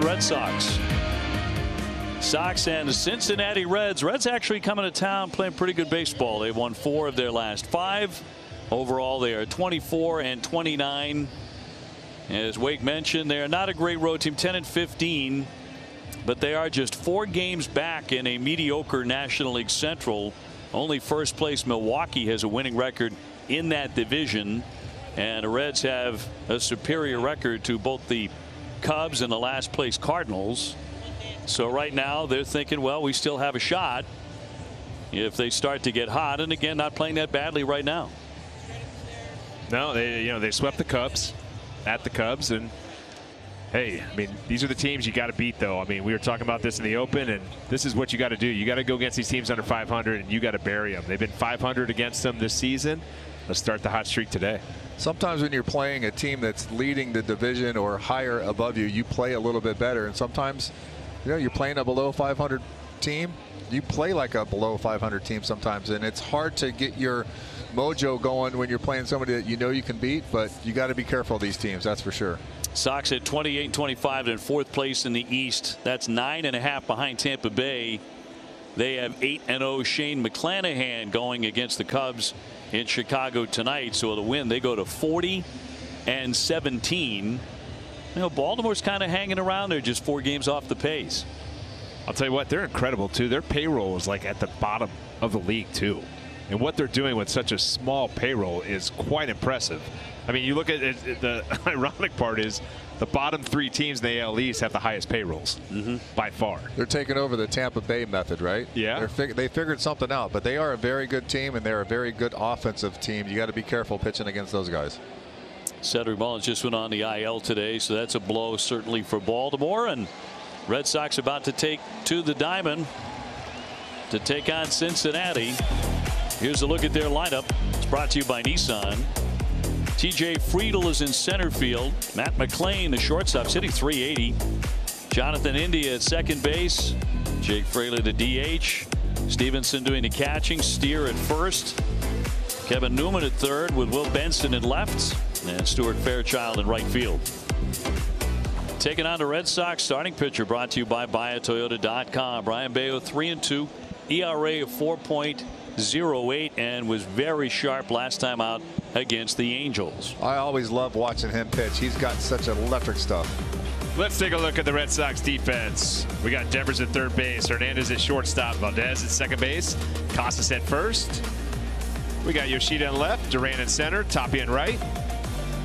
Red Sox. Sox and Cincinnati Reds. Reds actually coming to town playing pretty good baseball. They've won four of their last five. Overall, they are 24 and 29. As Wake mentioned, they are not a great road team, 10 and 15, but they are just four games back in a mediocre National League Central. Only first place Milwaukee has a winning record in that division. And the Reds have a superior record to both the Cubs and the last place Cardinals. So right now they're thinking, well, we still have a shot if they start to get hot. And again, not playing that badly right now. No, they you know they swept the Cubs at the Cubs and hey, I mean these are the teams you got to beat though. I mean we were talking about this in the open and this is what you got to do. You got to go against these teams under 500 and you got to bury them. They've been 500 against them this season. Let's start the hot streak today. Sometimes when you're playing a team that's leading the division or higher above you, you play a little bit better. And sometimes, you know, you're playing a below 500 team. You play like a below 500 team sometimes, and it's hard to get your mojo going when you're playing somebody that you know you can beat. But you got to be careful of these teams, that's for sure. Sox at 28 and 25 in fourth place in the East. That's nine and a half behind Tampa Bay. They have 8 and 0 Shane McClanahan going against the Cubs in Chicago tonight. So the win, they go to 40 and 17. You know, Baltimore's kind of hanging around there, just four games off the pace. I'll tell you what, they're incredible too. Their payroll is like at the bottom of the league too. And what they're doing with such a small payroll is quite impressive. I mean, you look at it, the ironic part is the bottom three teams in the AL East have the highest payrolls mm -hmm. by far. They're taking over the Tampa Bay method, right? Yeah. Fig they figured something out, but they are a very good team and they're a very good offensive team. You got to be careful pitching against those guys. Cedric Mullins just went on the IL today, so that's a blow certainly for Baltimore. And Red Sox about to take to the diamond to take on Cincinnati. Here's a look at their lineup. It's brought to you by Nissan. TJ Friedl is in center field. Matt McLain, the shortstop, hitting 380. Jonathan India at second base. Jake Fraley, the DH. Stephenson doing the catching. Steer at first. Kevin Newman at third with Will Benson at left. And Stuart Fairchild in right field. Taking on the Red Sox starting pitcher brought to you by BuyAToyota.com. Brayan Bello 3 and 2. ERA of 4.08 and was very sharp last time out against the Angels. I always love watching him pitch. He's got such electric stuff. Let's take a look at the Red Sox defense. We got Devers at third base, Hernandez at shortstop, Valdez at second base, Casas at first. We got Yoshida in left, Duran in center, Tapia in right,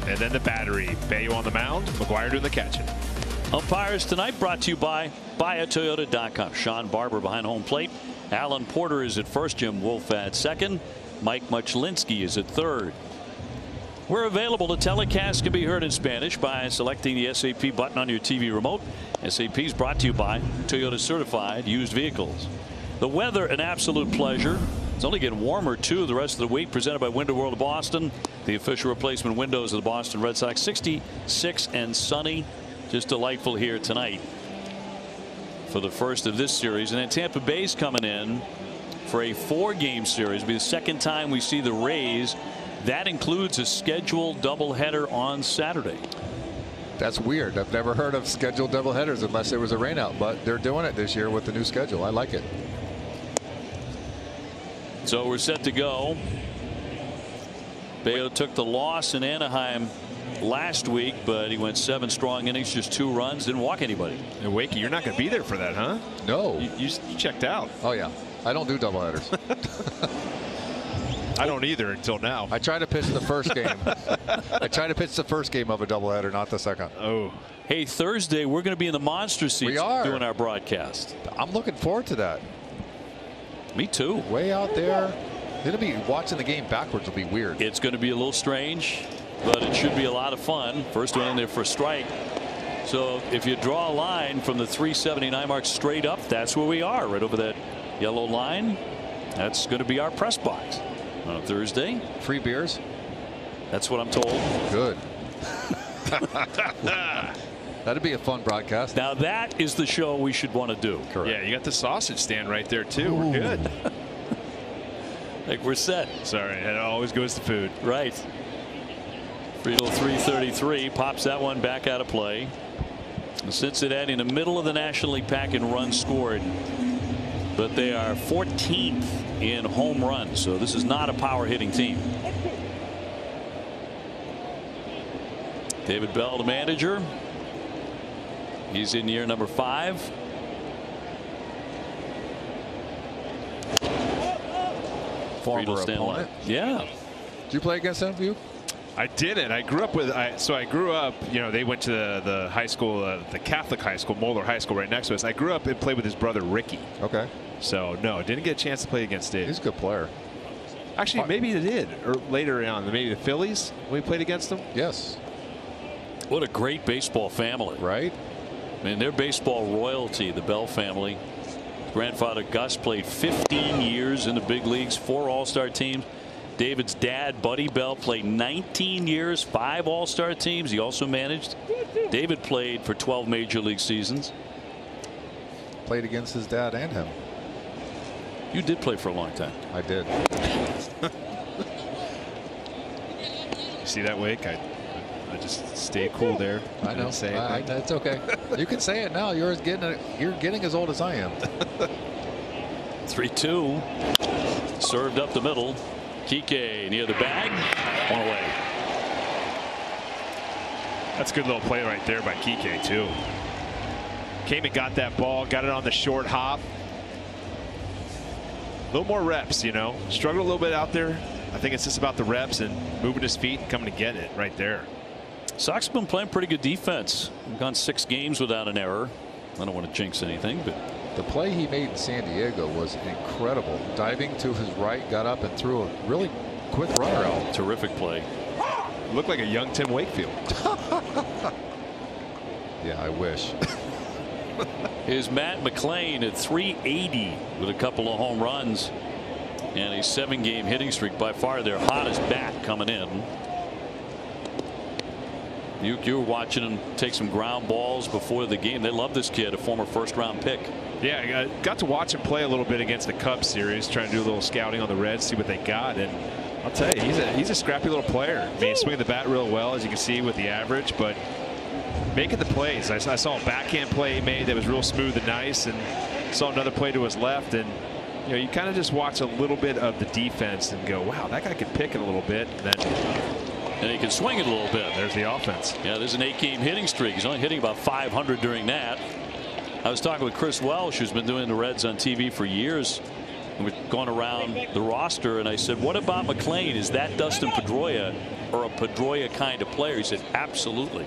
and then the battery. Bello on the mound, McGuire doing the catching. Umpires tonight brought to you by BuyAToyota.com. Sean Barber behind home plate. Alan Porter is at first. Jim Wolf at second. Mike Muchlinski is at third. We're available. The telecast can be heard in Spanish by selecting the SAP button on your TV remote. SAP is brought to you by Toyota Certified Used Vehicles. The weather, an absolute pleasure. It's only getting warmer, too, the rest of the week. Presented by Window World of Boston, the official replacement windows of the Boston Red Sox. 66 and sunny. Just delightful here tonight for the first of this series. And then Tampa Bay's coming in for a four game series. It'll be the second time we see the Rays that includes a scheduled doubleheader on Saturday. That's weird. I've never heard of scheduled doubleheaders unless there was a rainout, but they're doing it this year with the new schedule. I like it. So we're set to go. Bello took the loss in Anaheim last week, but he went seven strong innings, just two runs, didn't walk anybody. And Wakey, you're not going to be there for that, huh? No. You, you, you checked out. Oh, yeah. I don't do doubleheaders. I don't either until now. I try to pitch the first game. I try to pitch the first game of a doubleheader, not the second. Oh. Hey, Thursday we're going to be in the monster seats we are. doing our broadcast. I'm looking forward to that. Me too. Way out there. It'll be watching the game backwards will be weird. It's going to be a little strange, but it should be a lot of fun. First one in there for a strike. So if you draw a line from the 379 mark straight up, that's where we are, right over that yellow line. That's going to be our press box on Thursday. Free beers? That's what I'm told. Good. That'd be a fun broadcast. Now that is the show we should want to do. Correct. Yeah, you got the sausage stand right there too. Ooh. We're good. like we're set. Sorry, it always goes to food. Right. Friedl 333 pops that one back out of play. Cincinnati in the middle of the National League pack in runs scored. But they are 14th in home runs. So this is not a power hitting team. David Bell, the manager. He's in year number five. Former opponent. Yeah. Did you play against him? You? I didn't. I grew up with. I, so I grew up. You know, they went to the, the high school, uh, the Catholic high school, Moeller High School, right next to us. I grew up and played with his brother Ricky. Okay. So no, didn't get a chance to play against Dave. He's a good player. Actually, maybe he did, or later on, maybe the Phillies. We played against them. Yes. What a great baseball family. Right. I mean, their baseball royalty, the Bell family. Grandfather Gus played 15 years in the big leagues, four All-Star teams. David's dad, Buddy Bell, played 19 years, five All-Star teams. He also managed. David played for 12 major league seasons. Played against his dad and him. You did play for a long time. I did. You see that wake? I, I just stay cool there. I know. didn't say I, I, that's okay. you can say it now. You're getting you're getting as old as I am. 3-2. Served up the middle. Kike near the bag. One away. That's a good little play right there by Kike too. Came and got that ball, got it on the short hop. A little more reps, you know. Struggled a little bit out there. I think it's just about the reps and moving his feet and coming to get it right there. Sox have been playing pretty good defense. We've gone six games without an error. I don't want to jinx anything, but The play he made in San Diego was incredible. Diving to his right, got up and threw a really quick runner out. terrific play. Looked like a young Tim Wakefield. Yeah, I wish. Is Matt McLain at 380 with a couple of home runs and a seven game hitting streak by far their hottest bat coming in. You, you were watching him take some ground balls before the game. They love this kid, a former first round pick. Yeah, I got to watch him play a little bit against the Cubs series, trying to do a little scouting on the Reds, see what they got. And I'll tell you, he's a he's a scrappy little player. I mean, swinging the bat real well, as you can see with the average, but making the plays. I, I saw a backhand play he made that was real smooth and nice, and saw another play to his left. And you know, you kind of just watch a little bit of the defense and go, wow, that guy could pick it a little bit. And then And he can swing it a little bit. there's the offense. Yeah, there's an eight game hitting streak. He's only hitting about 500 during that. I was talking with Chris Welsh, who's been doing the Reds on TV for years. And we've gone around the roster, and I said, What about McLain? Is that Dustin Pedroia or a Pedroia kind of player? He said, Absolutely.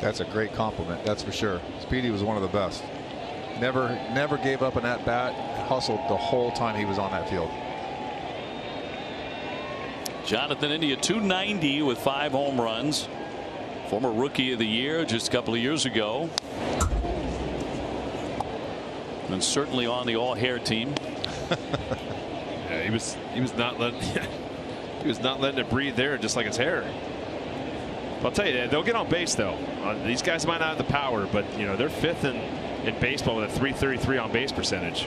That's a great compliment. That's for sure. Speedy was one of the best. Never, never gave up an at bat. Hustled the whole time he was on that field. Jonathan India 290 with five home runs. Former rookie of the year just a couple of years ago. And certainly on the all hair team. Yeah, he was he was not letting he was not letting it breathe there, just like his hair. I'll tell you, they'll get on base though. Uh, these guys might not have the power, but you know they're fifth in in baseball with a 333 on base percentage.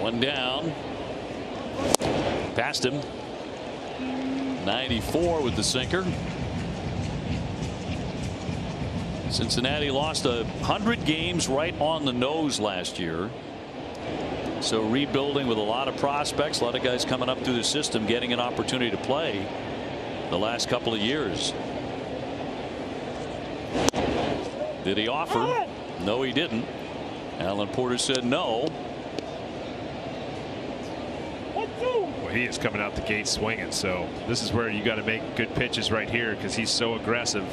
One down. Past him. 94 with the sinker. Cincinnati lost a hundred games right on the nose last year. So rebuilding with a lot of prospects, a lot of guys coming up through the system, getting an opportunity to play the last couple of years. Did he offer? No, he didn't. Alan Porter said no. Well, he is coming out the gate swinging. So this is where you got to make good pitches right here because he's so aggressive.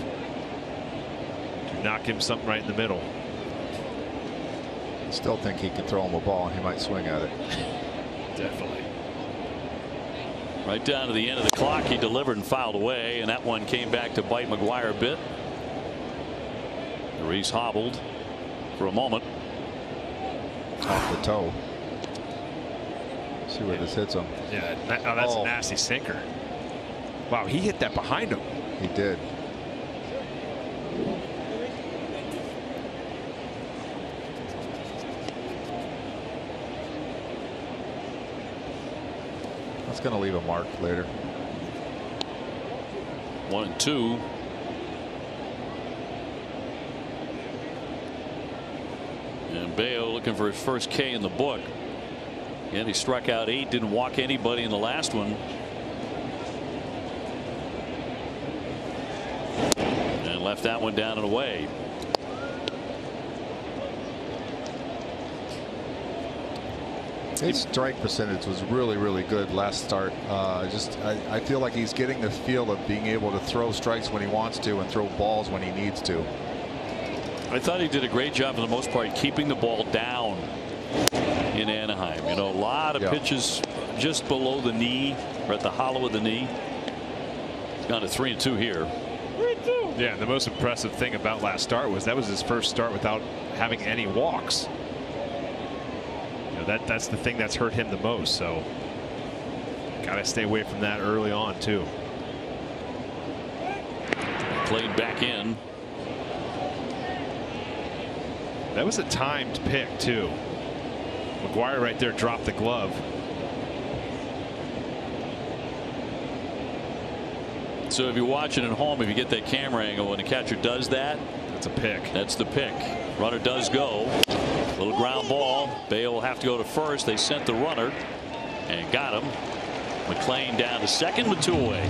To knock him something right in the middle. Still think he can throw him a ball and he might swing at it. Definitely. Right down to the end of the clock, he delivered and fouled away, and that one came back to bite McGuire a bit. Reese hobbled for a moment. Off the toe. See where this hits him. Yeah, oh, that's Oh. a nasty sinker. Wow, he hit that behind him. He did. Going to leave a mark later. One and two. And Bello looking for his first K in the book. And he struck out eight, didn't walk anybody in the last one. And left that one down and away. His strike percentage was really, really good last start. Uh, just, I, I, feel like he's getting the feel of being able to throw strikes when he wants to and throw balls when he needs to. I thought he did a great job for the most part keeping the ball down in Anaheim. You know, a lot of yeah. pitches just below the knee or at the hollow of the knee. He's gone to three and two here. Yeah, the most impressive thing about last start was that was his first start without having any walks that that's the thing that's hurt him the most. So got to stay away from that early on too. Played back in. That was a timed pick too. McGuire right there dropped the glove. So if you're watching at home, if you get that camera angle and the catcher does that, that's a pick. That's the pick. Runner does go. Little ground ball. Bello will have to go to first. They sent the runner and got him. McLain down to second with two away.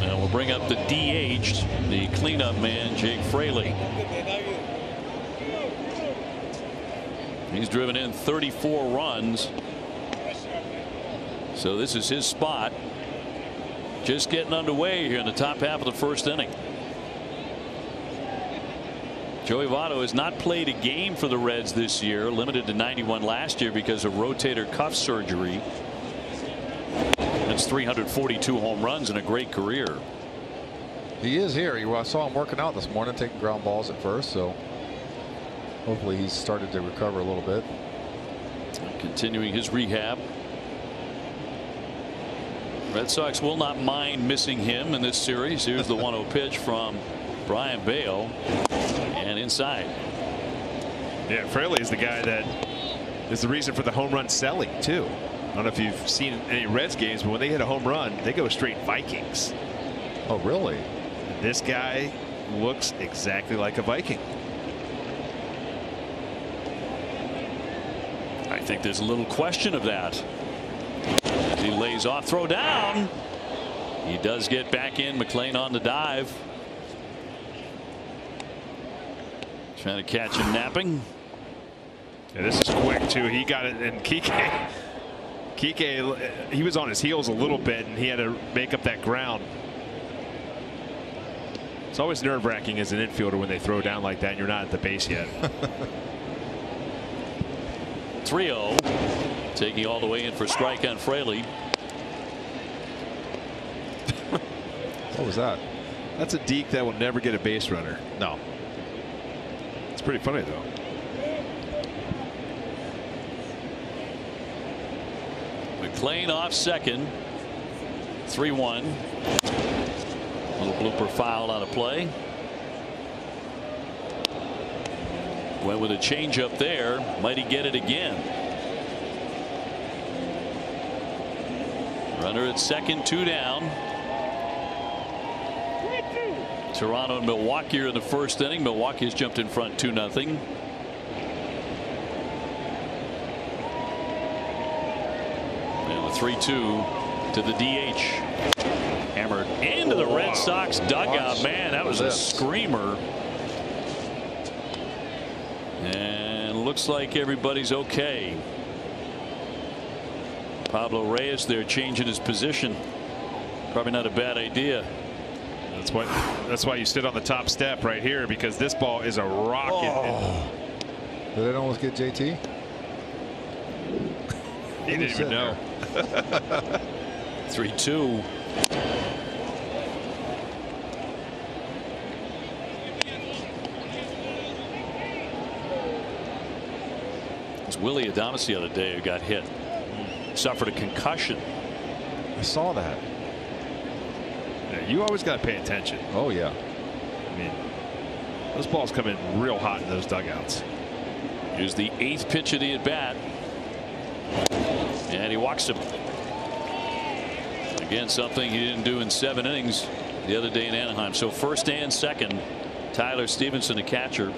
And we'll bring up the DH, the cleanup man, Jake Fraley. He's driven in 34 runs. So this is his spot. Just getting underway here in the top half of the first inning. Joey Votto has not played a game for the Reds this year, limited to 91 last year because of rotator cuff surgery. That's 342 home runs in a great career. He is here. I saw him working out this morning, taking ground balls at first, so hopefully he's started to recover a little bit. Continuing his rehab. Red Sox will not mind missing him in this series. Here's the 1-0 pitch from Brian Bello and inside. Yeah, Fraley is the guy that is the reason for the home run selling too. I don't know if you've seen any Reds games, but when they hit a home run, they go straight Vikings. Oh, really? This guy looks exactly like a Viking. I think there's a little question of that. As he lays off, throw down. He does get back in. McLain on the dive. Trying to catch him napping. Yeah, this is quick too. He got it and Kike. Kike, he was on his heels a little bit and he had to make up that ground. It's always nerve wracking as an infielder when they throw down like that and you're not at the base yet. 3 0. Taking all the way in for strike on Fraley. what was that? That's a deke that will never get a base runner. No pretty funny, though. McLain off second. 3 1. Little blooper foul out of play. Went with a changeup there. Might he get it again? Runner at second, two down. Toronto and Milwaukee are in the first inning. Milwaukee has jumped in front 2 nothing. And the 3 2 to the DH. Hammered into the Red Sox dugout. Man, that was a screamer. And looks like everybody's okay. Pablo Reyes there changing his position. Probably not a bad idea. That's what. That's why you stood on the top step right here because this ball is a rocket. Oh. Did it almost get JT? he didn't even know. Three two. It's Willy Adames the other day who got hit. Suffered a concussion. I saw that. Yeah, you always got to pay attention. Oh, yeah. I mean, those balls come in real hot in those dugouts. Here's the eighth pitch of the at bat. And he walks him. Again, something he didn't do in seven innings the other day in Anaheim. So first and second, Tyler Stephenson, the catcher,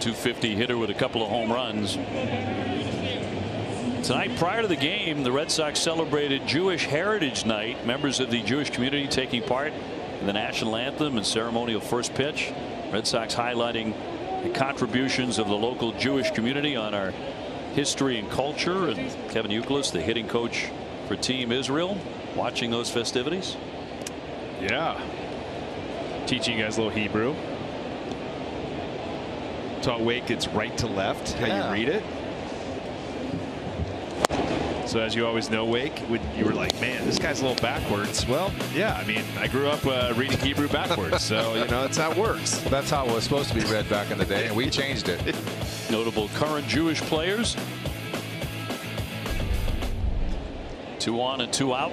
250 hitter with a couple of home runs. Tonight, prior to the game, the Red Sox celebrated Jewish Heritage Night. Members of the Jewish community taking part in the national anthem and ceremonial first pitch. Red Sox highlighting the contributions of the local Jewish community on our history and culture. And Kevin Youkilis, the hitting coach for Team Israel, watching those festivities. Yeah. Teaching you guys a little Hebrew. Taught Wake it's right to left, how Yeah. you read it. So as you always know, Wake, when you were like, man, this guy's a little backwards. Well, yeah, I mean, I grew up uh, reading Hebrew backwards, so you know that's how it works. That's how it was supposed to be read back in the day, and we changed it. Notable current Jewish players. Two on and two out.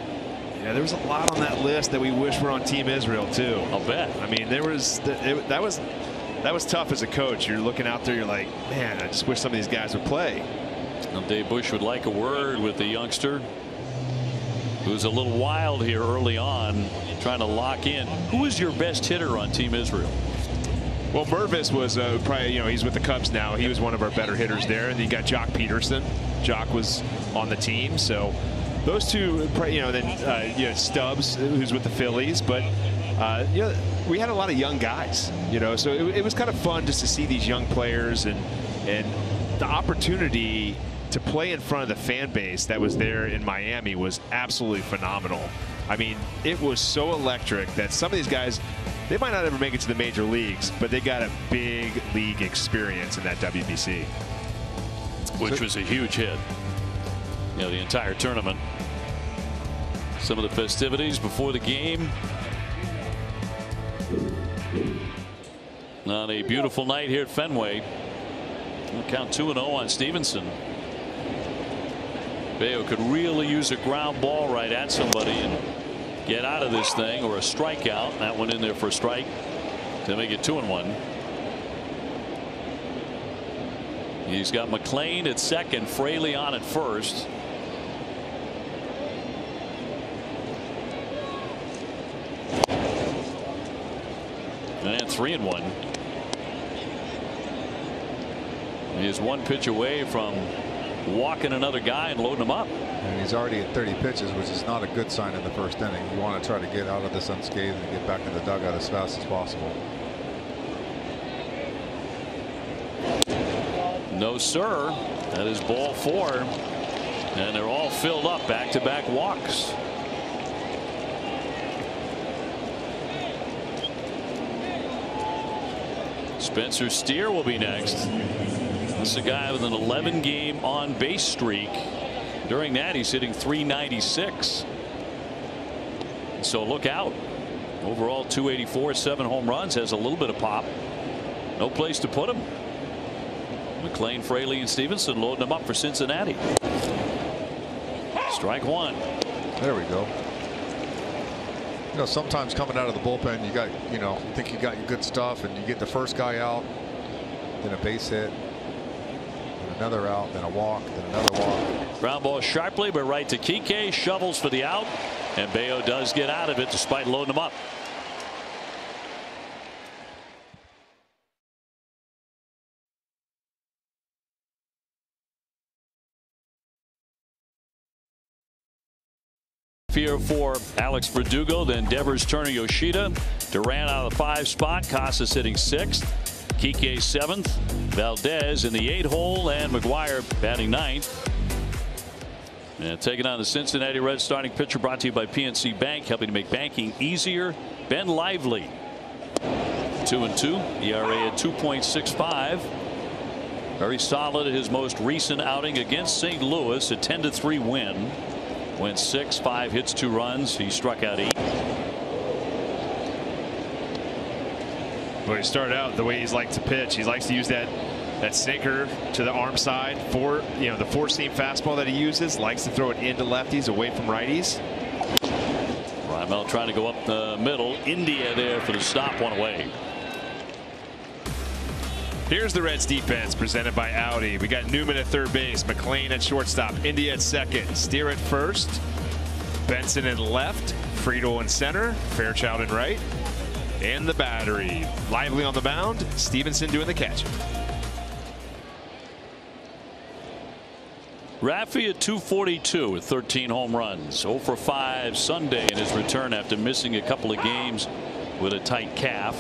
Yeah, there was a lot on that list that we wish were on Team Israel too. I'll bet. I mean, there was it, that was that was tough as a coach. You're looking out there, you're like, man, I just wish some of these guys would play. Now, Dave Bush would like a word with the youngster who's a little wild here early on, trying to lock in. Who is your best hitter on Team Israel? Well, Mervis was uh, probably, you know, he's with the Cubs now. He was one of our better hitters there. And you got Joc Pederson. Joc was on the team. So those two, you know, then uh, you know, Stubbs, who's with the Phillies. But, uh, you know, we had a lot of young guys, you know, so it, it was kind of fun just to see these young players and, and the opportunity to play in front of the fan base that was there in Miami was absolutely phenomenal. I mean, it was so electric that some of these guys, they might not ever make it to the major leagues, but they got a big league experience in that WBC. Which was a huge hit. You know, the entire tournament. Some of the festivities before the game. On a beautiful night here at Fenway. Count 2 0 on Stephenson. Bello could really use a ground ball right at somebody and get out of this thing or a strikeout. That one in there for a strike to make it 2 and 1. He's got McLain at second, Fraley on at first. And three and one. He is one pitch away from walking another guy and loading him up. And he's already at 30 pitches, which is not a good sign in the first inning. You want to try to get out of this unscathed and get back in the dugout as fast as possible. No, sir. That is ball four. And they're all filled up back to back walks. Spencer Steer will be next. Is a guy with an 11 game on base streak. During that, he's hitting 396. So look out. Overall, 284, seven home runs, has a little bit of pop. No place to put him. McLain, Fraley, and Stephenson loading them up for Cincinnati. Strike one. There we go. You know, sometimes coming out of the bullpen, you got, you know, you think you got your good stuff, and you get the first guy out, then a base hit, another out, then a walk, then another walk. Ground ball sharply, but right to Kike. Shovels for the out. And Bello does get out of it despite loading him up. Fear for Alex Verdugo, then Devers, Turner, Yoshida. Duran out of the five spot. Casas hitting sixth. Kike seventh. Valdez in the eight hole, and McGuire batting ninth. And taking on the Cincinnati Reds starting pitcher brought to you by PNC Bank, helping to make banking easier. Ben Lively. Two and two. ERA at 2.65. Very solid his most recent outing against St. Louis, a 10 to 3 win. Went six, five hits, two runs. He struck out eight. He started out the way he's like to pitch. He likes to use that that sinker to the arm side. For you know the four seam fastball that he uses, likes to throw it into lefties away from righties. Raimel trying to go up the middle. India there for the stop, one away. Here's the Reds defense presented by Audi. We got Newman at third base, McLain at shortstop, India at second, Steer at first, Benson in left, Friedl in center, Fairchild in right, and the battery. Lively on the mound, Stephenson doing the catch. Raffy at 242 with 13 home runs. 0 for 5 Sunday in his return after missing a couple of games with a tight calf.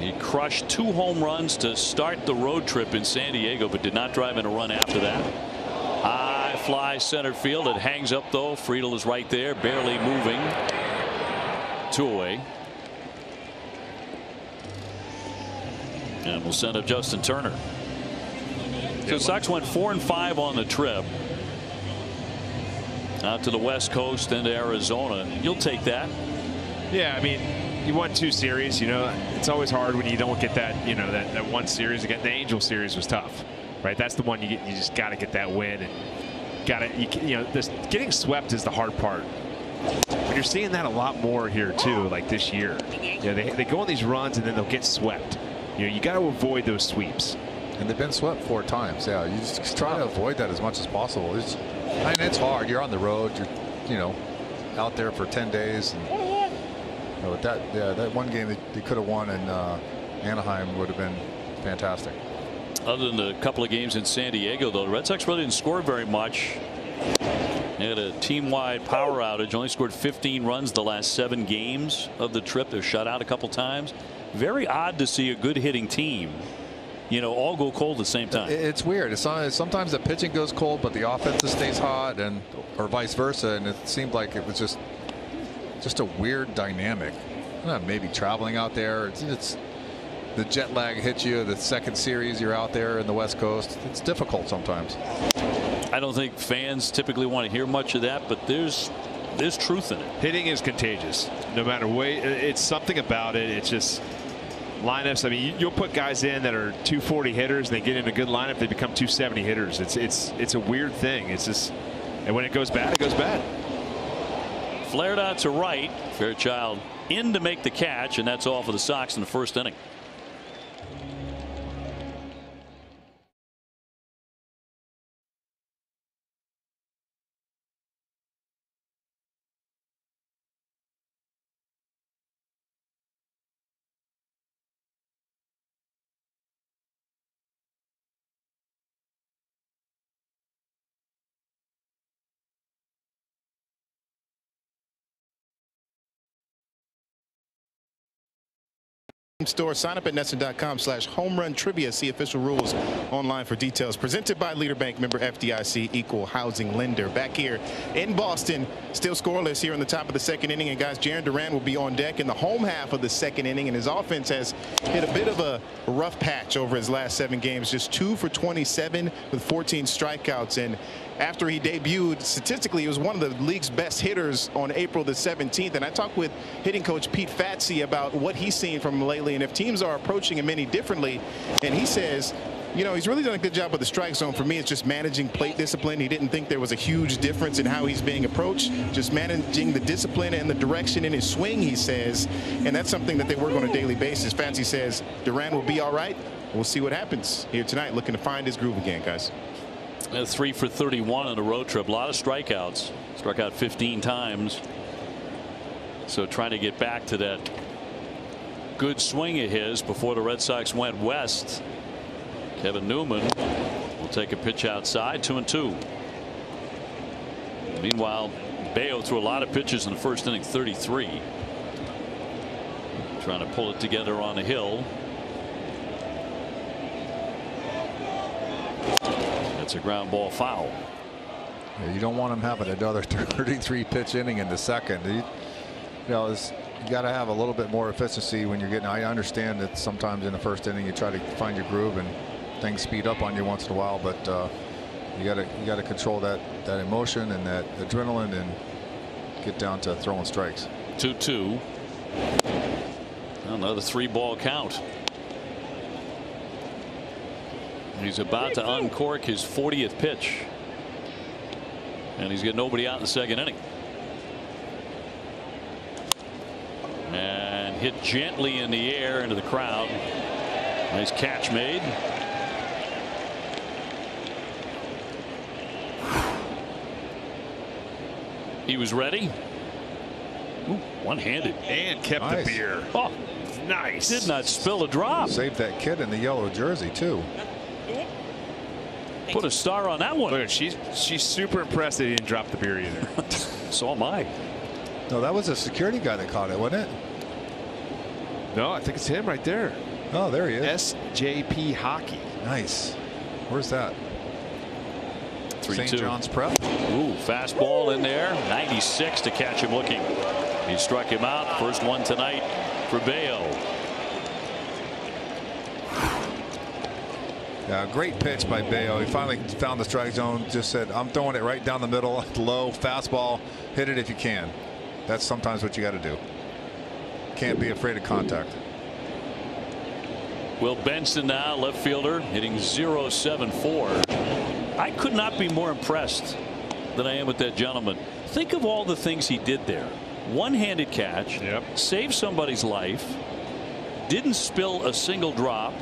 He crushed two home runs to start the road trip in San Diego, but did not drive in a run after that. High fly center field. It hangs up though. Friedl is right there, barely moving. Two away. And we'll send up Justin Turner. So Sox went four and five on the trip. Out to the West Coast into Arizona. You'll take that. Yeah, I mean, you won two series. You know, it's always hard when you don't get that. You know, that, that one series again. The Angel series was tough, right? That's the one you get. You just got to get that win and got to. You, you know, this getting swept is the hard part. But you're seeing that a lot more here too, like this year. You know, they they go on these runs and then they'll get swept. You know, you got to avoid those sweeps. And they've been swept four times. Yeah, you just try to avoid that as much as possible. It's, I mean, it's hard. You're on the road. You're, you know, out there for 10 days. And, you know, that yeah, that one game that they could have won in uh, Anaheim would have been fantastic. Other than a couple of games in San Diego, though, the Red Sox really didn't score very much. They had a team-wide power outage. Only scored 15 runs the last seven games of the trip. They're shut out a couple times. Very odd to see a good hitting team you know, all go cold at the same time. It's weird. It's sometimes the pitching goes cold, but the offense stays hot, and or vice versa. And it seemed like it was just just a weird dynamic. Maybe traveling out there. It's, it's, the jet lag hits you. The second series you're out there in the West Coast. It's difficult sometimes. I don't think fans typically want to hear much of that, but there's there's truth in it. Hitting is contagious. No matter what, it's something about it. It's just lineups. I mean, you'll put guys in that are 240 hitters, and they get in a good lineup, they become 270 hitters. It's it's it's a weird thing. It's just, and when it goes bad, it goes bad. Flared out to right. Fairchild in to make the catch, and that's all for the Sox in the first inning. Store. Sign up at NESN.com slash home run trivia. See official rules online for details. Presented by Leader Bank member FDIC equal housing lender. Back here in Boston, still scoreless here in the top of the second inning. And guys, Jarren Duran will be on deck in the home half of the second inning. And his offense has hit a bit of a rough patch over his last seven games. Just two for 27 with 14 strikeouts. And after he debuted, statistically, he was one of the league's best hitters on April the 17th. And I talked with hitting coach Pete Fatse about what he's seen from him lately and if teams are approaching him any differently. And he says, you know, he's really done a good job with the strike zone. For me, it's just managing plate discipline. He didn't think there was a huge difference in how he's being approached, just managing the discipline and the direction in his swing, he says. And that's something that they work on a daily basis. Fatse says Duran will be all right. We'll see what happens here tonight, looking to find his groove again, guys. Three for 31 on a road trip. A lot of strikeouts. Struck out 15 times. So trying to get back to that good swing of his before the Red Sox went west. Kevin Newman will take a pitch outside two and two. Meanwhile Bello threw a lot of pitches in the first inning 33. Trying to pull it together on the hill. It's a ground ball foul. Yeah, you don't want him having another 33 pitch inning in the second. You, you know, you got to have a little bit more efficiency when you're getting. I understand that sometimes in the first inning you try to find your groove and things speed up on you once in a while, but uh, you got to you got to control that that emotion and that adrenaline and get down to throwing strikes. Two two. Another three ball count. He's about to uncork his 40th pitch. And he's got nobody out in the second inning. And hit gently in the air into the crowd. Nice catch made. He was ready. One-handed. And kept Nice. the beer. Oh, Nice. did not spill a drop. Saved that kid in the yellow jersey too. Put a star on that one. Look, she's she's super impressed that he didn't drop the beer either. So am I. No, that was a security guy that caught it, wasn't it? no, I think it's him right there. Oh, there he is. SJP Hockey. Nice. Where's that? St. 3-2. John's Prep. Ooh, fastball in there. 96 to catch him looking. He struck him out. First one tonight for Bello. Yeah, great pitch by Bello. He finally found the strike zone. Just said, "I'm throwing it right down the middle, low fastball. Hit it if you can." That's sometimes what you got to do. Can't be afraid of contact. Will Benson now, left fielder, hitting 074. I could not be more impressed than I am with that gentleman. Think of all the things he did there. One-handed catch, Yep. saved somebody's life, didn't spill a single drop,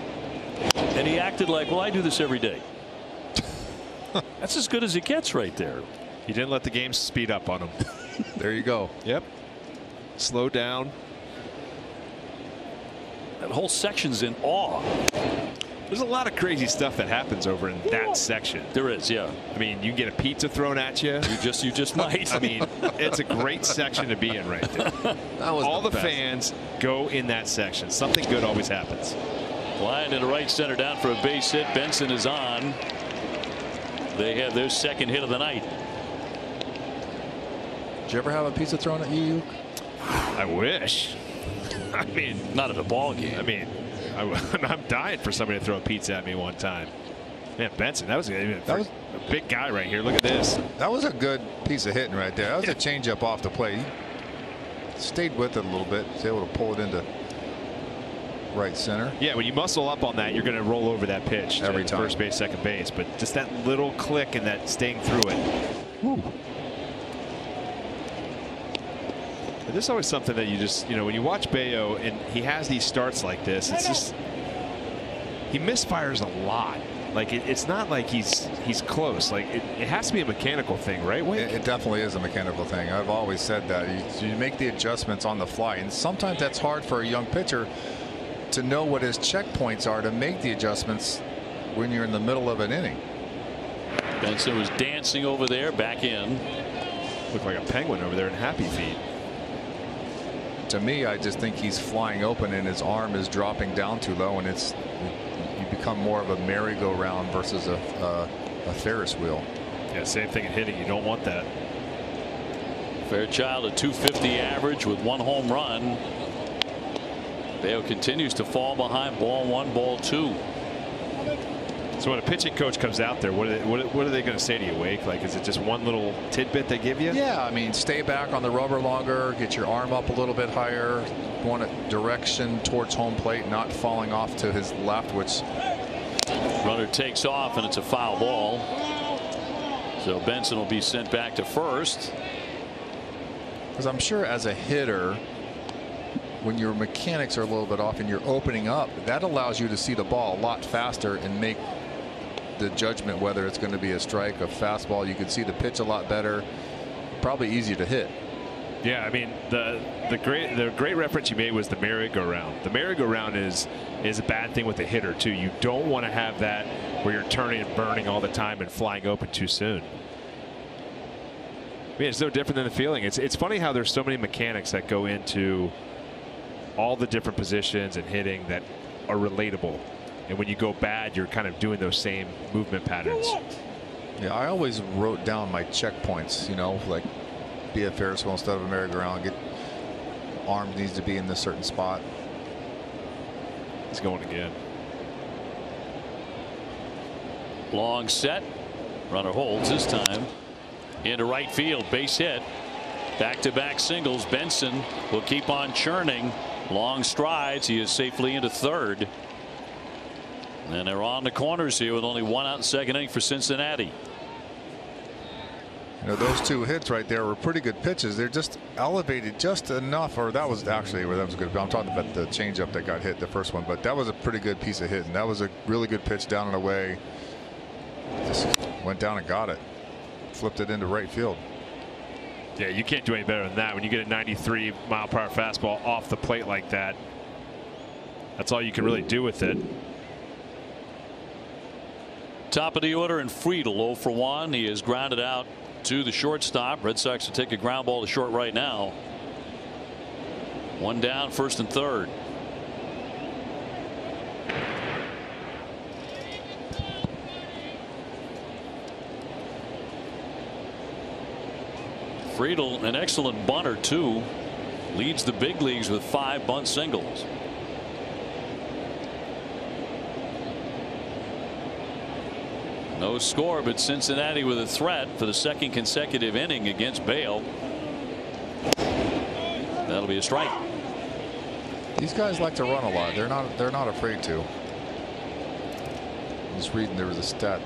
and he acted like, well, I do this every day. That's as good as it gets right there. He didn't let the game speed up on him. There you go. Yep. Slow down. That whole section's in awe. There's a lot of crazy stuff that happens over in that section. There is, yeah. I mean, you get a pizza thrown at you. You just you just might. I mean, it's a great section to be in right there. That was All the best. fans go in that section. Something good always happens. Line into right center down for a base hit. Benson is on. They have their second hit of the night. Did you ever have a pizza thrown at you? I wish. I mean, Not at a ball game. I mean, I, am dying for somebody to throw a pizza at me one time. Man, Benson, that was, a, That was- a big guy right here. Look at this. That was a good piece of hitting right there. That was a changeup off the plate. He stayed with it a little bit. Was able to pull it into right center. Yeah, when you muscle up on that, you're going to roll over that pitch Every time. first base, second base. But just that little click and that staying through it. And This is always something that you just, you know, when you watch Bello and he has these starts like this, it's just he misfires a lot. Like it, it's not like he's he's close. Like it, it has to be a mechanical thing, right? Wake? It, it definitely is a mechanical thing. I've always said that you, you make the adjustments on the fly, and sometimes that's hard for a young pitcher to know what his checkpoints are to make the adjustments when you're in the middle of an inning. Benson was dancing over there, back in. Looked like a penguin over there in happy feet. To me, I just think he's flying open, and his arm is dropping down too low, and it's you become more of a merry-go-round versus a, a, a Ferris wheel. Yeah, same thing in hitting. You don't want that. Fairchild a 250 average with one home run. Bello continues to fall behind ball one, ball two. So when a pitching coach comes out there, what are they, what, what are they going to say to you, Wake? Like, is it just one little tidbit they give you? Yeah, I mean, stay back on the rubber longer, get your arm up a little bit higher, want it direction towards home plate, not falling off to his left, which Runner takes off and it's a foul ball. So Benson will be sent back to first. because I'm sure as a hitter, when your mechanics are a little bit off and you're opening up, that allows you to see the ball a lot faster and make the judgment whether it's going to be a strike, a fastball. You can see the pitch a lot better, probably easier to hit. Yeah, I mean the the great the great reference you made was the merry-go-round. The merry-go-round is is a bad thing with a hitter too. You don't want to have that where you're turning and burning all the time and flying open too soon. I mean, it's no different than the feeling. It's it's funny how there's so many mechanics that go into all the different positions and hitting that are relatable. And when you go bad, you're kind of doing those same movement patterns. Yeah, I always wrote down my checkpoints, you know, like be a Ferris wheel instead of a merry-go-round. Get arm needs to be in this certain spot. He's going again. Long set. Runner holds this time. Into right field. Base hit. Back to back singles. Benson will keep on churning. Long strides. He is safely into third. And they're on the corners here with only one out in second inning for Cincinnati. You know, those two hits right there were pretty good pitches. They're just elevated just enough, or that was actually where that was good. I'm talking about the changeup that got hit, the first one, but that was a pretty good piece of hit, and that was a really good pitch down and away. Just went down and got it, flipped it into right field. Yeah, you can't do any better than that. When you get a 93 mile per hour fastball off the plate like that, that's all you can really do with it. Top of the order and Friedl 0 for 1. He is grounded out to the shortstop. Red Sox will take a ground ball to short right now. One down, first and third. Friedl, an excellent bunter, too. Leads the big leagues with five bunt singles. No score, but Cincinnati with a threat for the second consecutive inning against Bello. That'll be a strike. These guys like to run a lot. They're not. They're not afraid to. I was reading there was a stat.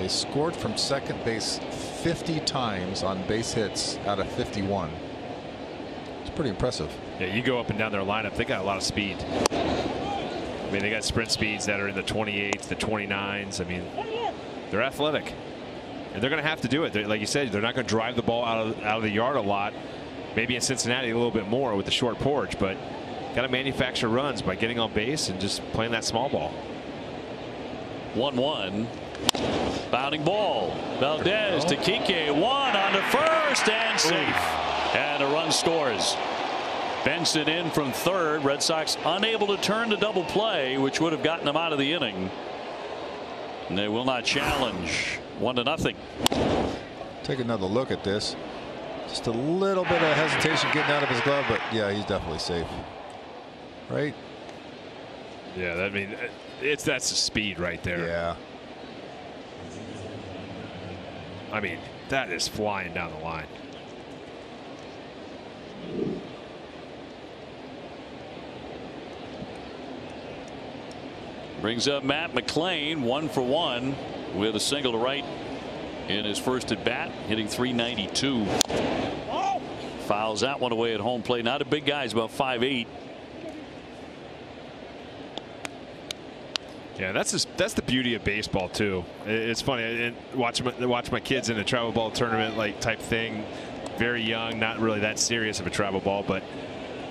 They scored from second base 50 times on base hits out of 51. It's pretty impressive. Yeah, you go up and down their lineup. They got a lot of speed. I mean, they got sprint speeds that are in the 28s, the 29s. I mean, they're athletic, and they're going to have to do it. They're, like you said, they're not going to drive the ball out of out of the yard a lot. Maybe in Cincinnati a little bit more with the short porch, but got to manufacture runs by getting on base and just playing that small ball. One one. Bounding ball. Valdez to Kike. One on the first and safe. And a run scores. Benson in from third. Red Sox unable to turn the double play, which would have gotten them out of the inning. And they will not challenge. One to nothing. Take another look at this. Just a little bit of hesitation getting out of his glove, but yeah, he's definitely safe. Right? Yeah, I mean, uh, it's that's the speed right there. Yeah. I mean, that is flying down the line. Brings up Matt McLain, one for one, with a single to right in his first at bat, hitting 392. Fouls that one away at home plate. Not a big guy, he's about 5'8. Yeah, that's just, that's the beauty of baseball too. It's funny. And watch my watch my kids in a travel ball tournament like type thing. Very young, not really that serious of a travel ball, but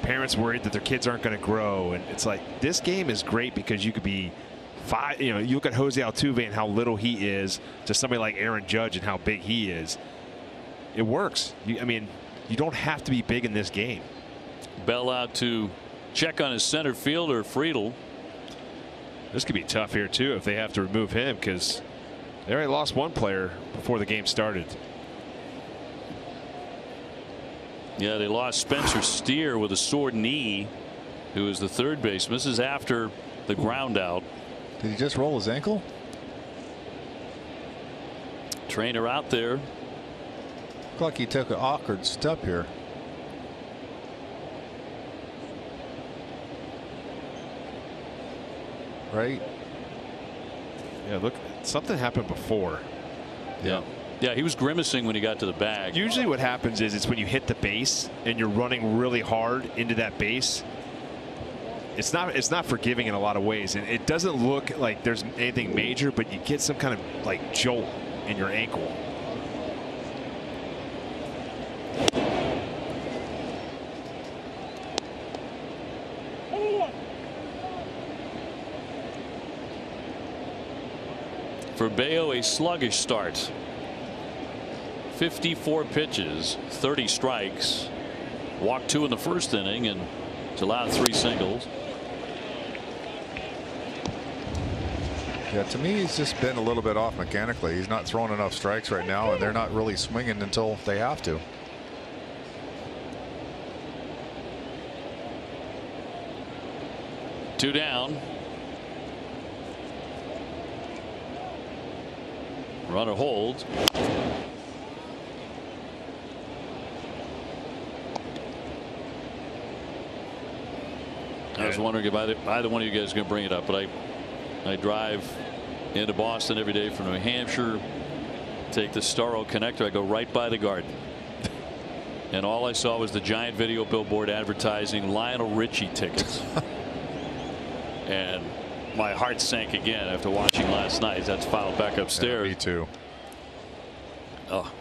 parents worried that their kids aren't going to grow. And it's like this game is great because you could be five. You know, you look at Jose Altuve and how little he is to somebody like Aaron Judge and how big he is. It works. You, I mean, you don't have to be big in this game. Bell out to check on his center fielder Friedl. This could be tough here too if they have to remove him because they already lost one player before the game started. Yeah, they lost Spencer Steer with a sore knee, who is the third baseman. This is after the ground out. Did he just roll his ankle? Trainer out there. Looked like he took an awkward step here. Right? Yeah, look, something happened before. Yeah. Yeah, he was grimacing when he got to the bag. Usually what happens is it's when you hit the base and you're running really hard into that base. It's not it's not forgiving in a lot of ways and it doesn't look like there's anything major but you get some kind of like jolt in your ankle. For Bello, a sluggish start. 54 pitches, 30 strikes. Walked two in the first inning and allowed three singles. Yeah, to me, he's just been a little bit off mechanically. He's not throwing enough strikes right now, and they're not really swinging until they have to. Two down. Runner holds. I was wondering if either, either one of you guys going to bring it up, but I, I drive into Boston every day from New Hampshire, take the Storrow connector. I go right by the garden. And all I saw was the giant video billboard advertising Lionel Richie tickets. and my heart sank again after watching last night. That's filed back upstairs. Yeah, me too. Oh.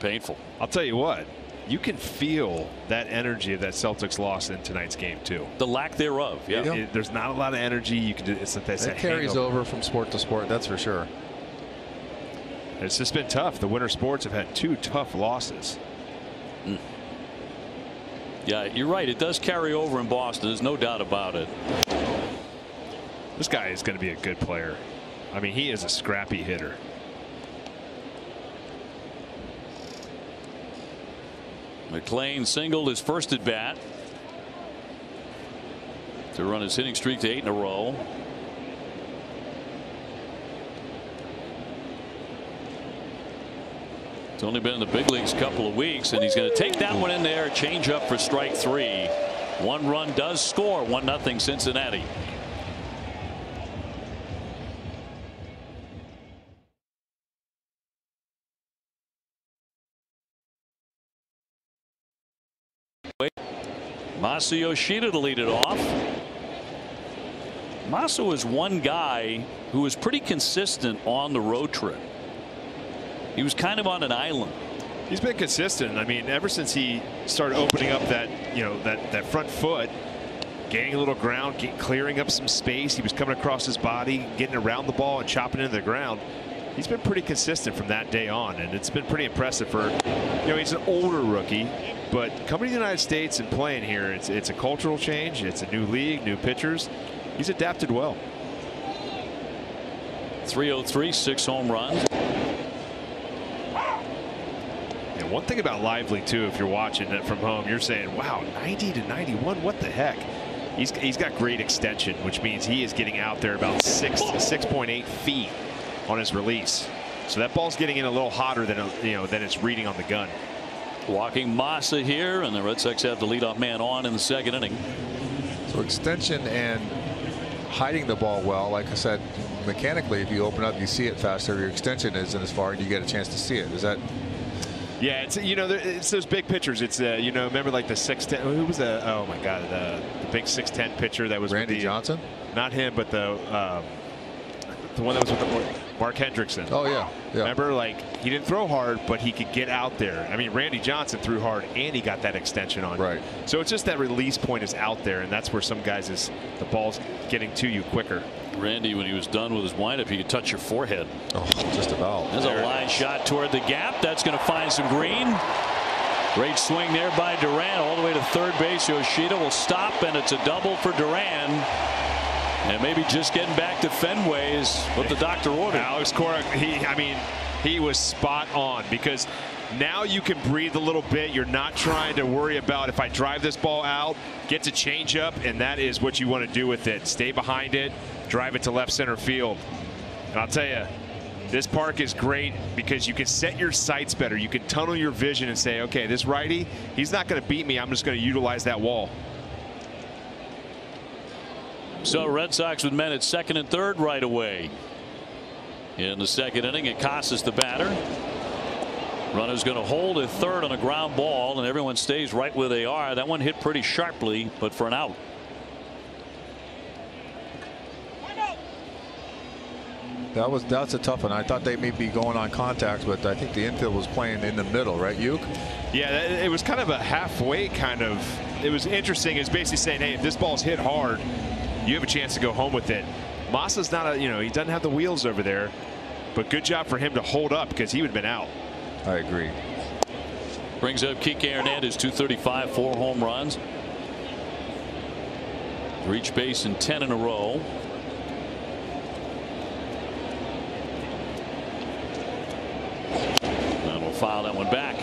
painful. I'll tell you what, you can feel that energy of that Celtics loss in tonight's game too. The lack thereof. Yeah. Yeah. It- there's not a lot of energy. You can do. It's like that's It carries over from sport to sport. That's for sure. It's just been tough. The winter sports have had two tough losses. Mm. Yeah, you're right. It does carry over in Boston. There's no doubt about it. This guy is going to be a good player. I mean, he is a scrappy hitter. McLain singled his first at bat to run his hitting streak to eight in a row. It's only been in the big leagues a couple of weeks, and he's going to take that one in there. Change up for strike three. One run does score. One nothing Cincinnati. Masa Yoshida to lead it off. Masa was one guy who was pretty consistent on the road trip. He was kind of on an island. He's been consistent. I mean, ever since he started opening up that, you know, that that front foot, gaining a little ground, clearing up some space. He was coming across his body, getting around the ball and chopping into the ground. He's been pretty consistent from that day on, and it's been pretty impressive for, you know, he's an older rookie, but coming to the United States and playing here, it's it's a cultural change. It's a new league, new pitchers. He's adapted well. 303, six home runs. And one thing about Lively too, if you're watching it from home, you're saying, "Wow, 90 to 91, what the heck?" He's he's got great extension, which means he is getting out there about six 6.8 feet on his release. So that ball's getting in a little hotter than you know than it's reading on the gun. Walking Masa here, and the Red Sox have the leadoff man on in the second inning. So extension and hiding the ball well. Like I said, mechanically, if you open up, you see it faster. Your extension isn't as far, and you get a chance to see it. Is that Yeah, it's you know it's those big pitchers. It's uh, you know remember like the six ten. Who was the oh my god the, the big six ten pitcher that was with Randy the- Johnson? Not him, but the um, the one that was with the Mark Hendrickson. Oh yeah, yeah. Remember, like he didn't throw hard, but he could get out there. I mean, Randy Johnson threw hard, and he got that extension on. Right. So it's just that release point is out there, and that's where some guys is the ball's getting to you quicker. Randy, when he was done with his windup, he could touch your forehead. Oh, just about. There's a line shot toward the gap. That's going to find some green. Great swing there by Duran all the way to third base. Yoshida will stop, and it's a double for Duran. And maybe just getting back to Fenway is what the doctor ordered. Alex Cora, he, I mean, he was spot on because now you can breathe a little bit. You're not trying to worry about if I drive this ball out, get to change up, and that is what you want to do with it. Stay behind it, drive it to left center field. And I'll tell you, this park is great because you can set your sights better. You can tunnel your vision and say, okay, this righty, he's not going to beat me. I'm just going to utilize that wall. So Red Sox with men at second and third right away. In the second inning, it Casas the batter. Runner's going to hold at third on a ground ball, and everyone stays right where they are. That one hit pretty sharply, but for an out. That was that's a tough one. I thought they may be going on contact, but I think the infield was playing in the middle, right, Youk? Yeah, it was kind of a halfway kind of. It was interesting. It's basically saying, hey, if this ball's hit hard, you have a chance to go home with it. Masa's not a, you know, he doesn't have the wheels over there, but good job for him to hold up because he would have been out. I agree. Brings up Kike Hernandez 235 four home runs. Reach base in 10 in a row. And we'll file that one back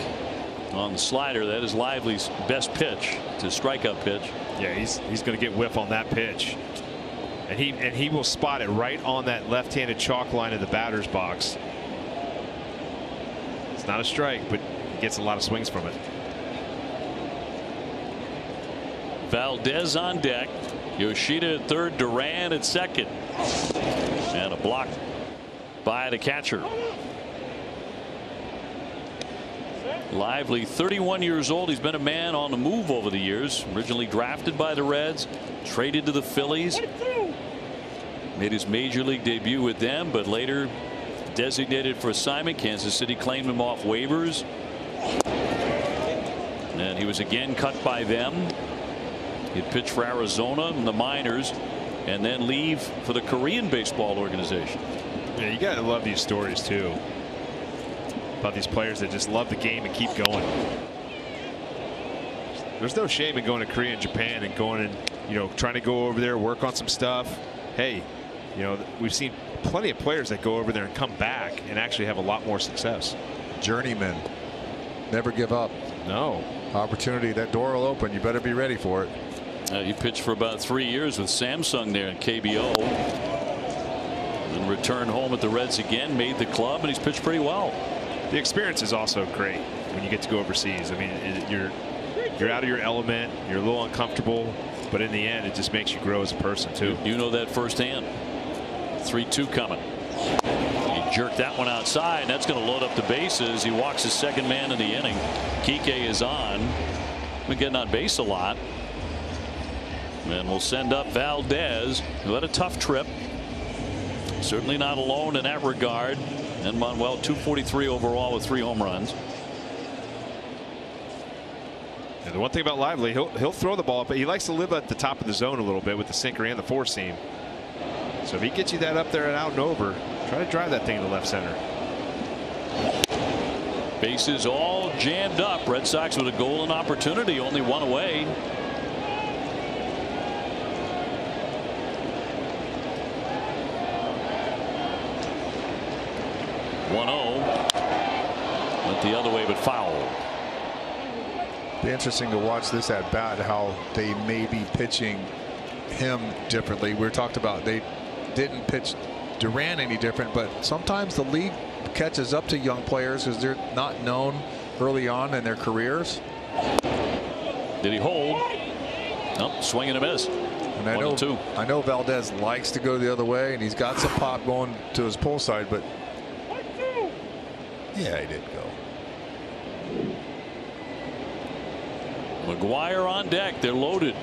on the slider. That is Lively's best pitch to strikeout pitch. Yeah, he's he's going to get whiff on that pitch, and he and he will spot it right on that left-handed chalk line of the batter's box. It's not a strike, but he gets a lot of swings from it. Valdez on deck. Yoshida at third. Duran at second. And a block by the catcher. Lively 31 years old. He's been a man on the move over the years. Originally drafted by the Reds. Traded to the Phillies. Made his major league debut with them but later designated for assignment. Kansas City claimed him off waivers. And he was again cut by them. He'd pitch for Arizona and the minors and then leave for the Korean baseball organization. Yeah, you got to love these stories too. About these players that just love the game and keep going. There's no shame in going to Korea and Japan and going and you know trying to go over there work on some stuff. Hey, you know we've seen plenty of players that go over there and come back and actually have a lot more success. Journeyman. Never give up. No. Opportunity. That door will open. You better be ready for it. Uh, he pitched for about three years with Samsung there in KBO. Then returned home at the Reds again, made the club, and he's pitched pretty well. The experience is also great when you get to go overseas. I mean, it, you're you're out of your element. You're a little uncomfortable, but in the end, it just makes you grow as a person too. You know that firsthand. 3-2 coming. He jerked that one outside. That's going to load up the bases. He walks his second man in the inning. Kike is on. Been getting on base a lot. And we'll send up Valdez, who had a tough trip. Certainly not alone in that regard. And Manuel 243 overall with three home runs. And the one thing about Lively, he'll he'll throw the ball, but he likes to live at the top of the zone a little bit with the sinker and the four seam. So if he gets you that up there and out and over, try to drive that thing to left center. Bases all jammed up. Red Sox with a golden opportunity, only one away. One zero. Went the other way, but foul. Be interesting to watch this at bat. How they may be pitching him differently. We talked about they didn't pitch Duran any different, but sometimes the league catches up to young players because they're not known early on in their careers. Did he hold? Nope, swing and a miss. And I know, two. I know Valdez likes to go the other way, and he's got some pop going to his pull side, but yeah, he did go. McGuire on deck. They're loaded.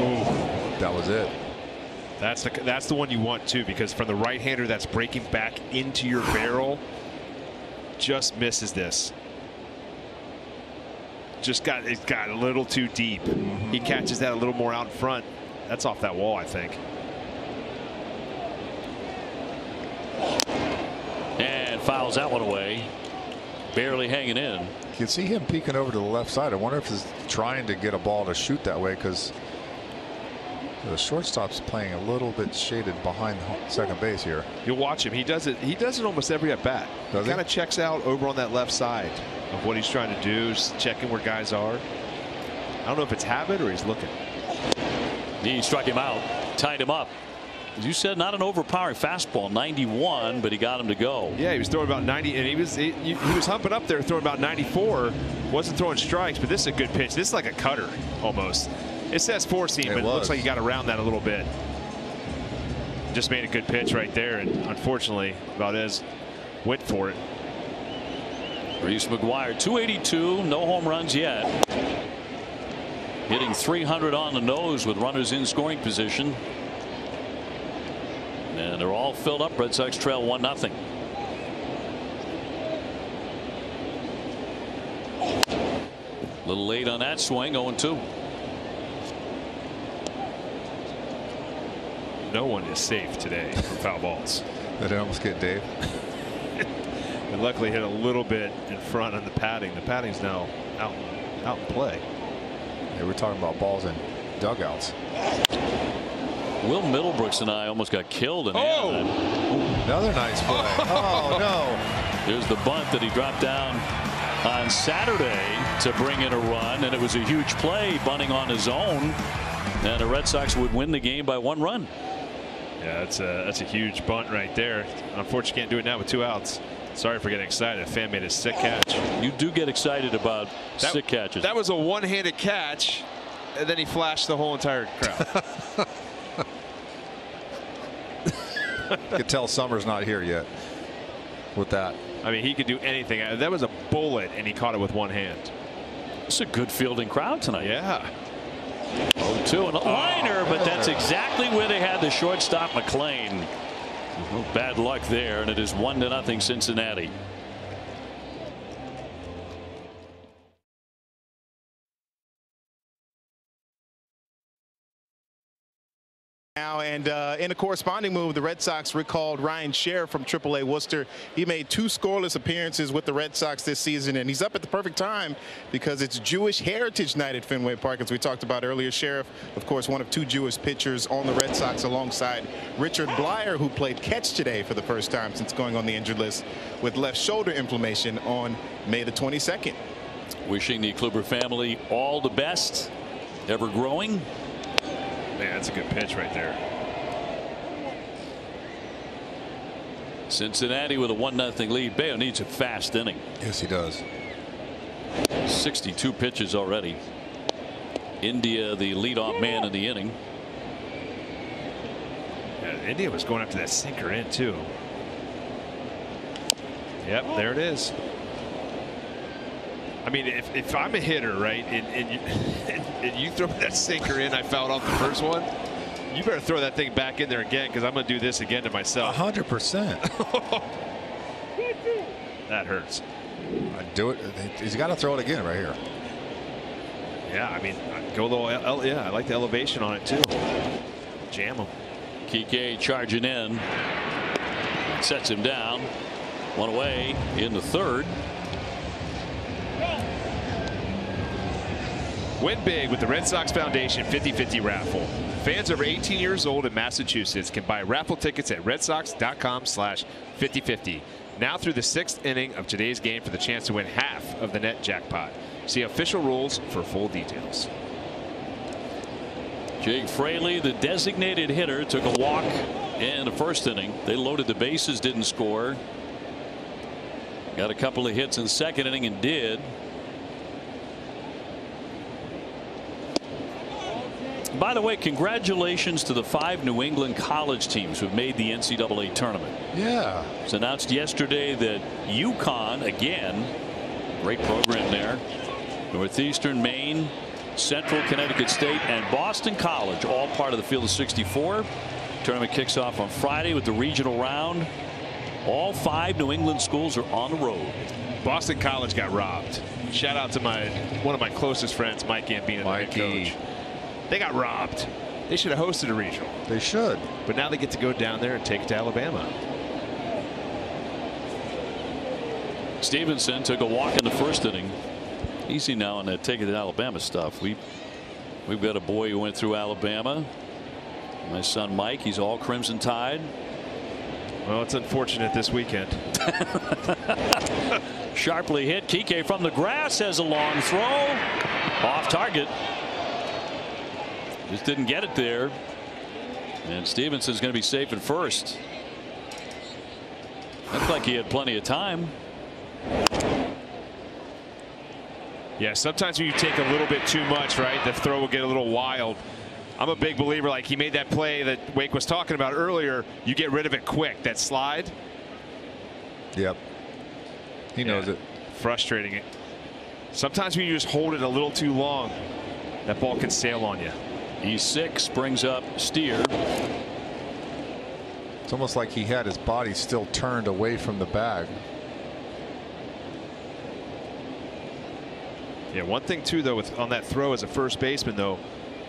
Ooh, That was it. That's the that's the one you want too, because from the right hander that's breaking back into your barrel, just misses this. Just got it got a little too deep. He mm-hmm. catches that a little more out in front. That's off that wall, I think. And fouls that one away. Barely hanging in. You can see him peeking over to the left side. I wonder if he's trying to get a ball to shoot that way because the shortstop's playing a little bit shaded behind the second base here. You'll watch him. He does it. He does it almost every at bat. Does he he? kind of checks out over on that left side of what he's trying to do, just checking where guys are. I don't know if it's habit or he's looking. He struck him out, tied him up. As you said, not an overpowering fastball, 91, but he got him to go. Yeah, he was throwing about 90, and he was he, he was humping up there, throwing about 94. Wasn't throwing strikes, but this is a good pitch. This is like a cutter almost. It says four seam, It but it looks like he got around that a little bit. Just made a good pitch right there, and unfortunately, Valdez went for it. Reese McGuire, 282, no home runs yet. Hitting 300 on the nose with runners in scoring position. And they're all filled up. Red Sox trail 1 0. A little late on that swing, 0 2. No one is safe today from foul balls. Did I almost get Dave? And luckily hit a little bit in front on the padding. The padding's now out out in play. Yeah, we're talking about balls in dugouts. Will Middlebrooks and I almost got killed in Oh! Anaheim. Another nice play. oh no. There's the bunt that he dropped down on Saturday to bring in a run, and it was a huge play, bunting on his own. And the Red Sox would win the game by one run. Yeah, that's a that's a huge bunt right there. Unfortunately, can't do it now with two outs. Sorry for getting excited. A fan made a sick catch. You do get excited about That- sick catches. That was a one-handed catch, and then he flashed the whole entire crowd. You can tell Summer's not here yet with that. I mean, he could do anything. Uh, That was a bullet, and he caught it with one hand. it's a good fielding crowd tonight. Yeah. 0-2 and a liner, but that's exactly where they had the shortstop McLain. Bad luck there, and it is one to nothing Cincinnati. Now and uh, in a corresponding move, the Red Sox recalled Ryan Sherriff from AAA Worcester. He made two scoreless appearances with the Red Sox this season, and he's up at the perfect time because it's Jewish Heritage Night at Fenway Park, as we talked about earlier. Sherriff, of course, one of two Jewish pitchers on the Red Sox alongside Richard Bleier, who played catch today for the first time since going on the injured list with left shoulder inflammation on May the 22nd. Wishing the Kluber family all the best, ever growing. Man, that's a good pitch right there. Cincinnati with a 1 0 lead. Bello needs a fast inning. Yes, he does. 62 pitches already. India, the leadoff man in the inning. Yeah, India was going after that sinker in, too. Yep, there it is. I mean, if, if I'm a hitter, right, and, and, you, and you throw that sinker in, I fouled off the first one, you better throw that thing back in there again because I'm going to do this again to myself. 100%. that hurts. I do it. He's got to throw it again right here. Yeah, I mean, uh, go a little. Yeah, I like the elevation on it too. Jam him. Kike charging in. Sets him down. One away in the third. Win big with the Red Sox Foundation 50-50 raffle. Fans over 18 years old in Massachusetts can buy raffle tickets at redsox.com slash 5050. Now through the sixth inning of today's game for the chance to win half of the net jackpot. See official rules for full details. Jake Fraley, the designated hitter, took a walk in the first inning. They loaded the bases, didn't score. Got a couple of hits in second inning and did. By the way, congratulations to the five New England college teams who've made the NCAA tournament. Yeah. It's announced yesterday that UConn, again, great program there, Northeastern Maine, Central Connecticut State, and Boston College, all part of the field of 64. Tournament kicks off on Friday with the regional round. All five New England schools are on the road. Boston College got robbed. Shout out to my one of my closest friends, Mike Gambino, the head coach. They got robbed. They should have hosted a regional. They should. But now they get to go down there and take it to Alabama. Stephenson took a walk in the first inning. Easy now on that taking to Alabama stuff. We we've got a boy who went through Alabama. My son Mike, he's all Crimson Tide. Well, it's unfortunate this weekend. Sharply hit. Kike from the grass has a long throw. Off target. Just didn't get it there. And Stephenson's going to be safe at first. Looked like he had plenty of time. Yeah, sometimes when you take a little bit too much, right, the throw will get a little wild. I'm a big believer, like he made that play that Wake was talking about earlier. You get rid of it quick. That slide. Yep. He knows it. Frustrating it. Sometimes when you just hold it a little too long, that ball can sail on you. E6 brings up Steer. It's almost like he had his body still turned away from the bag. Yeah, one thing too though with on that throw as a first baseman though,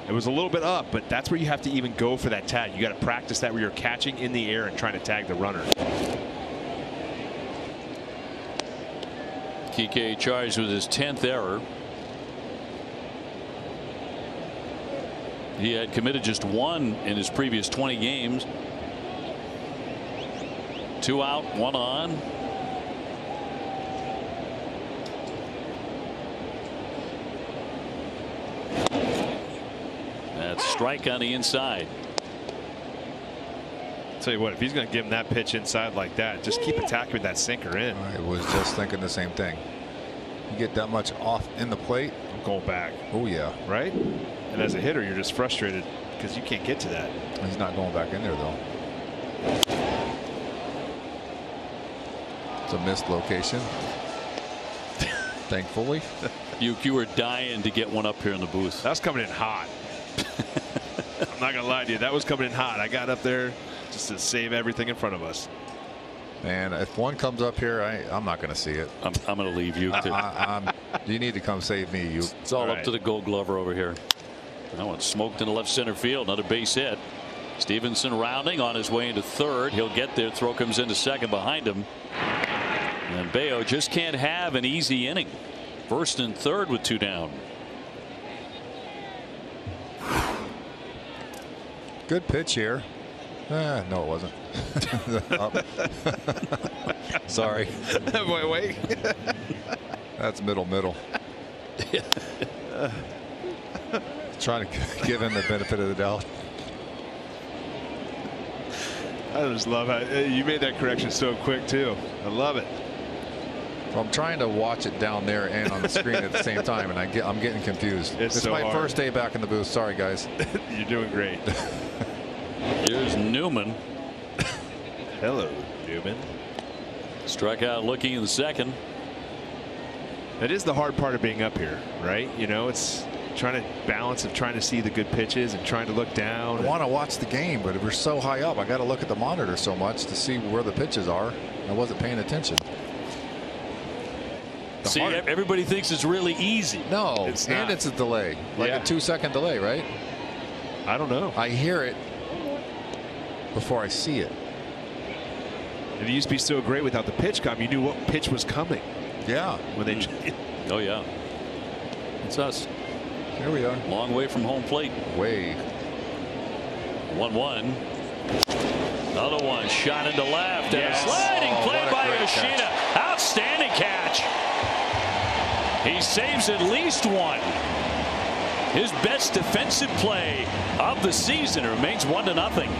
it was a little bit up, but that's where you have to even go for that tag. You got to practice that where you're catching in the air and trying to tag the runner. Kike charged with his 10th error. He had committed just one in his previous 20 games. Two out, one on. That's strike on the inside. Tell you what, if he's going to give him that pitch inside like that, just keep attacking that sinker in. I was just thinking the same thing. You get that much off in the plate. I'm going back, Oh yeah. right? And as a hitter, you're just frustrated because you can't get to that. He's not going back in there though. It's a missed location. Thankfully. You, you were dying to get one up here in the booth. That's coming in hot. I'm not gonna lie to you. That was coming in hot. I got up there just to save everything in front of us. And if one comes up here, I, I'm not going to see it. I'm, I'm going to leave you. To, I, I'm, you need to come save me. You. It's all, All up to the gold glover over here. That one smoked in the left center field. Another base hit. Stephenson rounding on his way into third. He'll get there. Throw comes into second behind him. And Bello just can't have an easy inning. First and third with two down. Good pitch here. Ah, no, it wasn't. Sorry. wait, wait. That's middle, middle. Trying to give him the benefit of the doubt. I just love how uh, you made that correction so quick too. I love it. Well, I'm trying to watch it down there and on the screen at the same time, and I get I'm getting confused. It's It's, so my hard. first day back in the booth. Sorry, guys. You're doing great. Here's Newman. Hello, Newman. Struck out looking in the second. That is the hard part of being up here, right? You know, it's trying to balance of trying to see the good pitches and trying to look down. I want to watch the game, but if we're so high up. I got to look at the monitor so much to see where the pitches are. I wasn't paying attention. The See, hard- everybody thinks it's really easy. No, It's and not. it's a delay, like Yeah. a two-second delay, right? I don't know. I hear it before I see it. It used to be so great without the pitch com. You knew what pitch was coming Yeah, when they. Hmm. Oh yeah. It's us. here we are. Long way from home plate. Way. 1 1. Another one shot into left and a sliding Oh, play a by great Yoshida. Outstanding catch. He saves at least one. His best defensive play of the season remains one to nothing.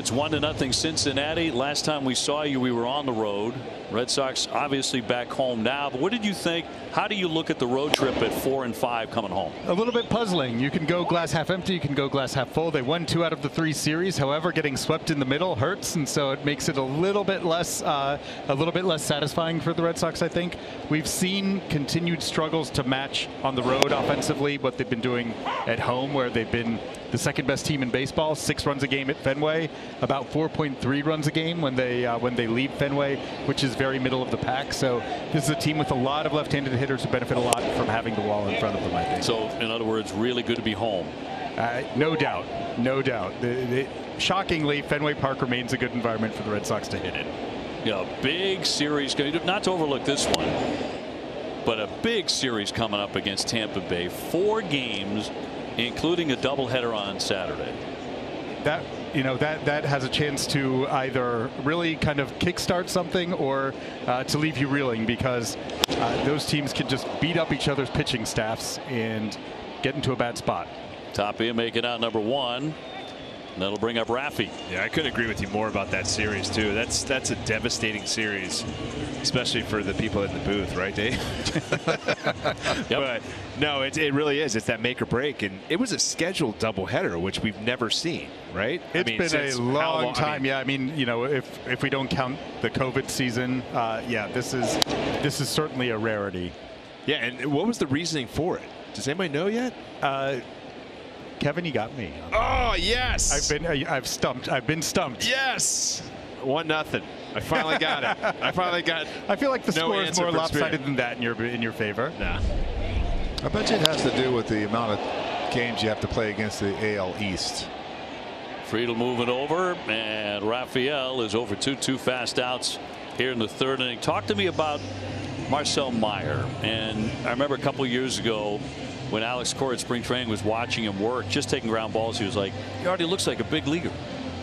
It's one to nothing Cincinnati. Last time we saw you, we were on the road. Red Sox obviously back home now. But what did you think? How do you look at the road trip at four and five coming home? a little bit puzzling. You can go glass half empty, you can go glass half full. They won two out of the three series. However, getting swept in the middle hurts, and so it makes it a little bit less, uh, a little bit less satisfying for the Red Sox. I think we've seen continued struggles to match on the road offensively what they've been doing at home, where they've been the second best team in baseball, six runs a game at Fenway, about 4.3 runs a game when they uh, when they leave Fenway, which is very middle of the pack. So this is a team with a lot of left-handed hitters who benefit a lot from having the wall in front of them. I think. So, in other words, really good to be home. Uh, no doubt, no doubt. The, the, shockingly, Fenway Park remains a good environment for the Red Sox to hit in. You know, big series. Not to overlook this one, but a big series coming up against Tampa Bay. Four games, including a doubleheader on Saturday. That you know that that has a chance to either really kind of kickstart something or uh, to leave you reeling because uh, those teams can just beat up each other's pitching staffs and get into a bad spot. Tapia making out number one. And that'll bring up Raffy. Yeah, I couldn't agree with you more about that series too. That's that's a devastating series, especially for the people in the booth, right, Dave? But no, it, it really is. It's that make or break, and it was a scheduled doubleheader, which we've never seen, right? It's been a how long I time. mean, yeah, I mean, you know, if if we don't count the COVID season, uh, yeah, this is this is certainly a rarity. yeah. And what was the reasoning for it? Does anybody know yet? Uh, Kevin, you got me. Oh yes, I've been uh, I've stumped. I've been stumped. yes. One nothing. I finally got it. I finally got. I feel like the No score is more from lopsided Spirit. than that in your in your favor. Nah. I bet you it has to do with the amount of games you have to play against the AL East. Friedl moving over, and Raphael is over two two fast outs here in the third inning. Talk to me about Marcel Mayer. And I remember a couple years ago when Alex Cora at spring training was watching him work, just taking ground balls. He was like, he already looks like a big leaguer.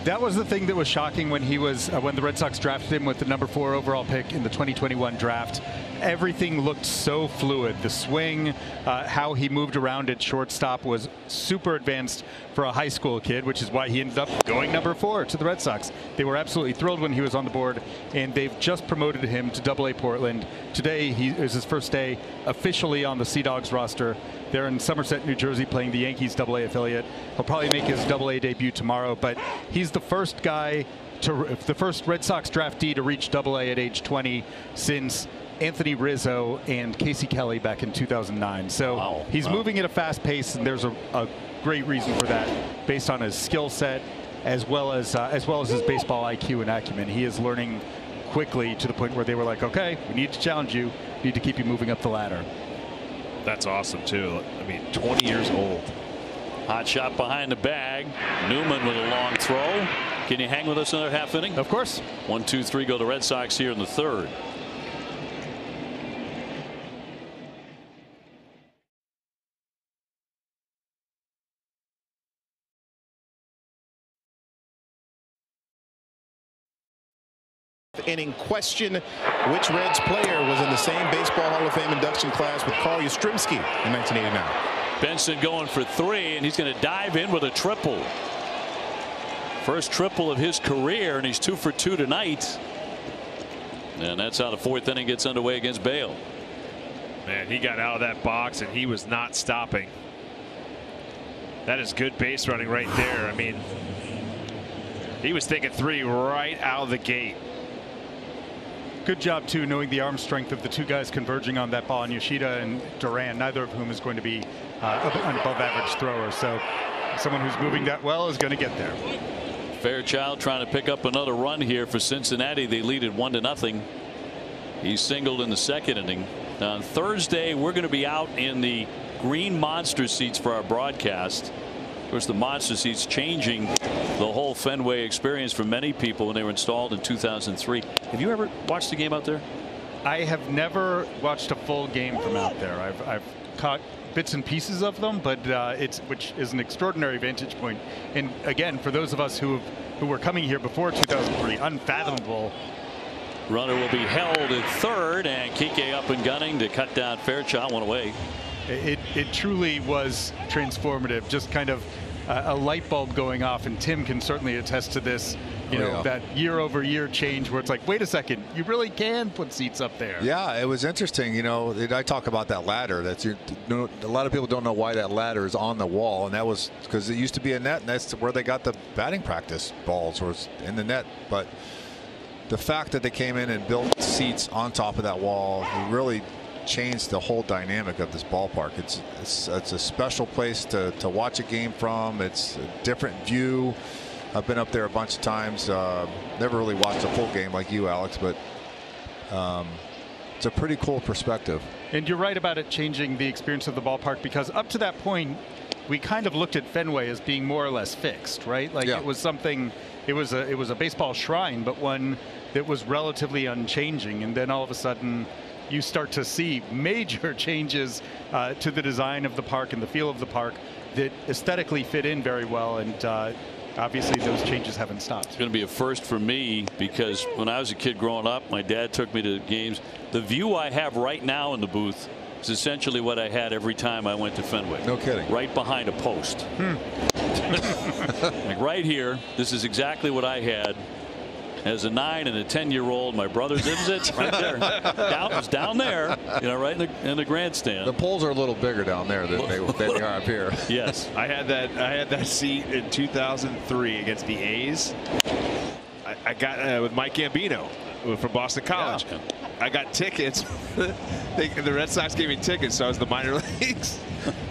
That was the thing that was shocking when he was uh, when the Red Sox drafted him with the number four overall pick in the 2021 draft. Everything looked so fluid. The swing, uh, how he moved around at shortstop was super advanced for a high school kid, which is why he ended up going number four to the Red Sox. They were absolutely thrilled when he was on the board, and they've just promoted him to Double A Portland. Today he is his first day officially on the Sea Dogs roster. They're in Somerset, New Jersey, playing the Yankees Double A affiliate. He'll probably make his Double A debut tomorrow, but he's the first guy to the first Red Sox draftee to reach Double A at age 20 since Anthony Rizzo and Casey Kelly back in 2009. So Wow. he's Wow. moving at a fast pace, and there's a, a great reason for that, based on his skill set as well as uh, as well as his baseball IQ and acumen. He is learning quickly to the point where they were like, okay, we need to challenge you, we need to keep you moving up the ladder. That's awesome too. I mean, 20 years old. Hot shot behind the bag. Newman with a long throw. Can you hang with us another half inning? Of course. One, two, three go the Red Sox here in the third. Inning question which Reds player was in the same Baseball Hall of Fame induction class with Carl Yastrzemski in 1989. Benson going for three, and he's going to dive in with a triple. First triple of his career, and he's two for two tonight. And that's how the fourth inning gets underway against Bello. Man, he got out of that box and he was not stopping. That is good base running right there. I mean, he was thinking three right out of the gate. Good job, too, knowing the arm strength of the two guys converging on that ball, and Yoshida and Duran, neither of whom is going to be uh, an above average thrower. So someone who's moving that well is going to get there. Fairchild trying to pick up another run here for Cincinnati. They lead it one to nothing. He singled in the second inning. Now, on Thursday, we're going to be out in the green monster seats for our broadcast. Of course, the monster seats changing the whole Fenway experience for many people when they were installed in 2003. Have you ever watched the game out there? I have never watched a full game from out there. I've, I've caught bits and pieces of them, but uh, it's which is an extraordinary vantage point. And again, for those of us who have, who were coming here before 2003, unfathomable. Runner will be held at third, and Kike up and gunning to cut down Fairchild one away. It, it truly was transformative. Just kind of a, a light bulb going off, and Tim can certainly attest to this. You Oh, know yeah. that year over year change where it's like, wait a second, you really can put seats up there. Yeah, it was interesting. You know, it- I talk about that ladder. That's you know, a lot of people don't know why that ladder is on the wall, and that was because it used to be a net, and that's where they got the batting practice balls was in the net. But the fact that they came in and built seats on top of that wall really changed the whole dynamic of this ballpark. It's it's, it's a special place to to watch a game from. It's a different view. I've been up there a bunch of times. Uh, never really watched a full game like you, Alex, but um, it's a pretty cool perspective. And you're right about it changing the experience of the ballpark because up to that point, we kind of looked at Fenway as being more or less fixed, right? Like Yeah. it was something, it was a it was a baseball shrine, but one that was relatively unchanging. And then all of a sudden, you start to see major changes uh, to the design of the park and the feel of the park that aesthetically fit in very well. And uh, obviously, those changes haven't stopped. It's going to be a first for me because when I was a kid growing up, my dad took me to games. The view I have right now in the booth is essentially what I had every time I went to Fenway. No kidding. Right behind a post. like right here, this is exactly what I had as a nine and a ten year old. My brother's in it right there. down, it's down there, you know, right in the, in the grandstand. The poles are a little bigger down there than they, than they are up here. yes. I had that. I had that seat in 2003 against the A's. I, I got uh, with Mike Gambino from Boston College. Yeah. I got tickets. they, the Red Sox gave me tickets, so I was the minor leagues.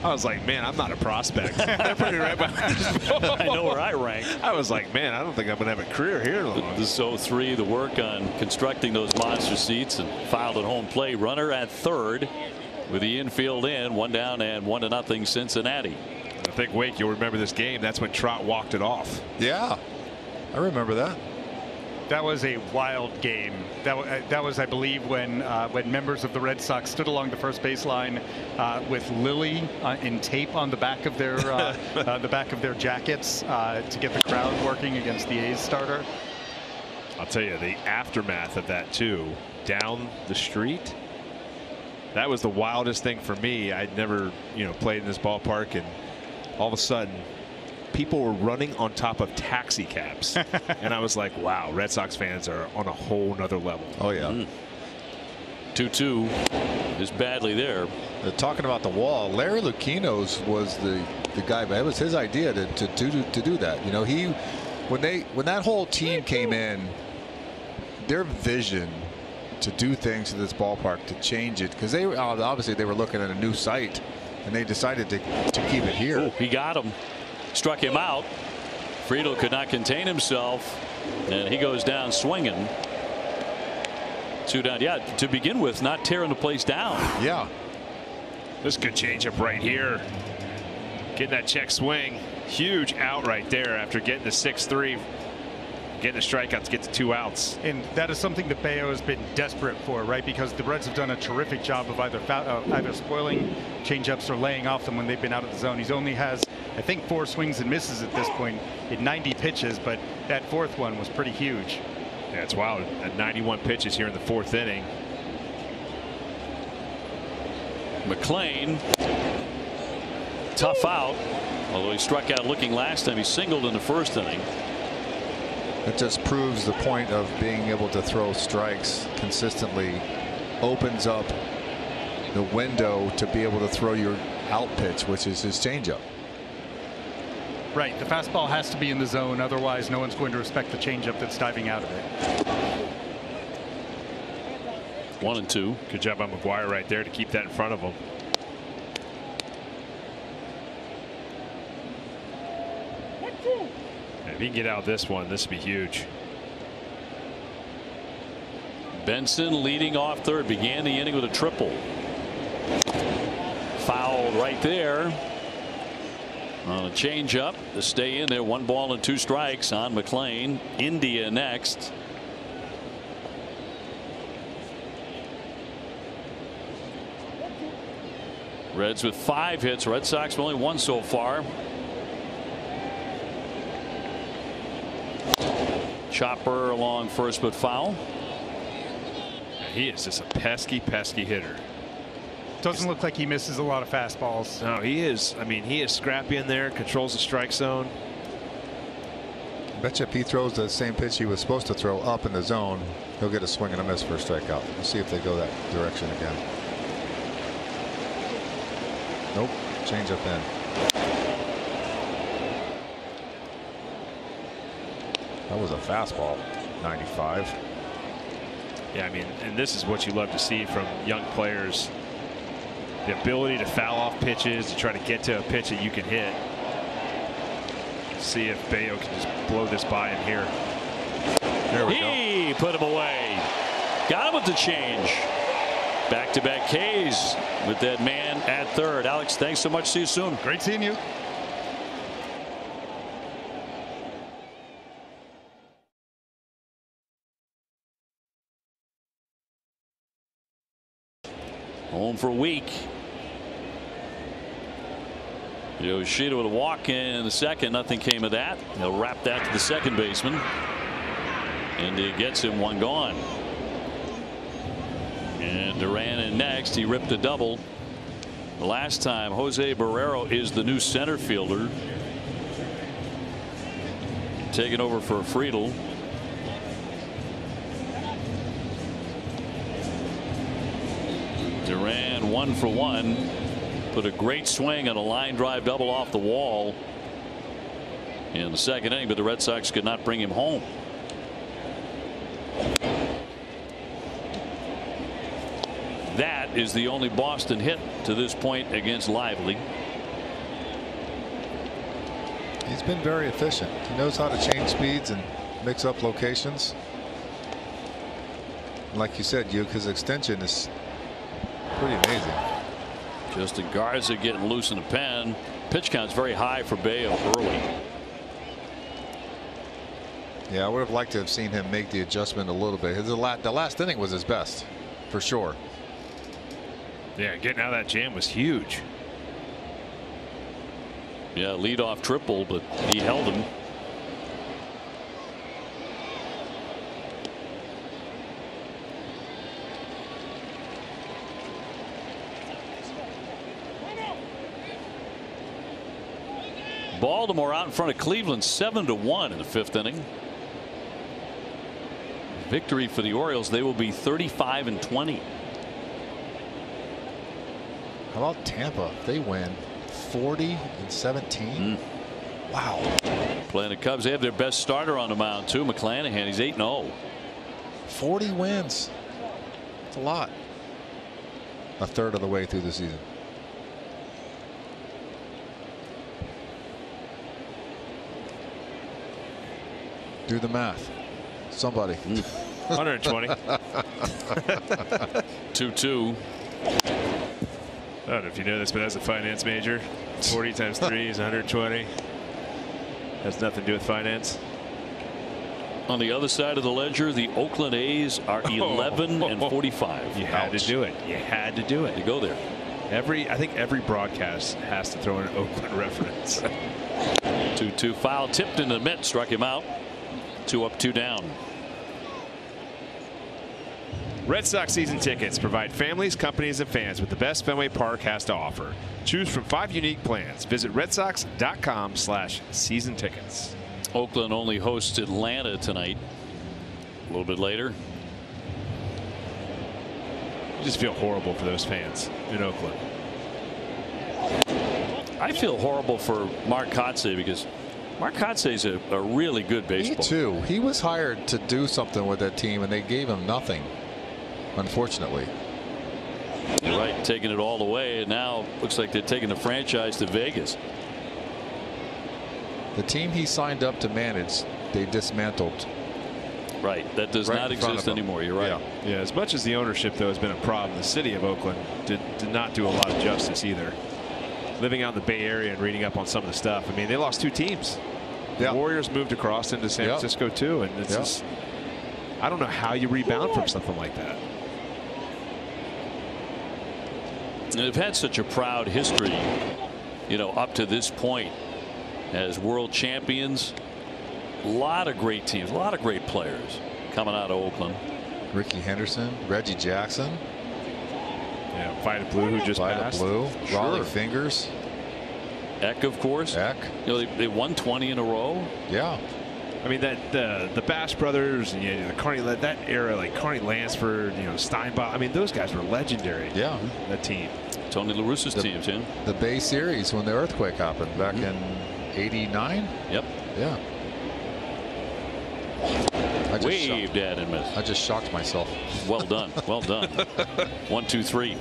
I was like, man, I'm not a prospect. They're putting me right behind. I know where I rank. I was like, man, I don't think I'm gonna have a career here long. This is 03, the work on constructing those monster seats and filed at home play. Runner at third with the infield in, one down and one to nothing Cincinnati. I think Wake, you'll remember this game. That's when Trot walked it off. Yeah, I remember that. That was a wild game. That, uh, that was, I believe, when uh, when members of the Red Sox stood along the first baseline uh, with Lily uh, in tape on the back of their uh, uh, the back of their jackets uh, to get the crowd working against the A's starter. I'll tell you the aftermath of that too. Down the street. That was the wildest thing for me. I'd never, you know, played in this ballpark, and all of a sudden, people were running on top of taxi cabs, and I was like, "Wow, Red Sox fans are on a whole nother level." Oh yeah. Mm. 2 2 is badly there. Uh, talking about the wall, Larry Lucchino's was the the guy. But it was his idea to to to, to do that. You know, he when they when that whole team came in, their vision to do things to this ballpark to change it because they obviously they were looking at a new site and they decided to, to keep it here. Ooh, he got him, struck him out. Friedl could not contain himself, and he goes down swinging. Two down. Yeah, to begin with, not tearing the place down. Yeah. This good changeup right here. Getting that check swing. Huge out right there after getting the 6-3. Getting a strikeout to get to two outs. And that is something that Bello has been desperate for, right? Because the Reds have done a terrific job of either uh, either spoiling changeups or laying off them when they've been out of the zone. He's only has, I think, four swings and misses at this point in 90 pitches, but that fourth one was pretty huge. Yeah, it's wild. At 91 pitches here in the fourth inning. McLain, tough out. Although he struck out looking last time, he singled in the first inning. It just proves the point of being able to throw strikes consistently opens up the window to be able to throw your out pitch, which is his changeup. Right. The fastball has to be in the zone. Otherwise, no one's going to respect the changeup that's diving out of it. One and two. Good job on McGuire right there to keep that in front of him. If he can get out this one, this would be huge. Benson leading off third began the inning with a triple. Fouled right there on a changeup to stay in there. One ball and two strikes on McLain. India next. Reds with five hits. Red Sox only one so far. Chopper along first but foul. He is just a pesky, pesky hitter. Doesn't look like he misses a lot of fastballs. No, he is. I mean, he is scrappy in there, controls the strike zone. Bet you if he throws the same pitch he was supposed to throw up in the zone, he'll get a swing and a miss for a strikeout. We'll see if they go that direction again. Nope. Change up in. That was a fastball. 95. Yeah, I mean, and this is what you love to see from young players. The ability to foul off pitches, to try to get to a pitch that you can hit. See if Bello can just blow this by him here. There we go. he go. put him away. Got him with the change. Back to back K's with that man at third. Alex, thanks so much. See you soon. Great seeing you. Home for a week. Yoshida with a walk in the second. Nothing came of that. He'll wrap that to the second baseman. And he gets him one gone. And Duran in next. He ripped a double. The last time Jose Barrero is the new center fielder. Taking over for Friedl. One for one. Put a great swing and a line drive double off the wall in the second inning, but the Red Sox could not bring him home. That is the only Boston hit to this point against Lively. He's been very efficient. He knows how to change speeds and mix up locations. Like you said, Duke, his extension is pretty amazing. Justin Garza getting loose in the pen. Pitch count's very high for Bello early. Yeah, I would have liked to have seen him make the adjustment a little bit. His, the, last, the last inning was his best, for sure. Yeah, getting out of that jam was huge. Yeah, leadoff triple, but he held him. Baltimore out in front of Cleveland 7 to 1 in the fifth inning. Victory for the Orioles. They will be 35 and 20. How about Tampa? They win 40 and 17. Mm. Wow. Playing the Cubs. They have their best starter on the mound, too. McClanahan. He's 8 0. 40 wins. That's a lot. A third of the way through the season. Do the math. Somebody. 120. 2-2. I don't know if you know this, but as a finance major, 40 times 3 is 120. Has nothing to do with finance. On the other side of the ledger, the Oakland A's are 11 and 45. You had Ouch. to do it. You had to do They it. go there. Every I think every broadcast has to throw in an Oakland reference. 2-2 foul tipped into the mitt, struck him out. Two up, two down. Red Sox season tickets provide families, companies, and fans with the best Fenway Park has to offer. Choose from five unique plans. Visit redsox.com slash season tickets. Oakland only hosts Atlanta tonight. A little bit later. I just feel horrible for those fans in Oakland. I feel horrible for Mark Kotsay because Mark Kotsay is a, a really good baseball. baseball. too. He was hired to do something with that team, and they gave him nothing. Unfortunately. You're right, taking it all away, and now looks like they're taking the franchise to Vegas. The team he signed up to manage, they dismantled. Right, that does Right not exist anymore. You're right. Yeah. Yeah, as much as the ownership, though, has been a problem, the city of Oakland did, did not do a lot of justice either. Living out in the Bay Area and reading up on some of the stuff, I mean, they lost two teams. The Warriors moved across into San Yeah. Francisco, too, and it's Yeah. just, I don't know how you rebound from something like that. And they've had such a proud history, you know, up to this point as world champions. A lot of great teams, a lot of great players coming out of Oakland. Rickey Henderson, Reggie Jackson, Yeah, Vida Blue, who just Vida passed. Blue, Sure. Rollie Fingers, Eck, of course. Eck. You know, they, they won 20 in a row. Yeah. I mean that the the Bash brothers and you know, the Carney that era like Carney Lansford you know Steinbach I mean those guys were legendary Yeah. that team Tony La Russa's The- teams, yeah. The Bay Series when the earthquake happened back Mm-hmm. in 89. Yep. Yeah. I just, Waved shocked, at and missed. I just shocked myself. Well done. Well done. One, two, three.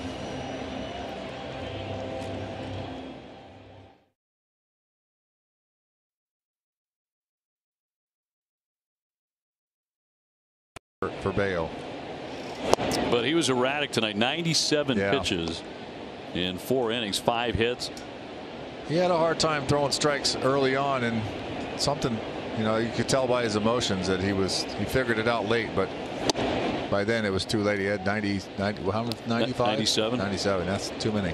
For, Bello. But he was erratic tonight. 97 Yeah. pitches in four innings, five hits. He had a hard time throwing strikes early on, and something, you know, you could tell by his emotions that he was he figured it out late, but by then it was too late. He had 90, 90 how much? 95? 97. 97. That's too many.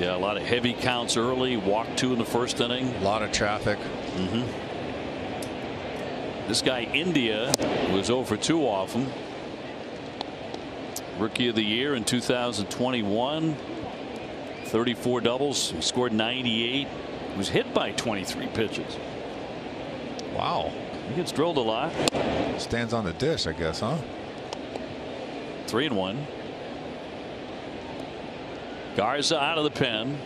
Yeah, a lot of heavy counts early. Walked two in the first inning. A lot of traffic. Mm-hmm. This guy India was over two off him. Rookie of the year in 2021. 34 doubles. He scored 98. Was hit by 23 pitches. Wow. He gets drilled a lot. Stands on the dish, I guess, huh? Three and one. Garza out of the pen.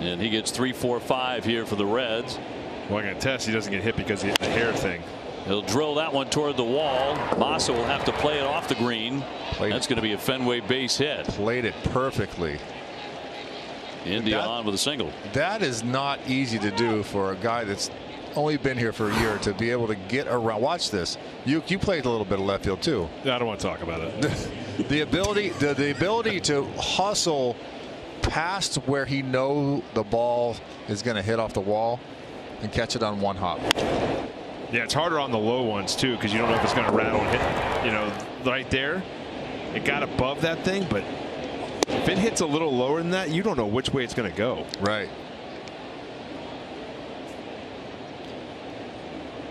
And he gets three, four, five here for the Reds. Well I can test he doesn't get hit because of the hair thing He'll drill that one toward the wall. Masa will have to play it off the green. Played That's going to be a Fenway base hit. Played it perfectly. India That- on with a single. That is not easy to do for a guy that's only been here for a year to be able to get around. Watch this. You you played a little bit of left field too. I don't want to talk about it the ability the, the ability to hustle past where he know the ball is going to hit off the wall and catch it on one hop. yeah it's harder on the low ones too because you don't know if it's going to rattle and hit you know right there it got above that thing but if it hits a little lower than that you don't know which way it's going to go Right.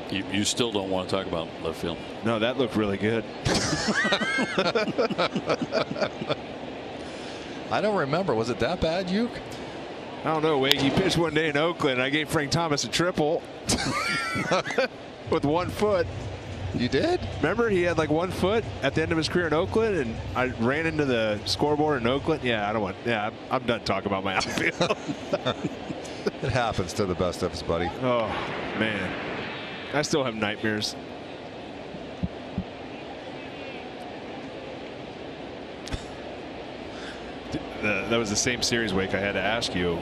You, you still don't want to talk about left field. no that looked really good I don't remember. Was it that bad, Youk? I don't know Wake you pitched one day in Oakland I gave Frank Thomas a triple with one foot You did? Remember, he had like one foot at the end of his career in Oakland, and I ran into the scoreboard in Oakland. Yeah, I don't want. Yeah, I'm, I'm done talking about my outfield. It happens to the best of us, buddy. oh man, I still have nightmares. The, that was the same series Wake I had to ask you.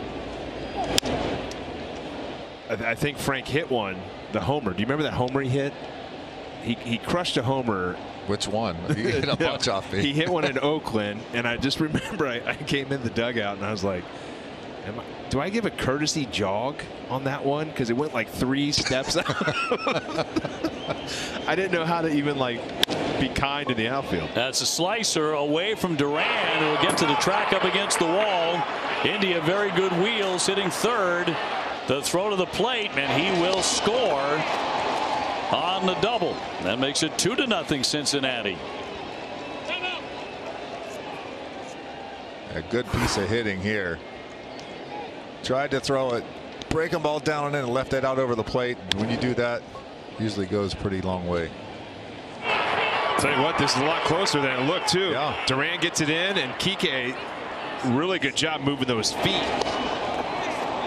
I, I, think Frank hit one, the homer. Do you remember that homer he hit? He he crushed a homer. Which one? He hit a bunch off me. He hit one in Oakland, and I just remember I, I came in the dugout and I was like, am I, do I give a courtesy jog on that one because it went like three steps out? I didn't know how to even like be kind in the outfield. That's a slicer away from Duran who will get to the track up against the wall. India very good wheels hitting third. The throw to the plate and he will score on the double. That makes it two to nothing Cincinnati. A good piece of hitting here. Tried to throw it, breaking ball down and then left it out over the plate. When you do that, usually goes pretty long way. Tell you what, this is a lot closer than it looked too. Yeah. Duran gets it in, and Kike, really good job moving those feet.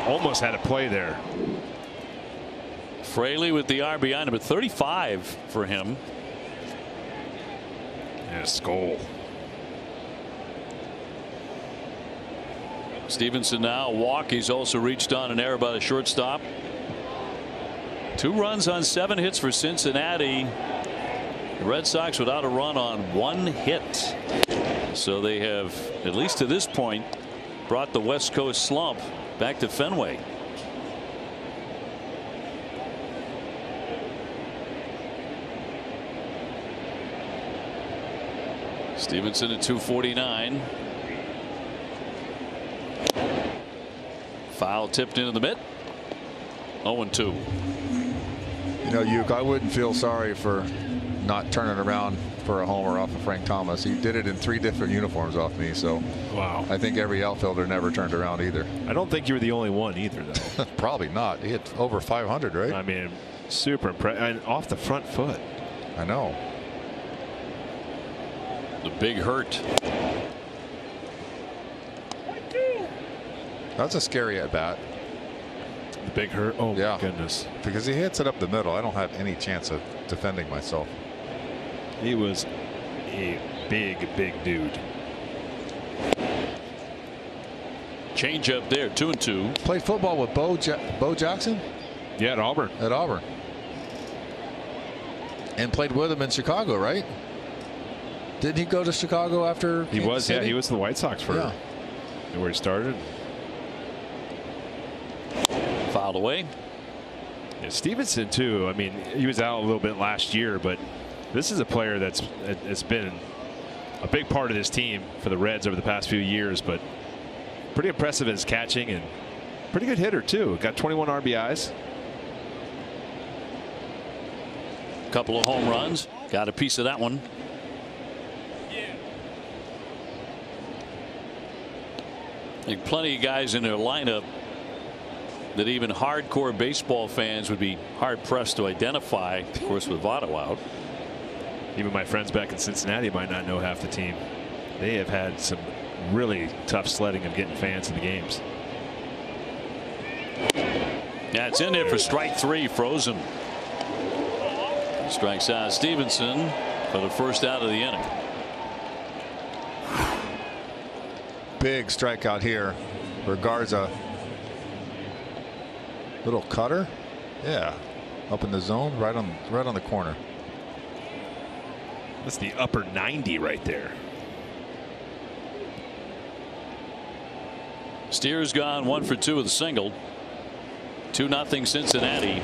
Almost had a play there. Fraley with the RBI number 35 for him. Yeah, Skol. Stephenson now walk. He's also reached on an error by the shortstop. Two runs on seven hits for Cincinnati. The Red Sox without a run on one hit. So they have, at least to this point, brought the West Coast slump back to Fenway. Stephenson at 249. Foul tipped into the mitt. 0 2. You know, Youk, I wouldn't feel sorry for not turning around for a homer off of Frank Thomas. He did it in three different uniforms off me. So wow. I think every outfielder never turned around either. I don't think you were the only one either, though. Probably not. He hit over 500, right? I mean, super impressive. And off the front foot. I know. The big hurt. That's a scary at bat. The big hurt. Oh yeah. goodness. Because he hits it up the middle. I don't have any chance of defending myself. He was a big, big dude. Change up there, two and two. Played football with Bo ja Bo Jackson. Yeah, at Auburn. At Auburn. And played with him in Chicago, right? Didn't he go to Chicago after? He was. City? Yeah, he was the White Sox for yeah. where he started. Fouled away. Yeah, Stephenson too. I mean, he was out a little bit last year, but this is a player that's it's been a big part of this team for the Reds over the past few years. But pretty impressive in his catching and pretty good hitter too. Got 21 RBIs. Couple of home runs. Got a piece of that one. Plenty of guys in their lineup that even hardcore baseball fans would be hard pressed to identify. Of course, with Votto out. Even my friends back in Cincinnati might not know half the team. They have had some really tough sledding of getting fans in the games. Yeah, it's in there for strike three, frozen. Strikes out Stephenson for the first out of the inning. big strikeout here for Garza. Little cutter. Yeah. Up in the zone, right on right on the corner. That's the upper 90 right there. Steer's gone one for two with a single. Two nothing Cincinnati.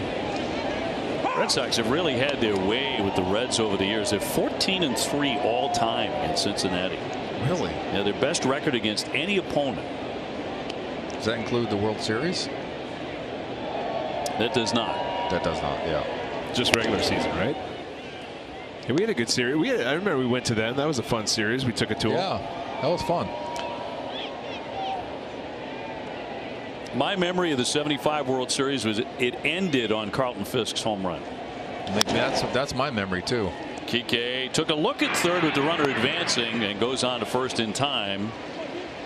Red Sox have really had their way with the Reds over the years. They're 14 and 3 all time in Cincinnati. Really? Yeah, their best record against any opponent. Does that include the World Series? That does not. That does not. Yeah. Just regular season, right? Yeah, we had a good series. We had, I remember we went to them. That was a fun series. We took a tour. Yeah, that was fun. My memory of the 75 World Series was it ended on Carlton Fisk's home run. That's that's my memory too. Kike took a look at third with the runner advancing and goes on to first in time.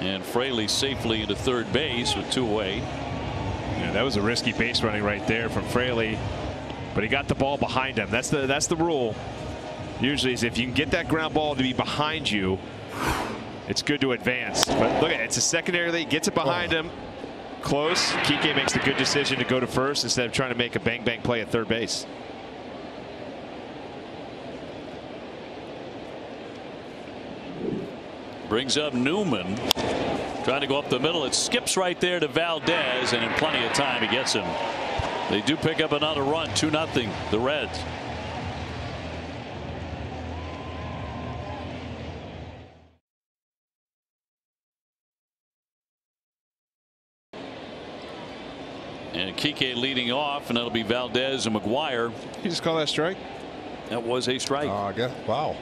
And Fraley safely into third base with two away. Yeah, that was a risky base running right there from Fraley. But he got the ball behind him. That's the that's the rule. Usually is if you can get that ground ball to be behind you, it's good to advance. But look at it, it's a secondary lead, gets it behind him. Close. Kike makes the good decision to go to first instead of trying to make a bang bang play at third base. Brings up Newman. Trying to go up the middle. It skips right there to Valdez, and in plenty of time, he gets him. They do pick up another run, 2 nothing. the Reds. And Kike leading off, and that'll be Valdez and McGuire. You just call that strike? That was a strike. Oh, I guess, wow.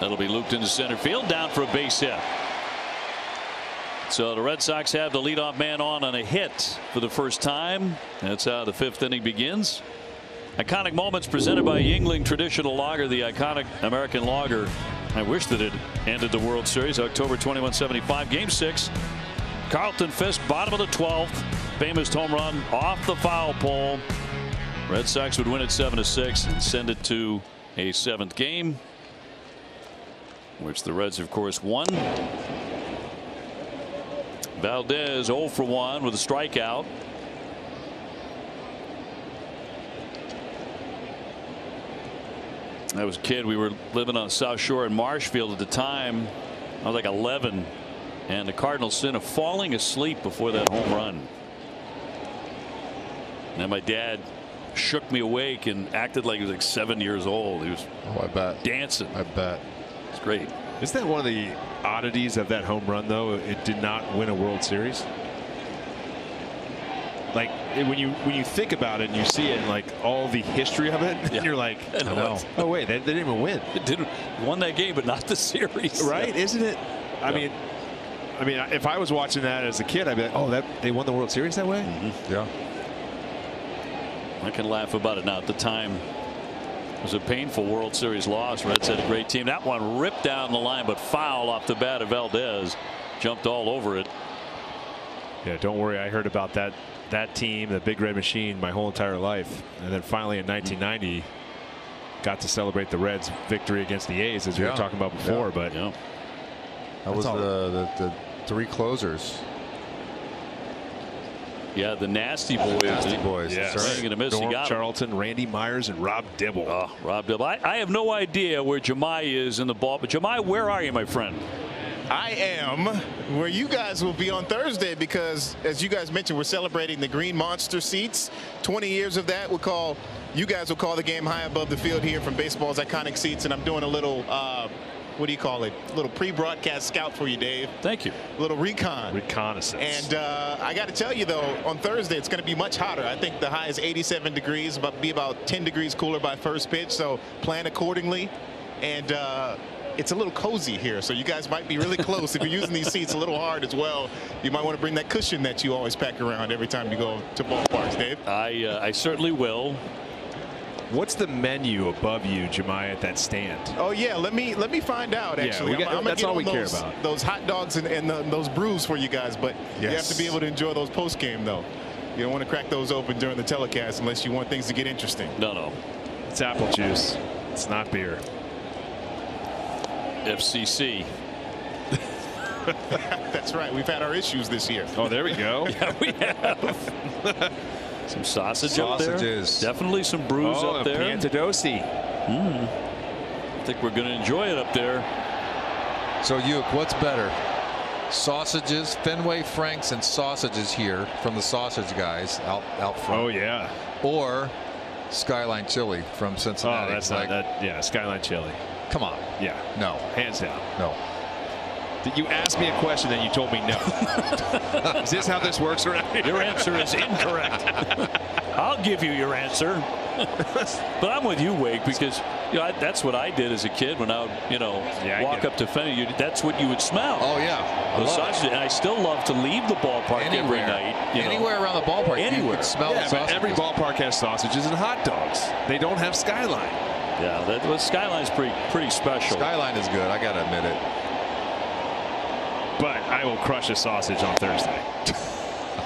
That'll be looped into center field, down for a base hit. So the Red Sox have the leadoff man on on a hit for the first time. That's how the fifth inning begins. Iconic moments presented by Yuengling Traditional Lager, the iconic American lager. I wish that it ended the World Series October 21 75 game six. Carlton Fisk bottom of the 12th famous home run off the foul pole. Red Sox would win it 7 to 6 and send it to a seventh game which the Reds of course won. Valdez 0 for 1 with a strikeout. I was a kid. We were living on the South Shore in Marshfield at the time. I was like 11, and the Cardinals sin of falling asleep before that home run. And then my dad shook me awake and acted like he was like seven years old. He was oh, I bet. dancing. I bet. It's great. Isn't that one of the oddities of that home run, though? It did not win a World Series. Like when you when you think about it and you see it, and like all the history of it, yeah. and you're like, I know. oh wait, they, they, didn't even win. It didn't won that game, but not the series, right? Isn't it? I yeah. mean, I mean, if I was watching that as a kid, I'd be like, oh, that they won the World Series that way. Mm -hmm. Yeah. I can laugh about it now. At the time, it was a painful World Series loss. Reds had a great team. That one ripped down the line, but foul off the bat of Valdez. Jumped all over it. Yeah, don't worry. I heard about that that team, the Big Red Machine, my whole entire life. And then finally in 1990, got to celebrate the Reds' victory against the A's, as yeah. we were talking about before. Yeah. But yeah. that was the, the, the three closers. Yeah, the nasty boys. Nasty boys. Yes. Right. Gonna miss. Norm Charlton, Randy Myers, and Rob Dibble. Oh, Rob Dibble. I, I, have no idea where Jahmai is in the ball, but Jahmai, where are you, my friend? I am where you guys will be on Thursday because, as you guys mentioned, we're celebrating the Green Monster seats. 20 years of that. We'll call you guys will call the game high above the field here from baseball's iconic seats, and I'm doing a little. Uh, what do you call it? A little pre-broadcast scout for you, Dave. Thank you. A little recon. Reconnaissance. And uh, I got to tell you, though, on Thursday, it's going to be much hotter. I think the high is 87 degrees, but be about 10 degrees cooler by first pitch. So plan accordingly. And uh, it's a little cozy here, so you guys might be really close. if you're using these seats a little hard as well, you might want to bring that cushion that you always pack around every time you go to ballparks, Dave. I uh, I certainly will. What's the menu above you, Jahmai, at that stand? Oh yeah, let me let me find out. Actually, yeah, I'm, I'm that's all we those, care about. Those hot dogs and, and the, those brews for you guys, but yes. you have to be able to enjoy those post game though. You don't want to crack those open during the telecast unless you want things to get interesting. No, no. It's apple juice. It's not beer. FCC. That's right. We've had our issues this year. Oh, there we go. yeah, we have. Some sausage up there. Sausages. Definitely some brews oh, up there. Piantedosi. Mm. I think we're going to enjoy it up there. So, Youk, what's better? Sausages, Fenway Franks and sausages here from the sausage guys out, out front. Oh, yeah. Or Skyline Chili from Cincinnati. Oh, that's like, not that. Yeah, Skyline Chili. Come on. Yeah. No. Hands down. No. That you asked me a question and you told me no. is this how this works around here? Your answer is incorrect. I'll give you your answer. but I'm with you, Wake, because you know, I, that's what I did as a kid when I would, you know, yeah, walk up to Fenway. that's what you would smell. Oh, yeah. Those sausages. And I still love to leave the ballpark Anywhere. every night. Anywhere know. around the ballpark. Anywhere. smell yeah, but every ballpark has sausages and hot dogs. They don't have Skyline. Yeah, that well, Skyline's pretty pretty special. Skyline is good. I got to admit it. But I will crush a sausage on Thursday.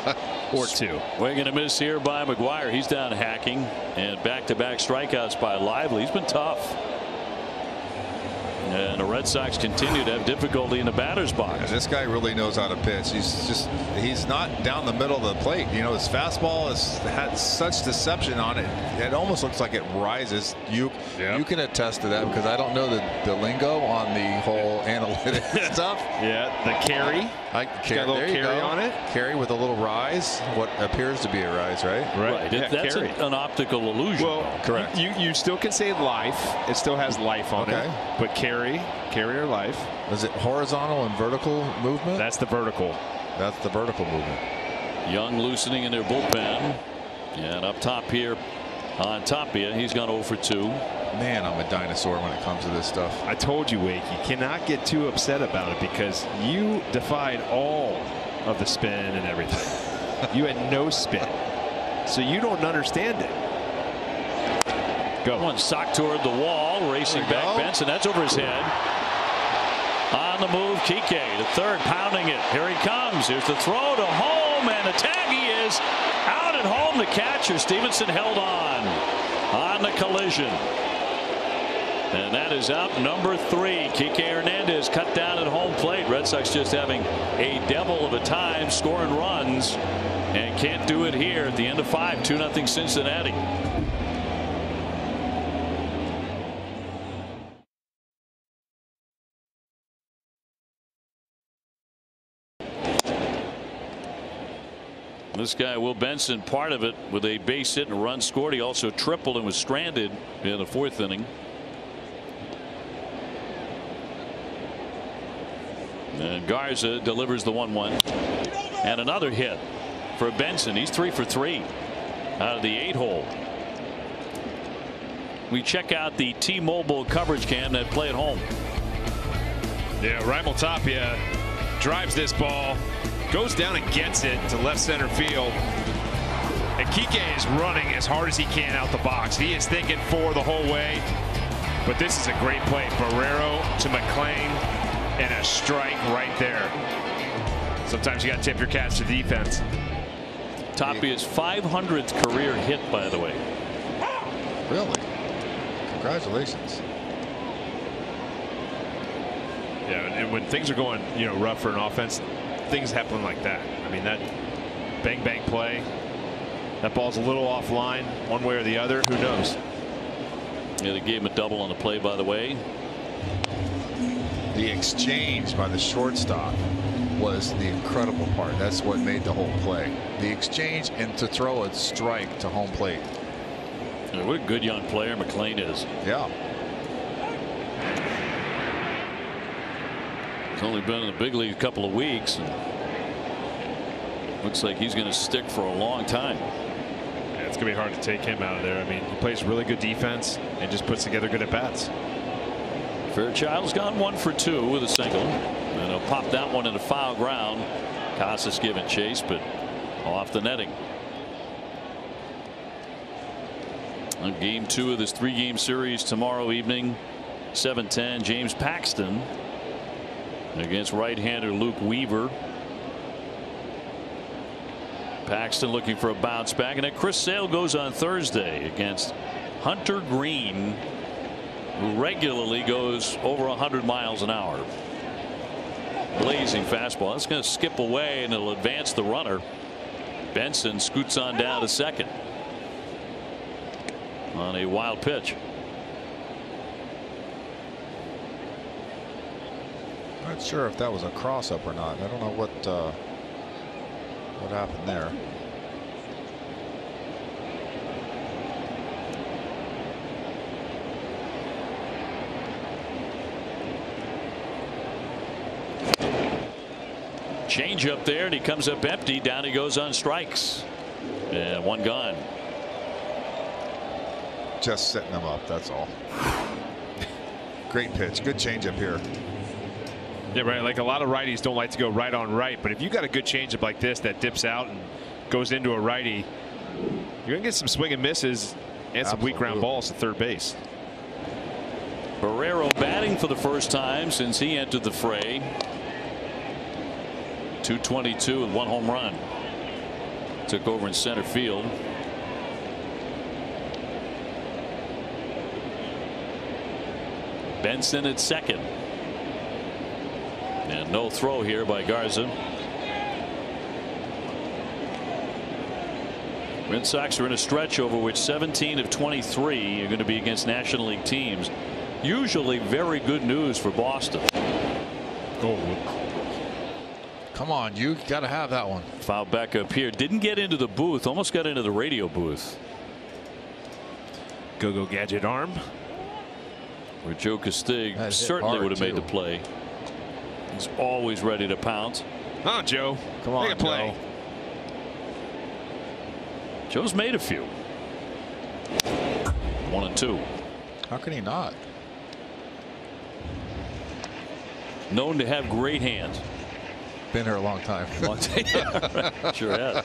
or two. We're going to miss here by McGuire. He's down hacking and back to back strikeouts by Lively. He's been tough. And the Red Sox continue to have difficulty in the batter's box. And this guy really knows how to pitch. He's just he's not down the middle of the plate. You know, his fastball has had such deception on it. It almost looks like it rises. You Yep. you can attest to that because I don't know the, the lingo on the whole analytic stuff. Yeah, the carry. I got a little there you carry go. on it. Carry with a little rise. What appears to be a rise, right? Right. It- Yeah, that's carry. a- an optical illusion. Well, Correct. You you still can say life. It still has life on Okay. it. But carry, carry or life. Is it horizontal and vertical movement? That's the vertical. That's the vertical movement. Young loosening in their bullpen. And up top here on Tapia, he's gone 0 for 2. Man, I'm a dinosaur when it comes to this stuff. I told you, Wake, you cannot get too upset about it because you defied all of the spin and everything. you had no spin. So you don't understand it. Go. One sock toward the wall, racing back go. Benson. That's over his head. On the move, Kike, the third, pounding it. Here he comes. Here's the throw to home, and the tag he is out at home. The catcher, Stephenson, held on on the collision. And that is out number three. Kike Hernandez cut down at home plate. Red Sox just having a devil of a time scoring runs and can't do it here at the end of five. 2 nothing Cincinnati. This guy, Will Benson, part of it with a base hit and run scored. He also tripled and was stranded in the fourth inning. And Garza delivers the 1 1. And another hit for Benson. He's three for three out of the eight hole. We check out the T Mobile coverage cam that play at home. Yeah, Raimel Tapia drives this ball, goes down and gets it to left center field. And Kike is running as hard as he can out the box. He is thinking four the whole way. But this is a great play. Barrero to McLain and a strike right there. Sometimes you got to tip your cats to defense. Tapia's 500th career hit, by the way. Really? Congratulations. Yeah, and when things are going, you know, rough for an offense, things happen like that. I mean, that bang bang play, that ball's a little offline, one way or the other. Who knows? Yeah, they gave him a double on the play, by the way. The exchange by the shortstop was the incredible part. That's what made the whole play. The exchange and to throw a strike to home plate. Yeah, what a good young player McLain is. Yeah. Only been in the big league a couple of weeks. And looks like he's going to stick for a long time. Yeah, it's gonna be hard to take him out of there. I mean, he plays really good defense and just puts together good at bats. Fairchild's gone one for two with a single. And he'll pop that one into foul ground. Casas giving chase, but off the netting. On game two of this three game series tomorrow evening 7:10 James Paxton against right-hander Luke Weaver. Paxton looking for a bounce back and then Chris Sale goes on Thursday against Hunter Greene who regularly goes over 100 miles an hour. Blazing fastball. That's going to skip away and it'll advance the runner. Benson scoots on down to second on a wild pitch. Not sure if that was a cross up or not. I don't know what uh, what happened there. Change up there and he comes up empty. Down he goes on strikes. And one gone. Just setting them up. That's all. Great pitch. Good change up here. Yeah, right. Like a lot of righties don't like to go right on right, but if you got a good changeup like this that dips out and goes into a righty, you're gonna get some swing and misses and some weak ground Absolutely. balls to third base. Barrero batting for the first time since he entered the fray. 222 with one home run. Took over in center field. Benson at second. And no throw here by Garza. Red Sox are in a stretch over which 17 of 23 are going to be against National League teams. Usually very good news for Boston. Oh, Come on, you got to have that one. Foul back up here. Didn't get into the booth. Almost got into the radio booth. go go gadget arm. Where Joe Castig certainly would have made the play. He's always ready to pounce. Oh, Joe. Come on, Make a play. Joe. Joe's made a few. One and two. How can he not? Known to have great hands. Been here a long time. Yeah, right. sure has.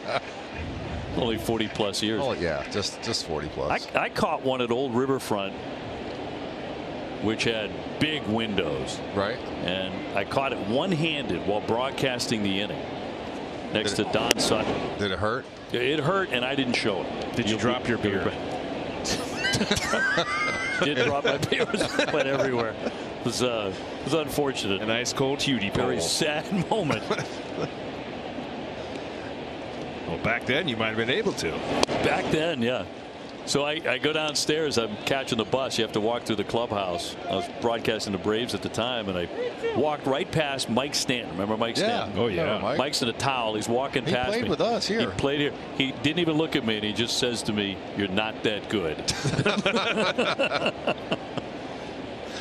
Only 40 plus years. oh yeah, just just 40 I, plus. I caught one at Old Riverfront, which had big windows, right? and I caught it one-handed while broadcasting the inning next to Did Don Sutton. Did it hurt? It hurt, and I didn't show it. Did you You'll drop your beer? Did drop my beer. It was- went everywhere. It was, uh, it was unfortunate. An ice cold cutie pole. Very sad moment. Well, back then you might have been able to. Back then, yeah. So I, I go downstairs. I'm catching the bus. You have to walk through the clubhouse. I was broadcasting the Braves at the time, and I walked right past Mike Stanton. Remember Mike Yeah. Stanton? Oh, yeah. Mike? Mike's in a towel. He's walking past. me. He played with us here. He played here. He didn't even look at me, and he just says to me, "You're not that good."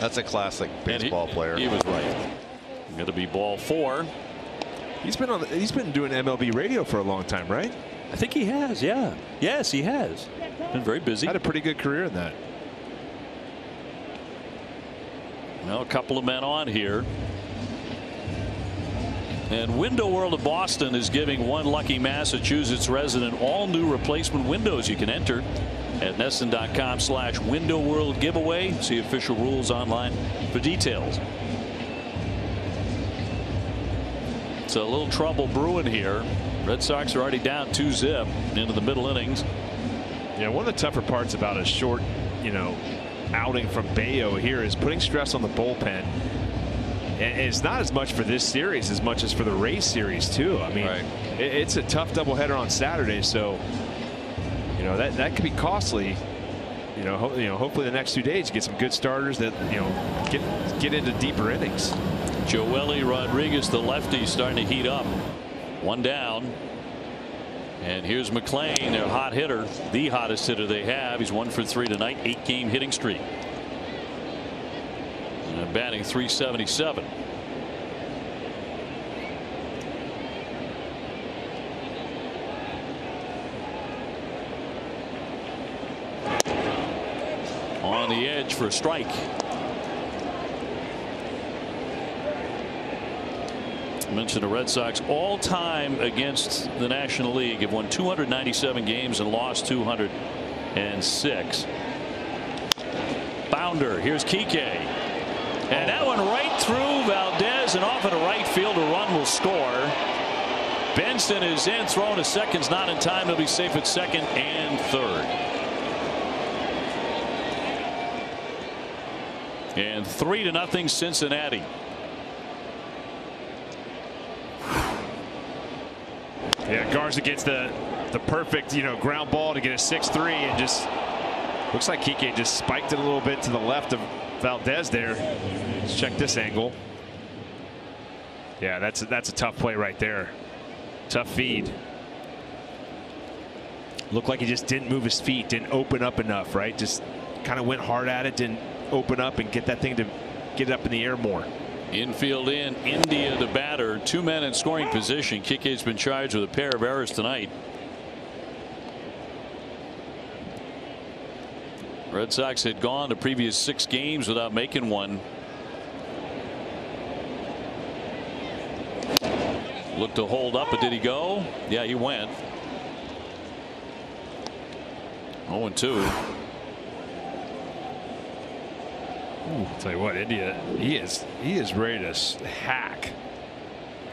That's a classic And he- baseball player. He was right. Going to be ball four. He's been on. He's been doing MLB radio for a long time, right? I think he has. Yeah. Yes, he has. Been very busy. Had a pretty good career in that. Now a couple of men on here. And Window World of Boston is giving one lucky Massachusetts resident all new replacement windows you can enter at NESN.com slash window world giveaway. See official rules online for details. It's a little trouble brewing here. Red Sox are already down two zip into the middle innings. Yeah, one of the tougher parts about a short, you know, outing from Bello here is putting stress on the bullpen. And it's not as much for this series as much as for the Rays series too. I mean, Right. it's a tough doubleheader on Saturday, so you know that that could be costly. You know, ho you know, hopefully the next two days you get some good starters that you know get get into deeper innings. Joely Rodriguez, the lefty, starting to heat up. One down. And here's McLain, their hot hitter, the hottest hitter they have. He's one for three tonight, eight game hitting streak. And batting 377. On the edge for a strike. Mentioned the Red Sox all time against the National League have won 297 games and lost 206. Bounder here's Kike. And that one right through Valdez and off into right field. A run will score. Benson is in thrown to second's not in time. He'll be safe at second and third. And three to nothing Cincinnati. Garza gets the the perfect you know ground ball to get a 6-3 and just looks like Kike just spiked it a little bit to the left of Valdez there. Let's check this angle. Yeah, that's a, that's a tough play right there. Tough feed. Looked like he just didn't move his feet, didn't open up enough, right? Just kind of went hard at it, didn't open up and get that thing to get it up in the air more. Infield in India the batter two men in scoring position Kike's been charged with a pair of errors tonight. Red Sox had gone the previous six games without making one. Looked to hold up but did he go? Yeah he went. 0 and 2. I'll tell you what, India, he is he is ready to hack.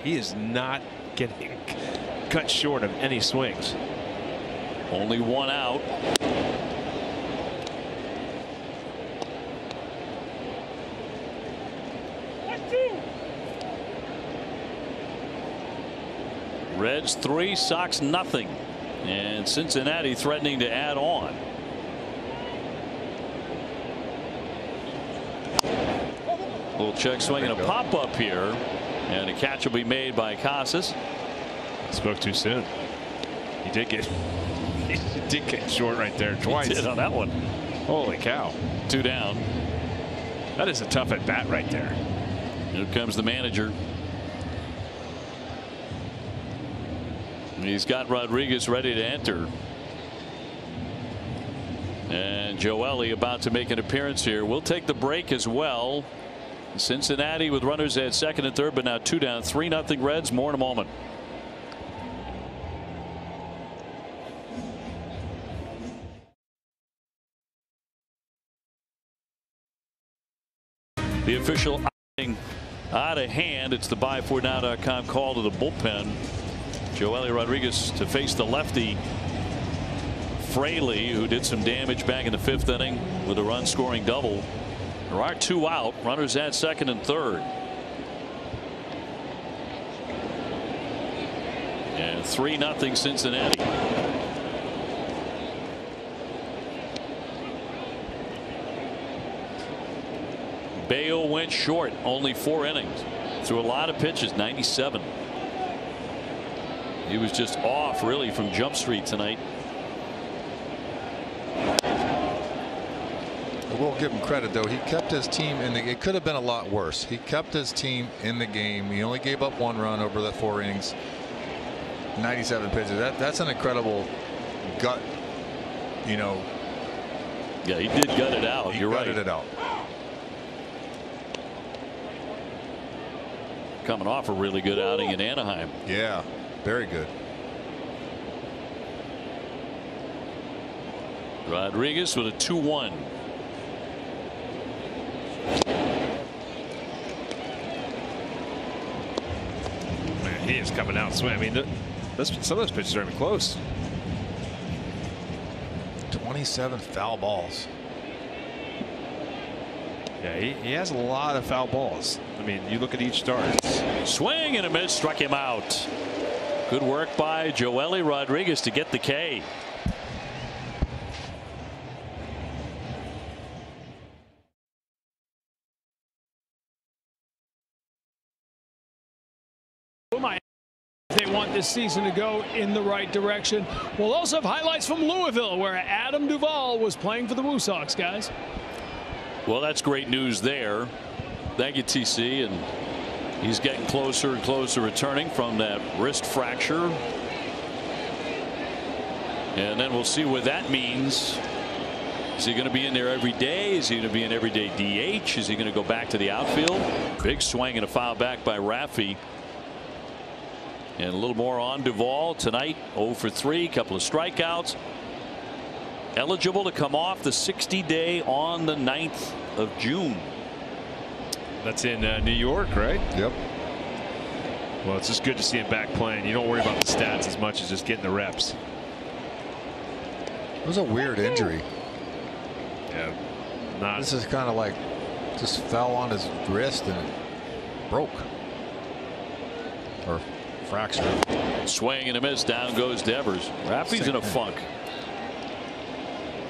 He is not getting cut short of any swings. Only one out. Reds three, Sox nothing. And Cincinnati threatening to add on. Little check swing and a pop up here. And a catch will be made by Casas. Spoke too soon. He did get he did get short right there twice. He did on that one. Holy cow. Two down. That is a tough at bat right there. Here comes the manager. He's got Rodriguez ready to enter. And Joely about to make an appearance here. We'll take the break as well. Cincinnati with runners at second and third, but now two down, three nothing Reds. More in a moment. The official out of hand. It's the buy4now.com call to the bullpen. Joely Rodriguez to face the lefty Fraley, who did some damage back in the fifth inning with a run scoring double. There are two out, runners at second and third. And 3 nothing Cincinnati. Bello went short, only four innings. Threw a lot of pitches, 97. He was just off really from Jump Street tonight. I will give him credit though. He kept his team in the. It could have been a lot worse. He kept his team in the game. He only gave up one run over the four innings. 97 pitches. That that's an incredible gut. You know. Yeah, he did gut it out. He You're gutted right. it out. Coming off a really good outing in Anaheim. Yeah, very good. Rodriguez with a 2-1. Man, he is coming out swing. I mean, this, some of those pitches aren't even close. 27 foul balls. Yeah, he, he has a lot of foul balls. I mean, you look at each start. Swing and a miss struck him out. Good work by Joely Rodriguez to get the K. they want this season to go in the right direction. We'll also have highlights from Louisville where Adam Duvall was playing for the Woo Sox guys. Well, that's great news there. Thank you, TC. And he's getting closer and closer returning from that wrist fracture. And then we'll see what that means. Is he going to be in there every day? Is he going to be an everyday DH? Is he going to go back to the outfield? Big swing and a foul back by Raffy. And a little more on Duvall tonight 0 for 3 couple of strikeouts eligible to come off the 60 day on the 9th of June. That's in uh, New York, right? Yep. Well, it's just good to see him back playing. You don't worry about the stats as much as just getting the reps. It was a weird injury. Yeah. Not. This is kind of like just fell on his wrist and broke or fractured. Swing and a miss. Down goes Devers. Raffy's in a funk.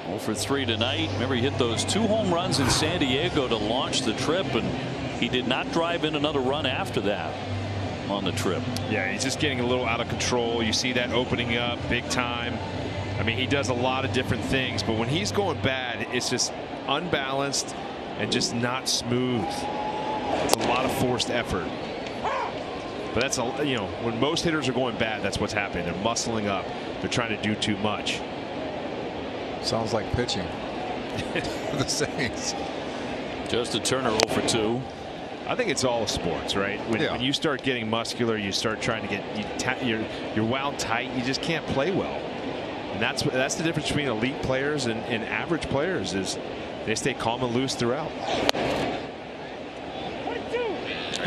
0 for 3 tonight. Remember, he hit those two home runs in San Diego to launch the trip, and he did not drive in another run after that on the trip. Yeah, he's just getting a little out of control. You see that opening up big time. I mean, he does a lot of different things, but when he's going bad, it's just unbalanced and just not smooth. It's a lot of forced effort. But that's a you know when most hitters are going bad, that's what's happening. They're muscling up. They're trying to do too much. Sounds like pitching. the Saints. Justin Turner 0 for 2. I think it's all sports, right? When, Yeah. when you start getting muscular, you start trying to get you ta- you're you're wound tight. You just can't play well, and that's that's the difference between elite players and, and average players is they stay calm and loose throughout.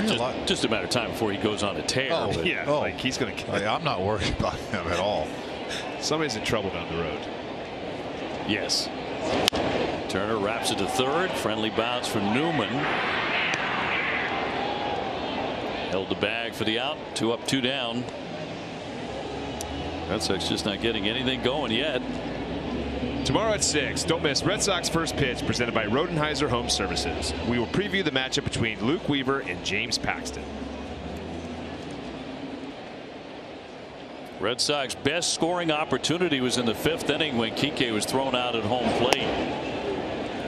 Just, just a matter of time before he goes on a tear. Oh, but Yeah, Oh. like he's gonna. Oh, like, I'm not worried about him at all. Somebody's in trouble down the road. Yes. Turner wraps it to third. Friendly bounce for Newman. Held the bag for the out. Two up, two down. Red Sox just not getting anything going yet. Tomorrow at 6, don't miss Red Sox first pitch presented by Rodenhiser Home Services. We will preview the matchup between Luke Weaver and James Paxton. Red Sox best scoring opportunity was in the fifth inning when Kike was thrown out at home plate.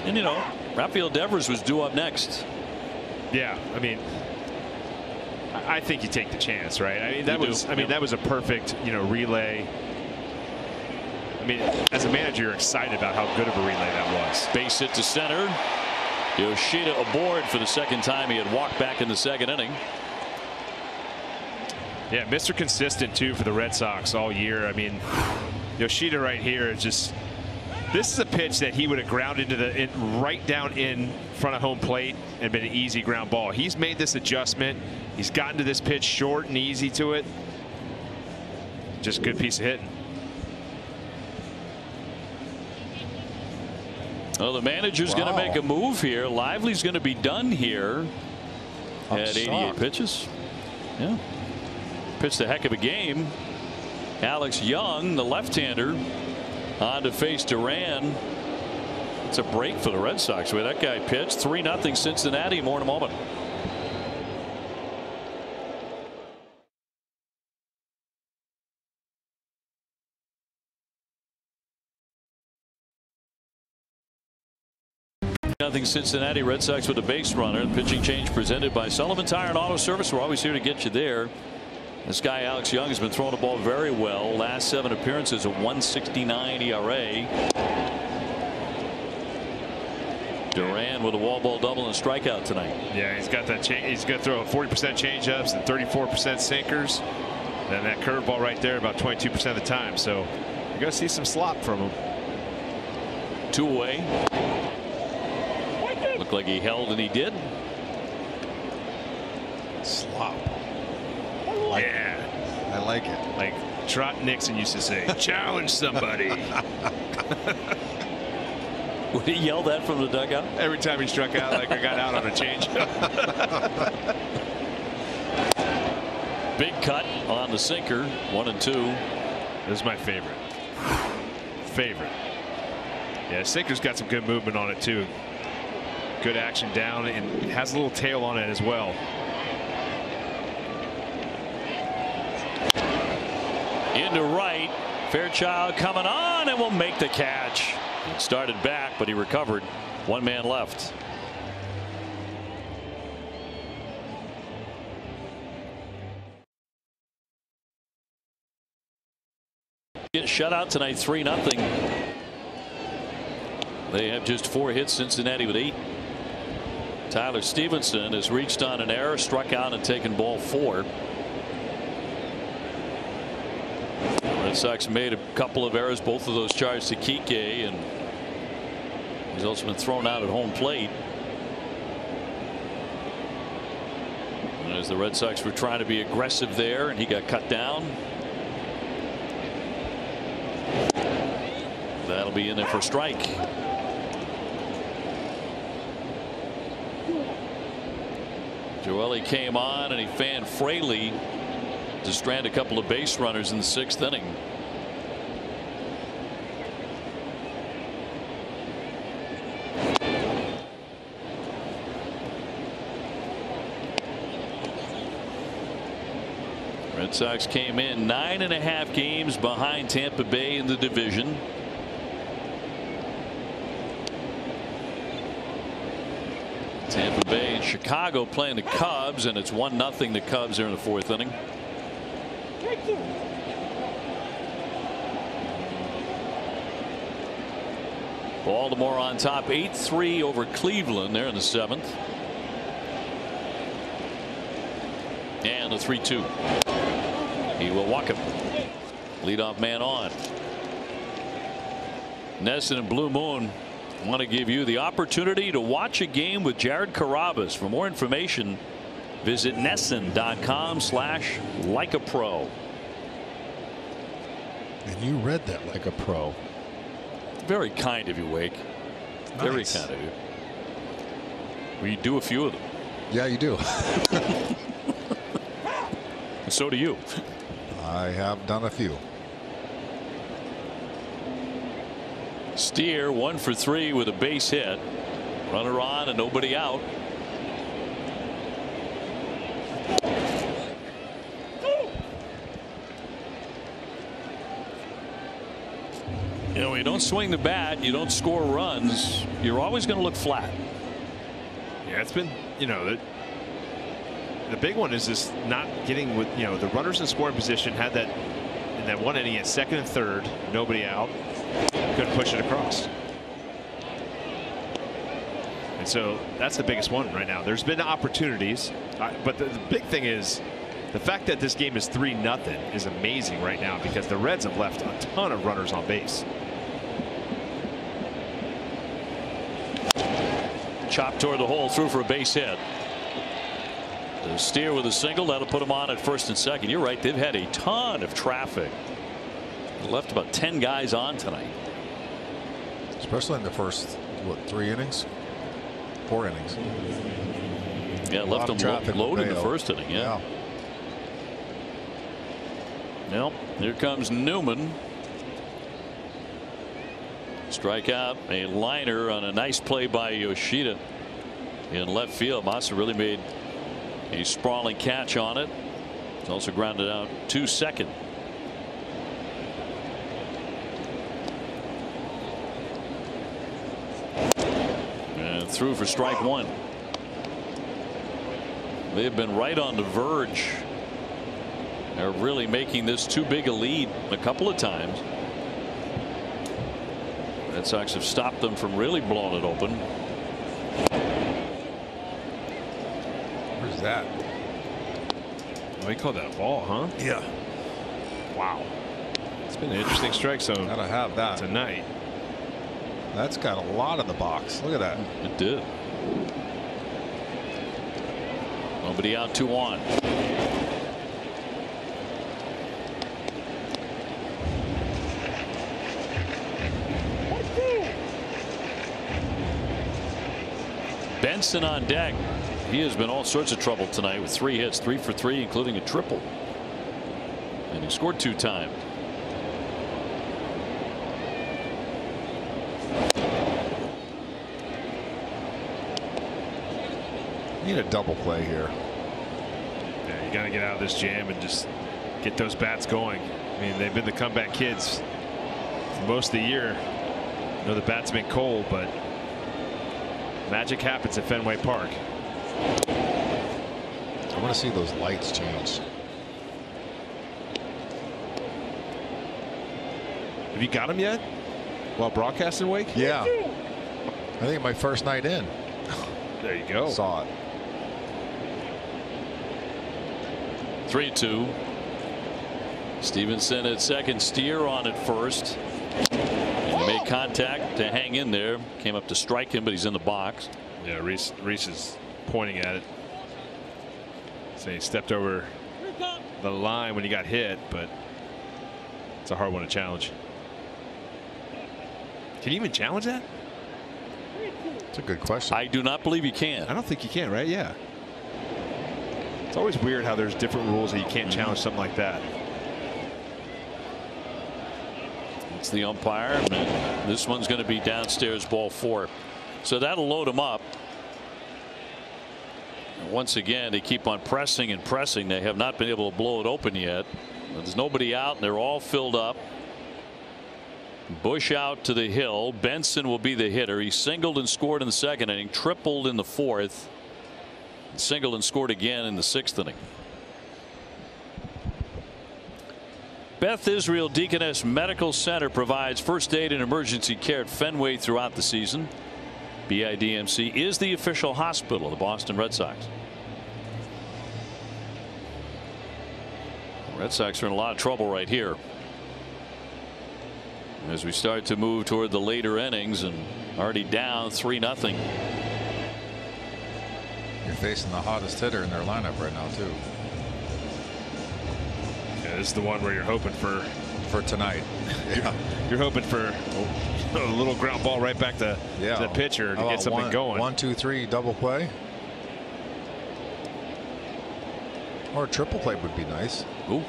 And you know, Rafael Devers was due up next. Yeah, I mean, I think you take the chance, right? I mean, that You was, do, I mean, yeah. that was a perfect, you know, relay. I mean, as a manager, you're excited about how good of a relay that was. Base hit to center. Yoshida aboard for the second time. He had walked back in the second inning. Yeah, Mr. Consistent too for the Red Sox all year. I mean, Yoshida right here is just. This is a pitch that he would have grounded into the in, right down in front of home plate and been an easy ground ball. He's made this adjustment. He's gotten to this pitch short and easy to it. Just good piece of hitting. Well, the manager's going to make a move here. Lively's going to be done here I'm at 88 shocked. pitches. Yeah. Pitched a heck of a game. Alex Young, the left-hander, on to face Duran. It's a break for the Red Sox. Where that guy pitched 3 0 Cincinnati. More in a moment. Nothing Cincinnati Red Sox with a base runner. Pitching change presented by Sullivan Tire and Auto Service. We're always here to get you there. This guy Alex Young has been throwing the ball very well. Last seven appearances a 169 ERA. Duran with a wall ball double and a strikeout tonight. Yeah, he's got that. He's going to throw 40% changeups and 34% sinkers. And that curveball right there about 22% of the time. So you're going to see some slop from him. Two away. Looked like he held and he did. Slop. yeah. I like it. Like Trot Nixon used to say, challenge somebody. Would he yell that from the dugout? Every time he struck out, like I got out on a changeup. Big cut on the sinker. One and two. This is my favorite. Favorite. Yeah, sinker's got some good movement on it too. Good action down and has a little tail on it as well. Into right. Fairchild coming on and will make the catch. Started back, but he recovered. One man left. Get shut out tonight 3 nothing. They have just four hits Cincinnati with eight. Tyler Stephenson has reached on an error struck out and taken ball four. Red Sox made a couple of errors both of those charged to Kike and he's also been thrown out at home plate. As the Red Sox were trying to be aggressive there and he got cut down. That'll be in there for strike. Joely came on and he fanned Fraley to strand a couple of base runners in the sixth inning. Red Sox came in nine and a half games behind Tampa Bay in the division. Tampa Bay and Chicago playing the Cubs and it's one nothing the Cubs are in the fourth inning. Baltimore on top 8-3 over Cleveland there in the seventh. And a 3-2. He will walk him. Leadoff man on. NESN and Blue Moon want to give you the opportunity to watch a game with Jared Carrabis. For more information, visit NESN.com slash like a pro. And you read that like a pro. Very kind of you, Wake. Very kind of you. We do a few of them. Yeah, you do. So do you. I have done a few. Steer one for three with a base hit. Runner on and nobody out. You know, you don't swing the bat, you don't score runs, you're always going to look flat. Yeah, it's been, you know, the, the big one is just not getting with, you know, the runners in scoring position had that in that one inning at second and third, nobody out, couldn't push it across. And so that's the biggest one right now. There's been opportunities, uh, but the, the big thing is the fact that this game is 3 nothing is amazing right now because the Reds have left a ton of runners on base. Chop toward the hole, through for a base hit. The steer with a single that'll put him on at first and second. You're right. They've had a ton of traffic. Left about 10 guys on tonight. Especially in the first what three innings, four innings. Yeah, left them lo low in the first inning. Yeah. yeah. Well, here comes Newman. Strikeout, a liner on a nice play by Yoshida in left field. Masa really made a sprawling catch on it. It's also grounded out to second. Through for strike one. They've been right on the verge. They're really making this too big a lead a couple of times. Red Sox have stopped them from really blowing it open. Where's that? Oh, he called that a ball, huh? Yeah. Wow. It's been an interesting strike zone. Gotta have that tonight. That's got a lot of the box. Look at that. It did. Nobody out two 1. Benson on deck. He has been all sorts of trouble tonight with three hits, three for three, including a triple. And he scored two times. Need a double play here. Yeah, you got to get out of this jam and just get those bats going. I mean, they've been the comeback kids for most of the year. I know the bats been cold, but magic happens at Fenway Park. I want to see those lights change. Have you got them yet? While broadcasting Wake? Yeah. I think my first night in. There you go. Saw it. 3 2. Stephenson at second, Steer on at first. And he made contact to hang in there. Came up to strike him, but he's in the box. Yeah, Reese, Reese is pointing at it. Saying he stepped over the line when he got hit, but it's a hard one to challenge. Can you even challenge that? It's a good question. I do not believe you can. I don't think you can, right? Yeah. It's always weird how there's different rules that you can't challenge something like that. It's the umpire. This one's going to be downstairs ball four. So that'll load them up. Once again, they keep on pressing and pressing. They have not been able to blow it open yet. There's nobody out, and they're all filled up. Bush out to the hill. Benson will be the hitter. He singled and scored in the second inning, tripled in the fourth, singled and scored again in the sixth inning. Beth Israel Deaconess Medical Center provides first aid and emergency care at Fenway throughout the season. BIDMC is the official hospital of the Boston Red Sox. Red Sox are in a lot of trouble right here. As we start to move toward the later innings and already down 3 nothing. You're facing the hottest hitter in their lineup right now too. Yeah, this is the one where you're hoping for for tonight. Yeah. You're, hoping for a little ground ball right back to, yeah. to the pitcher to get something one, going. One, two, three, double play. Or a triple play would be nice. Ooh.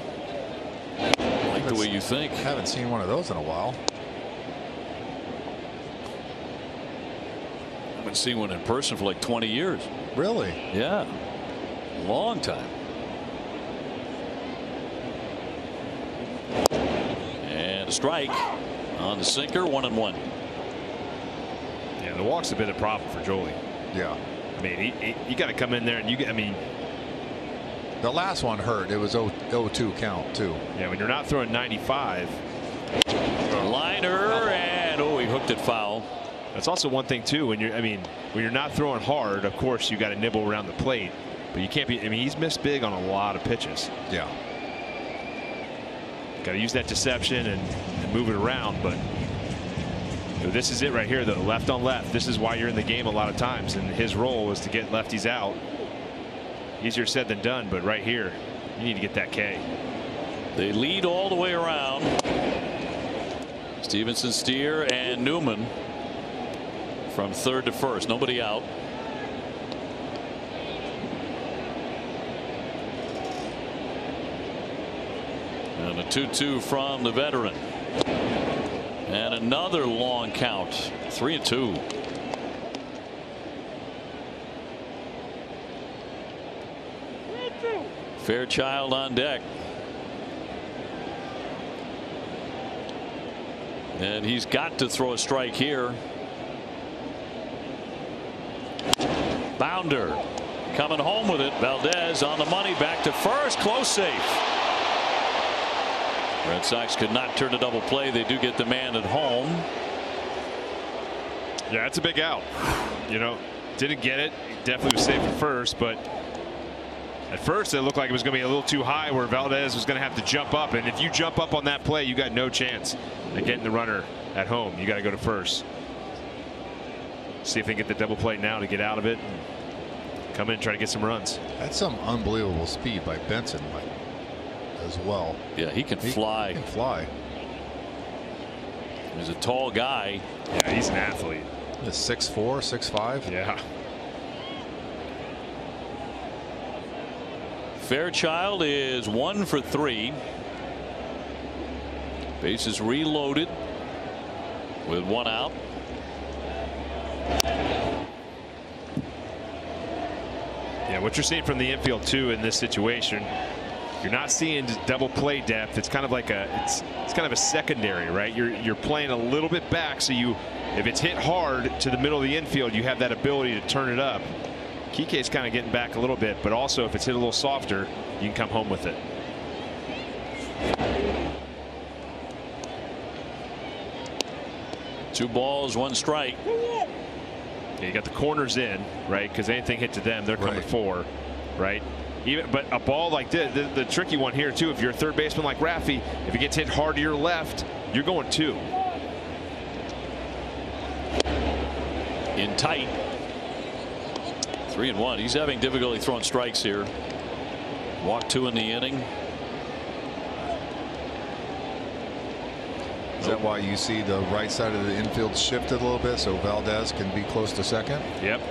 I like the way you think. Haven't seen one of those in a while. Haven't seen one in person for like 20 years. Really? Yeah. Long time. And a strike on the sinker, one and one. Yeah, the walks have been a problem for Joely. Yeah. I mean, he, he, you got to come in there and you. get- I mean, The last one hurt. It was 0 2 count, too. yeah, when you're not throwing 95, Liner and oh, he hooked it foul. That's also one thing too. When you're, I mean, when you're not throwing hard, of course you got to nibble around the plate, but you can't be. I mean, he's missed big on a lot of pitches. Yeah. Got to use that deception and, and move it around, but. you know, This is it right here, the left on left. This is why you're in the game a lot of times, and his role was to get lefties out. Easier said than done, but right here, you need to get that K. They lead all the way around. Stephenson, Steer, and Newman from third to first. Nobody out. And a 2-2 from the veteran. And another long count. Three and two. Fairchild on deck. And he's got to throw a strike here. Coming home with it. Valdez on the money back to first. Close safe. Red Sox could not turn a double play. They do get the man at home. Yeah, it's a big out. You know, didn't get it. Definitely was safe at first, but at first it looked like it was going to be a little too high where Valdez was going to have to jump up. And if you jump up on that play, you got no chance at getting the runner at home. You got to go to first. See if they get the double play now to get out of it. And come in and try to get some runs. That's some unbelievable speed by Benson like, as well. Yeah, he can He- fly. He can fly. He's a tall guy. Yeah, he's an athlete. He's 6'4", 6'5". Yeah. Fairchild is one for three. Bases reloaded with one out. What you're seeing from the infield too in this situation, you're not seeing double play depth. It's kind of like a it's it's kind of a secondary, right? You're you're playing a little bit back, so you if it's hit hard to the middle of the infield, you have that ability to turn it up. Kike's kind of getting back a little bit, but also if it's hit a little softer, you can come home with it. Two balls, one strike. Yeah, you got the corners in, right? Because anything hit to them, they're coming Right. for, right? Even but a ball like this, the, the tricky one here too. If you're a third baseman like Raffy, if it gets hit hard to your left, you're going two. in tight. Three and one. He's having difficulty throwing strikes here. Walk two in the inning. Is that why you see the right side of the infield shifted a little bit so Valdez can be close to second? Yep.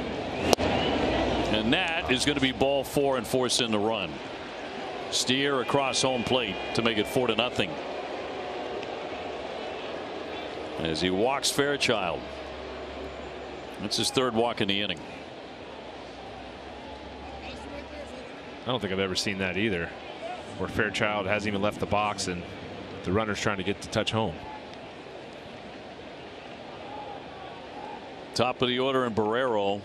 And that is going to be ball four and force in the run. Steer across home plate to make it four to nothing. As he walks Fairchild. That's his third walk in the inning. I don't think I've ever seen that either. Where Fairchild hasn't even left the box and the runner's trying to get to touch home. Top of the order in Barrero.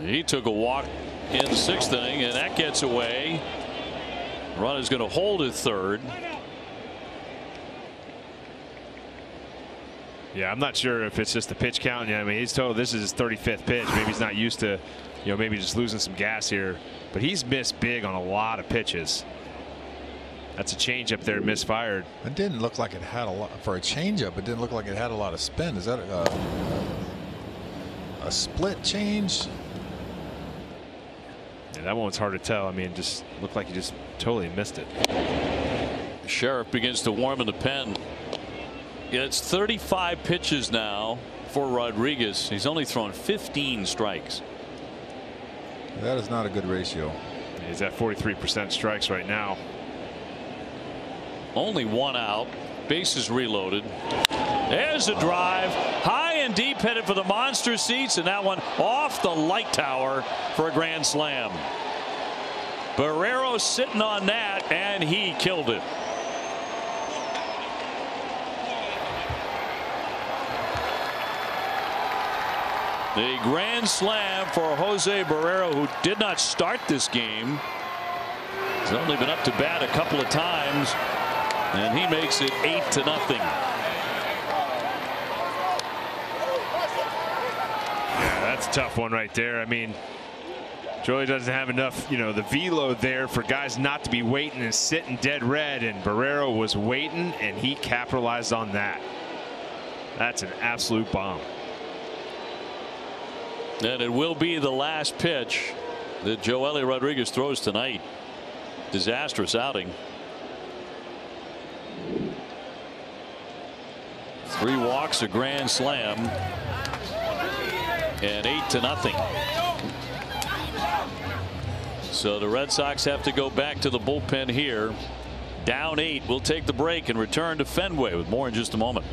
He took a walk in the sixth inning, and that gets away. Run is going to hold at third. Yeah, I'm not sure if it's just the pitch count. Yeah, I mean, he's told this is his 35th pitch. Maybe he's not used to, you know, maybe just losing some gas here. But he's missed big on a lot of pitches. That's a changeup there misfired. It didn't look like it had a lot for a changeup. It didn't look like it had a lot of spin. Is that a, a split change? Yeah, that one's hard to tell. I mean, just looked like he just totally missed it. Sherriff begins to warm in the pen. Yeah, it's 35 pitches now for Rodriguez. He's only thrown 15 strikes. That is not a good ratio. He's at 43% strikes right now. Only one out. Bases reloaded. There's a drive. High and deep headed for the monster seats. And that one off the light tower for a grand slam. Barrero sitting on that and he killed it. The grand slam for Jose Barrero, who did not start this game. He's only been up to bat a couple of times, and he makes it eight to nothing. Yeah, that's a tough one right there. I mean, Joey doesn't have enough, you know, the velo there for guys not to be waiting and sitting dead red. And Barrero was waiting, and he capitalized on that. That's an absolute bomb. And it will be the last pitch that Joely Rodriguez throws tonight. Disastrous outing. Three walks, a grand slam, and eight to nothing. So the Red Sox have to go back to the bullpen here. Down eight. We'll take the break and return to Fenway with more in just a moment.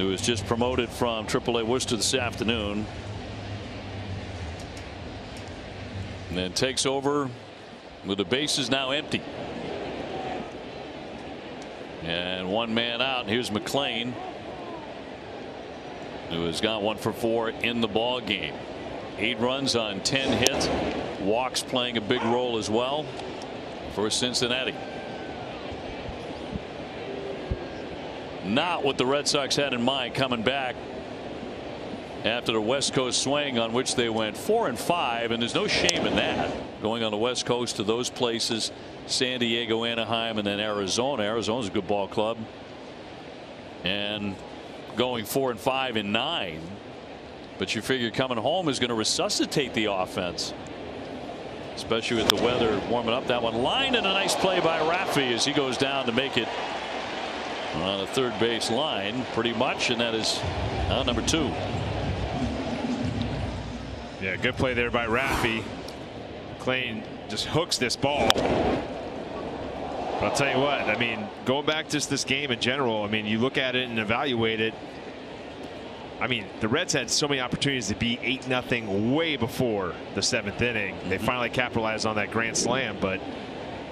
who was just promoted from AAA Worcester this afternoon. And then takes over with the bases now empty. And one man out. Here's McLain, who has got one for four in the ball game. Eight runs on 10 hits. Walks playing a big role as well for Cincinnati. not what the Red Sox had in mind coming back after the West Coast swing on which they went four and five and there's no shame in that. Going on the West Coast to those places San Diego Anaheim and then Arizona. Arizona's a good ball club. And going four and five in nine but you figure coming home is going to resuscitate the offense especially with the weather warming up. That one line and a nice play by Raffy as he goes down to make it on the third base line pretty much and that is uh, number two. Yeah good play there by Raffy. McLain just hooks this ball. But I'll tell you what I mean going back to this game in general I mean you look at it and evaluate it. I mean the Reds had so many opportunities to be eight nothing way before the seventh inning. They mm-hmm. finally capitalized on that grand slam but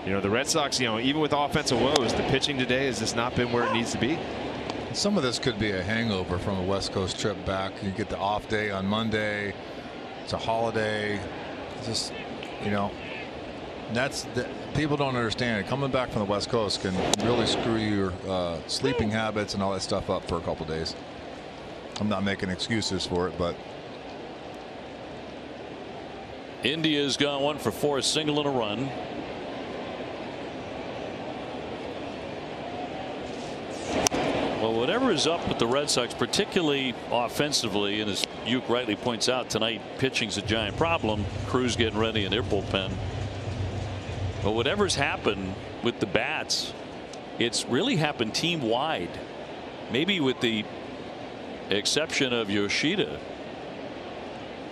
you know the Red Sox you know even with offensive woes the pitching today has just not been where it needs to be. Some of this could be a hangover from a West Coast trip back. You get the off day on Monday. It's a holiday. Just you know that's the, people don't understand it. Coming back from the West Coast can really screw your uh, sleeping habits and all that stuff up for a couple days. I'm not making excuses for it, but India's gone one for four, a single and a run. Well, whatever is up with the Red Sox, particularly offensively, and as Youk rightly points out tonight, pitching's a giant problem. Cruz getting ready in their bullpen. But whatever's happened with the bats, it's really happened team wide. Maybe with the exception of Yoshida,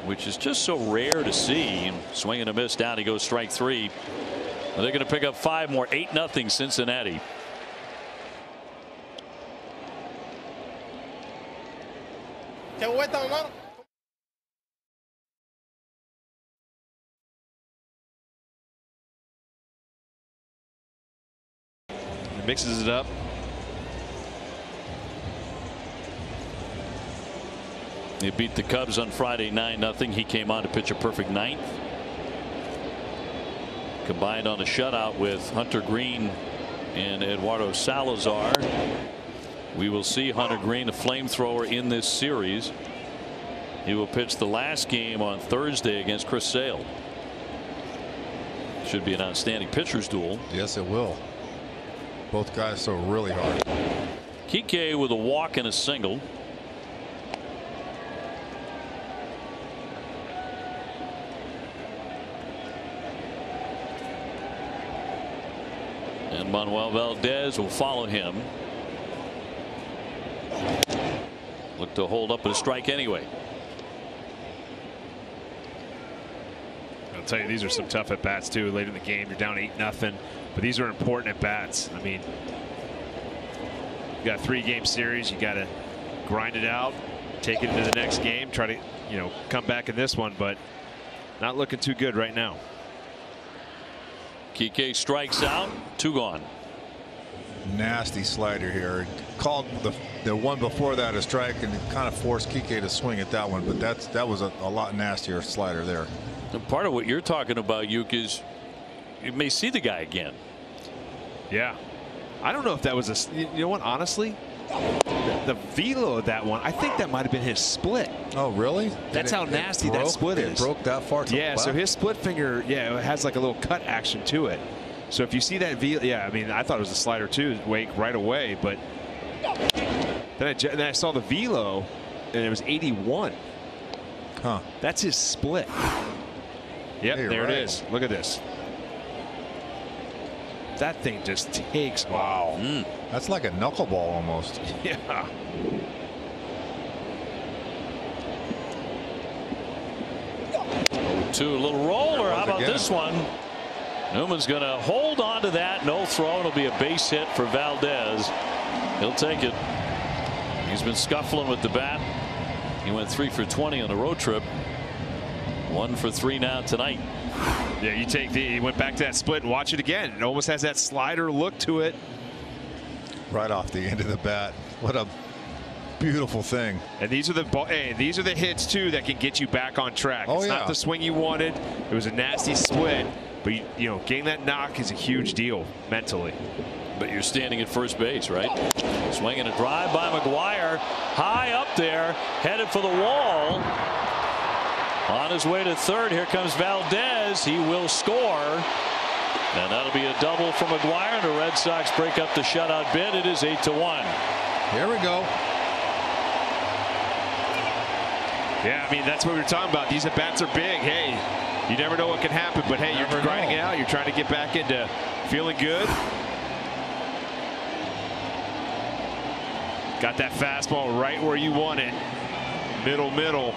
which is just so rare to see. Swing and a miss down. He goes strike three. They're going to pick up five more. 8 nothing Cincinnati. Mixes it up. He beat the Cubs on Friday 9 nothing. He came on to pitch a perfect ninth. Combined on a shutout with Hunter Greene and Eduardo Salazar. We will see Hunter Greene a flamethrower in this series. He will pitch the last game on Thursday against Chris Sale. Should be an outstanding pitcher's duel. Yes, it will. Both guys throw really hard. Kike with a walk and a single. And Manuel Valdez will follow him. Look to hold up a strike anyway. I'll tell you, these are some tough at bats too. Late in the game, you're down eight nothing, but these are important at bats. I mean, you got a three game series. You got to grind it out, take it into the next game, try to you know come back in this one, but not looking too good right now. Kike strikes out, two gone. Nasty slider here. Called the the one before that a strike and kind of forced Kike to swing at that one, but that's that was a, a lot nastier slider there. And part of what you're talking about, Youk, is you may see the guy again. Yeah. I don't know if that was a. You know what? Honestly, the, the velo of that one, I think that might have been his split. Oh, really? That's It- how it nasty that broke- split it is. broke that far. To the Yeah, so his split finger, yeah, it has like a little cut action to it. So if you see that V, yeah, I mean, I thought it was a slider too, Wake right away, but then I, then I saw the velo, and it was 81. Huh. That's his split. Yep, Yeah, there right. it is. Look at this. That thing just takes wow. Mm. That's like a knuckleball almost. Yeah. Oh, two, a little roller. How about again. this one? Newman's going to hold on to that. No throw. It'll be a base hit for Valdez. He'll take it. He's been scuffling with the bat. He went three for 20 on a road trip. One for three now tonight. Yeah, you take the, he went back to that split and watch it again. It almost has that slider look to it. Right off the end of the bat. What a beautiful thing. And these are the hey, these are the hits too that can get you back on track. Oh, it's yeah. not the swing you wanted. It was a nasty split, but you, you know, getting that knock is a huge deal mentally. But you're standing at first base, right? Swinging a drive by McGuire. High up there, headed for the wall. On his way to third, here comes Valdez. He will score. And that'll be a double for McGuire. And the Red Sox break up the shutout bid. It is 8 to 1. Here we go. Yeah, I mean that's what we were talking about. These at bats are big. Hey, you never know what can happen, but hey, you're Never grinding know. it out. You're trying to get back into feeling good. Got that fastball right where you want it. Middle, middle.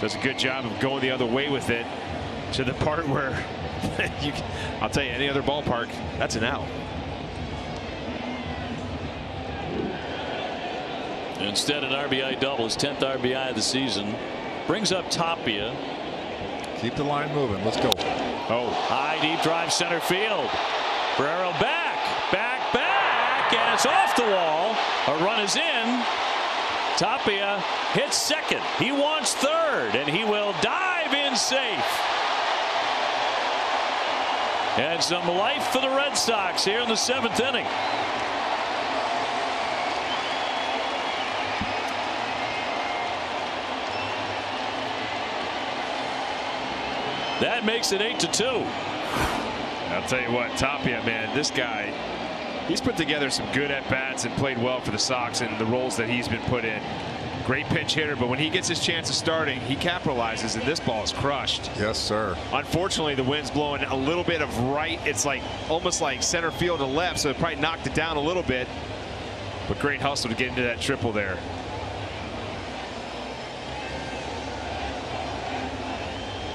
Does a good job of going the other way with it to the part where you, I'll tell you, any other ballpark, that's an out. Instead, an RBI double, his 10th RBI of the season. Brings up Tapia. Keep the line moving. Let's go. Oh, High deep drive center field. Barrero back, back, back, and it's off the wall. A run is in. Tapia hits second. He wants third, and he will dive in safe. And some life for the Red Sox here in the seventh inning. That makes it eight to two. I'll tell you what, Tapia, man, this guy, he's put together some good at bats and played well for the Sox in the roles that he's been put in. Great pinch hitter, but when he gets his chance of starting, he capitalizes, and this ball is crushed. Yes, sir. Unfortunately, the wind's blowing a little bit of right. It's like almost like center field to left, so it probably knocked it down a little bit. But great hustle to get into that triple there.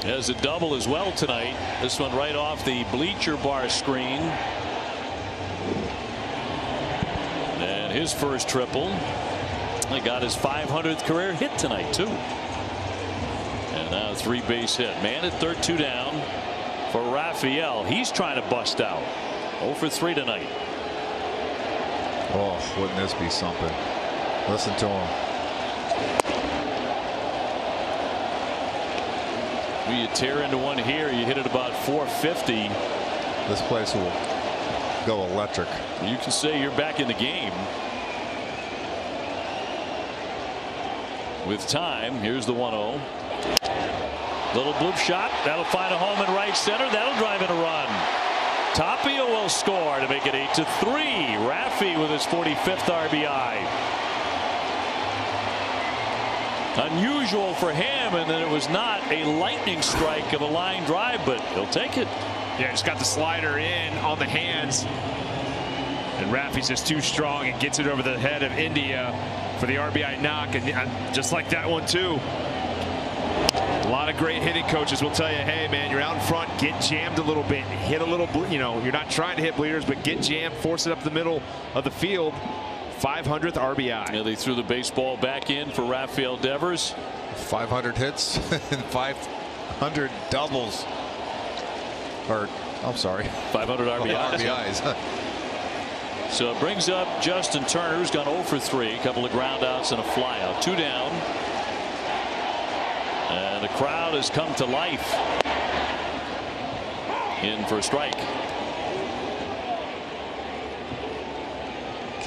Has a double as well tonight. This one right off the bleacher bar screen. And his first triple. He got his 500th career hit tonight, too. And now three base hit. Man at third, two down for Rafael. He's trying to bust out. 0 for 3 tonight. Oh, wouldn't this be something? Listen to him. You tear into one here, you hit it about 450. This place will go electric. You can say you're back in the game. With time, here's the 1 0. Little bloop shot. That'll find a home in right center. That'll drive in a run. Tapia will score to make it 8 to 3. Raffy with his 45th RBI. Unusual for him, and then it was not a lightning strike of a line drive, but he'll take it. Yeah, just got the slider in on the hands. And Raffy's just too strong and gets it over the head of India for the RBI knock. And uh, just like that one, too. A lot lot of great hitting coaches will tell you, hey, man, you're out in front, get jammed a little bit, hit a little, you know, you're not trying to hit bleeders, but get jammed, force it up the middle of the field. 500th RBI. Yeah, they threw the baseball back in for Rafael Devers. 500 hits and 500 doubles. Or, I'm sorry. 500 RBIs. RBIs. So it brings up Justin Turner, who's gone 0 for 3. A couple of groundouts and a flyout. Two down. And the crowd has come to life. In for a strike.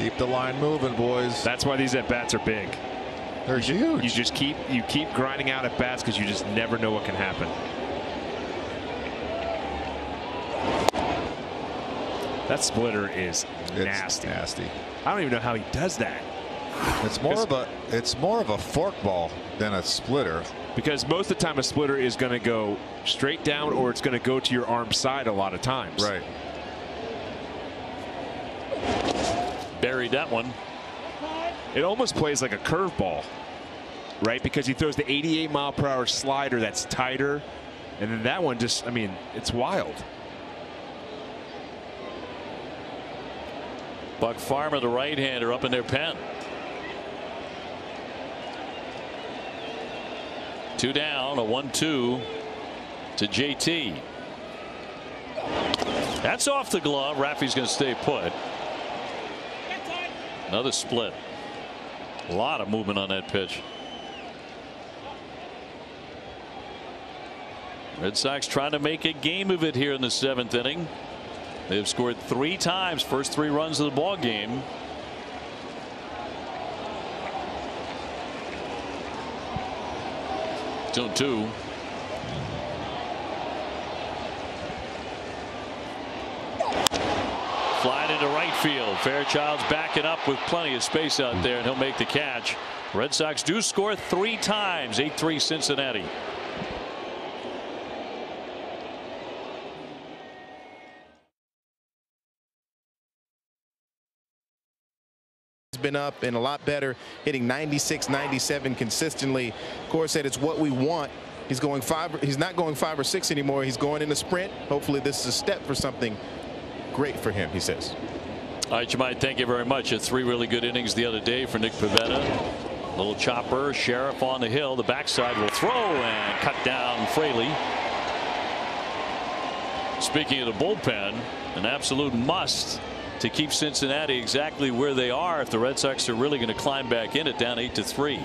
Keep the line moving, boys. That's why these at bats are big. They're huge. You just keep you keep grinding out at bats because you just never know what can happen. That splitter is It's nasty. nasty. I don't even know how he does that. It's more of a it's more of a forkball than a splitter. Because most of the time a splitter is going to go straight down or it's going to go to your arm side a lot of times. Right. Buried that one. It almost plays like a curveball, right? Because he throws the 88 mile per hour slider that's tighter. And then that one just, I mean, it's wild. Buck Farmer, the right hander, up in their pen. Two down, a 1 2 to JT. That's off the glove. Raffy's going to stay put. Another split. A lot of movement on that pitch. Red Sox trying to make a game of it here in the seventh inning. They've scored three times, first three runs of the ball game. Two two. Flying into right field. Fairchild's backing up with plenty of space out there, and he'll make the catch. Red Sox do score three times, 8-3 Cincinnati. He's been up and a lot better, hitting 96, 97 consistently. Of course, said it's what we want. He's going five. He's not going five or six anymore. He's going in a sprint. Hopefully, this is a step for something great for him. He says. All right, Jahmai, thank you very much. Had three really good innings the other day for Nick Pivetta. Little chopper, Sherriff on the hill. The backside will throw and cut down Fraley. Speaking of the bullpen, an absolute must to keep Cincinnati exactly where they are if the Red Sox are really going to climb back in it down 8 to 3.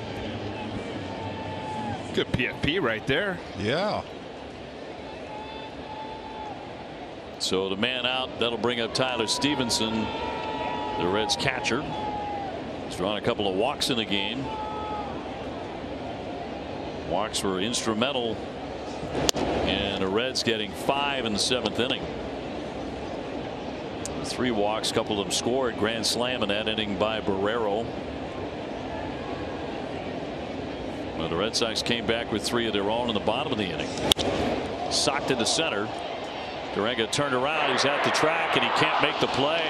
Good PFP right there. Yeah. So the man out that'll bring up Tyler Stephenson the Reds catcher. He's drawn a couple of walks in the game. Walks were instrumental in the Reds getting five in the seventh inning. Three walks, couple of them scored. Grand slam in that inning by Barrero. Well, the Red Sox came back with three of their own in the bottom of the inning. Socked to the center. Durenga turned around. He's at the track and he can't make the play.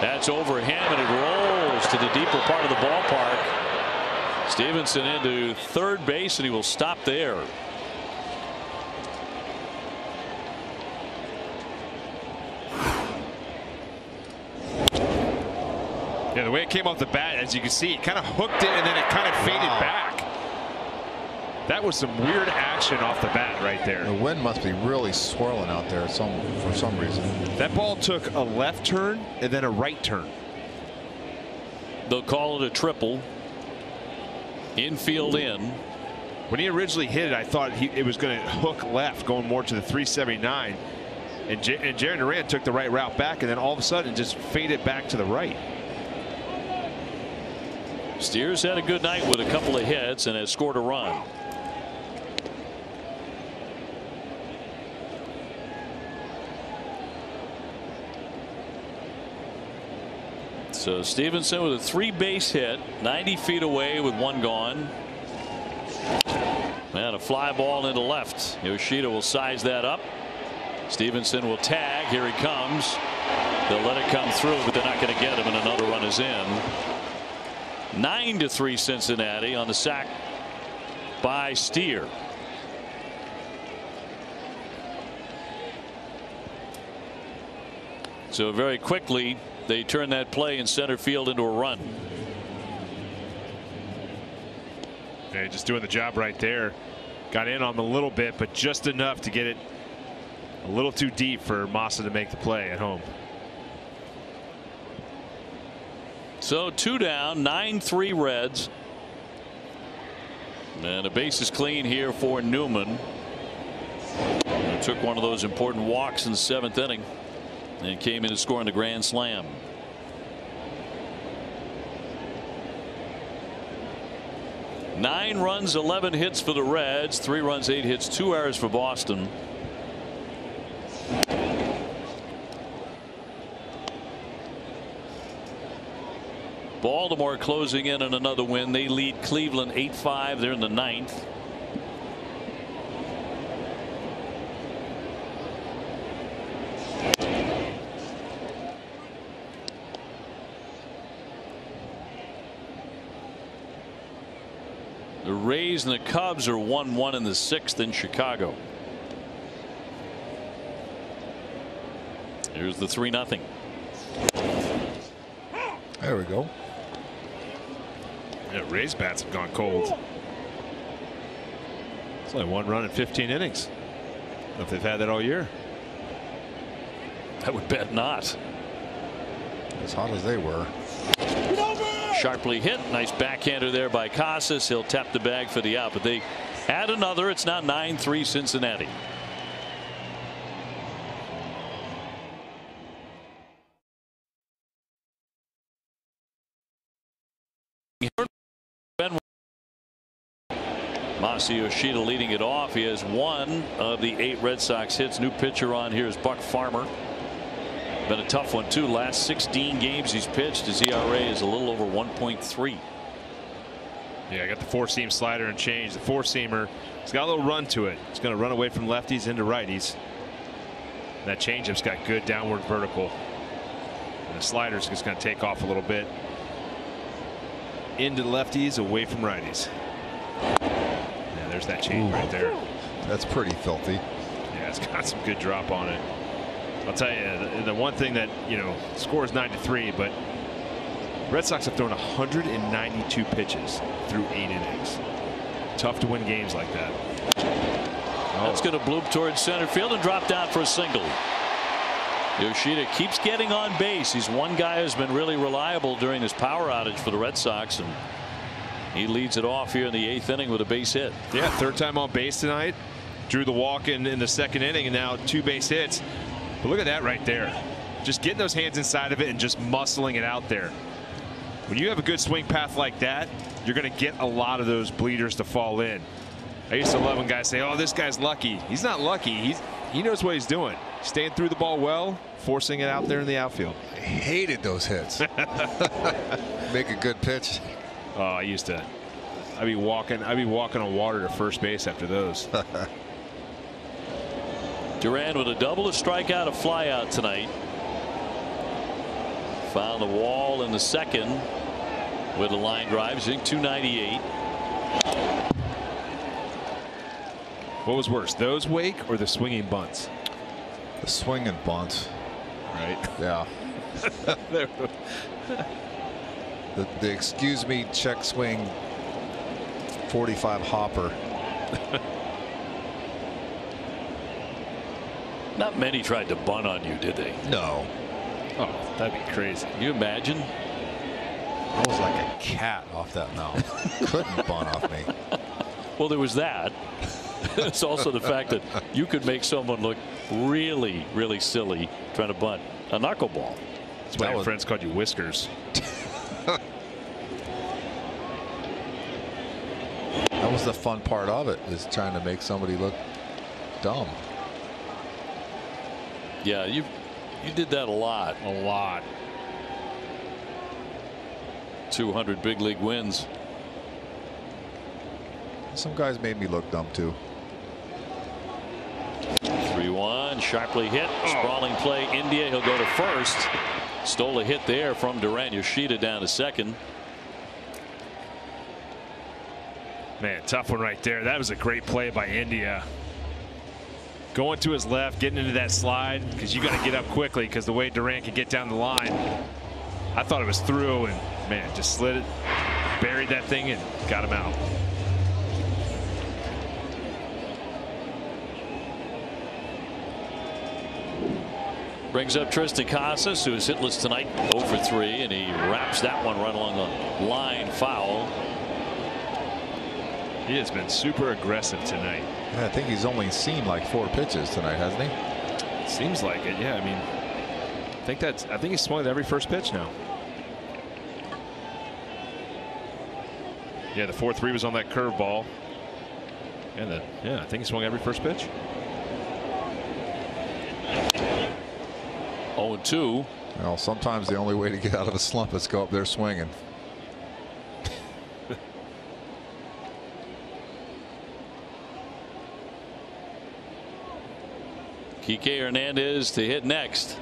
That's over him and it rolls to the deeper part of the ballpark. Stephenson into third base and he will stop there. Yeah, the way it came off the bat, as you can see, it kind of hooked it and then it kind of faded Wow. back. That was some weird action off the bat right there. The wind must be really swirling out there some for some reason. That ball took a left turn and then a right turn. They'll call it a triple. Infield in. When he originally hit it, I thought he, it was going to hook left, going more to the 379. And, J and Jarren Duran took the right route back, and then all of a sudden just faded back to the right. Steers had a good night with a couple of hits and has scored a run. So uh, Stephenson with a three base hit 90 feet away with one gone. And a fly ball into left. Yoshida will size that up. Stephenson will tag. Here he comes. They'll let it come through but they're not going to get him and another run is in. 9 to 3 Cincinnati on the sack by Steer. So very quickly they turn that play in center field into a run. Yeah, just doing the job right there. Got in on him a little bit, but just enough to get it a little too deep for Masa to make the play at home. So two down, 9 3 Reds. And a base is clean here for Newman. He took one of those important walks in the seventh inning and came in to score in the grand slam. Nine runs, 11 hits for the Reds, three runs, eight hits, two errors for Boston. Baltimore closing in on another win. They lead Cleveland 8 5. They're in the ninth. The Rays and the Cubs are 1 1 in the sixth in Chicago. Here's the 3 0. There we go. Yeah, Rays bats have gone cold. It's only one run in 15 innings. If they've had that all year. I would bet not. As hot as they were. Sharply hit. Nice backhander there by Casas. He'll tap the bag for the out, but they add another. It's now 9 3 Cincinnati. Masa Yoshida leading it off. He has one of the eight Red Sox hits. New pitcher on here is Buck Farmer. Been a tough one too. Last 16 games he's pitched. His ERA is a little over 1.3. Yeah, I got the four seam slider and change. The four seamer, it's got a little run to it. It's going to run away from lefties into righties. That changeup's got good downward vertical. And the slider's just going to take off a little bit. Into the lefties, away from righties. Yeah, there's that change Ooh. right there. That's pretty filthy. Yeah, it's got some good drop on it. I'll tell you, the, the one thing that, you know, score is 9 to 3, but Red Sox have thrown 192 pitches through eight innings. Tough to win games like that. That's oh. going to bloop towards center field and drop down for a single. Yoshida keeps getting on base. He's one guy who's been really reliable during this power outage for the Red Sox, and he leads it off here in the eighth inning with a base hit. Yeah, third time on base tonight. Drew the walk in in the second inning, and now two base hits. But look at that right there. Just getting those hands inside of it and just muscling it out there. When you have a good swing path like that, you're going to get a lot of those bleeders to fall in. I used to love when guys say, "Oh, this guy's lucky." He's not lucky. He's he knows what he's doing. Staying through the ball well, forcing it out there in the outfield. I hated those hits. Make a good pitch. Oh, I used to. I'd be walking. I'd be walking on water to first base after those. Duran with a double, a strikeout, a flyout tonight. Found the wall in the second with a line drive. He's hitting 298. what was worse, those wake or the swinging bunts? The swinging bunt. Right. Yeah. The, the excuse me check swing 45 hopper. Not many tried to bunt on you, did they? No. Oh, that'd be crazy. Can you imagine? I was like a cat off that mound. Couldn't bunt off me. Well, there was that. it's also the fact that you could make someone look really, really silly trying to bunt a knuckleball. That's why That your friends called you Whiskers. That was the fun part of it is trying to make somebody look dumb. Yeah, you you did that a lot. A lot. 200 big league wins. Some guys made me look dumb too. 3-1 sharply hit oh. sprawling play India he'll go to first stole a hit there from Duran Yoshida down to second Man, tough one right there. That was a great play by India. Going to his left, getting into that slide because you got to get up quickly because the way Duran can get down the line. I thought it was through and man, just slid it, buried that thing and got him out. Brings up Triston Casas, who is hitless tonight, 0 for 3, and he wraps that one right along the line foul. He has been super aggressive tonight. Yeah, I think he's only seen like four pitches tonight, hasn't he? Seems like it. Yeah, I mean, I think that's. I think he's swung at every first pitch now. Yeah, the four three was on that curveball. And the yeah, I think he swung every first pitch. 0 2. Well, sometimes the only way to get out of a slump is go up there swinging. Kike Hernandez to hit next.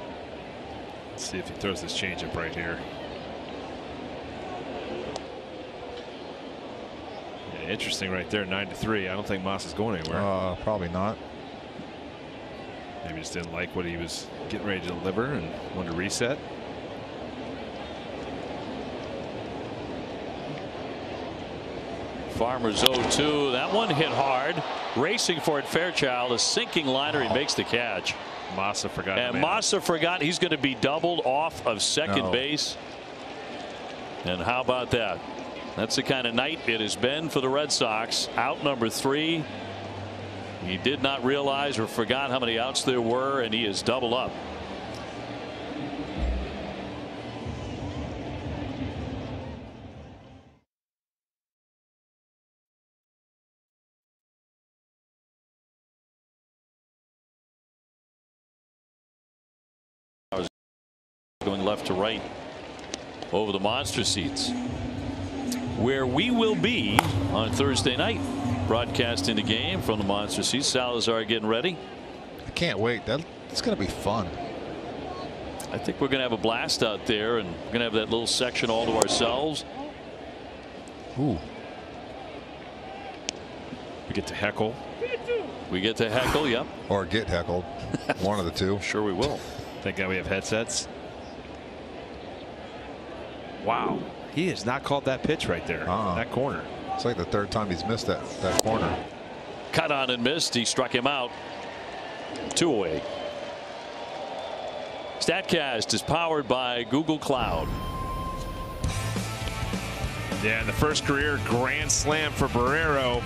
Let's see if he throws this changeup right here. Yeah, interesting right there, nine to three. I don't think Moss is going anywhere. Uh, probably not. Maybe just didn't like what he was getting ready to deliver and wanted to reset. Farmers 0-2. That one hit hard. Racing for it, Fairchild. A sinking liner. He makes the catch. Masa forgot. And Masa forgot he's going to be doubled off of second No. base. And how about that? That's the kind of night it has been for the Red Sox. Out number three. He did not realize or forgot how many outs there were, and he is double up. To right over the monster seats where we will be on Thursday night broadcasting the game from the monster seats. Salazar getting ready. I can't wait. That it's going to be fun. I think we're going to have a blast out there and we're going to have that little section all to ourselves. Ooh. We get to heckle. We get to heckle. Yep. Or get heckled. One of the two. Sure we will. Thank God we have headsets. Wow. He has not called that pitch right there. Uh-uh. That corner. It's like the third time he's missed that that corner. Cut on and missed. He struck him out. Two away. StatCast is powered by Google Cloud. Yeah, and the first career grand slam for Barrero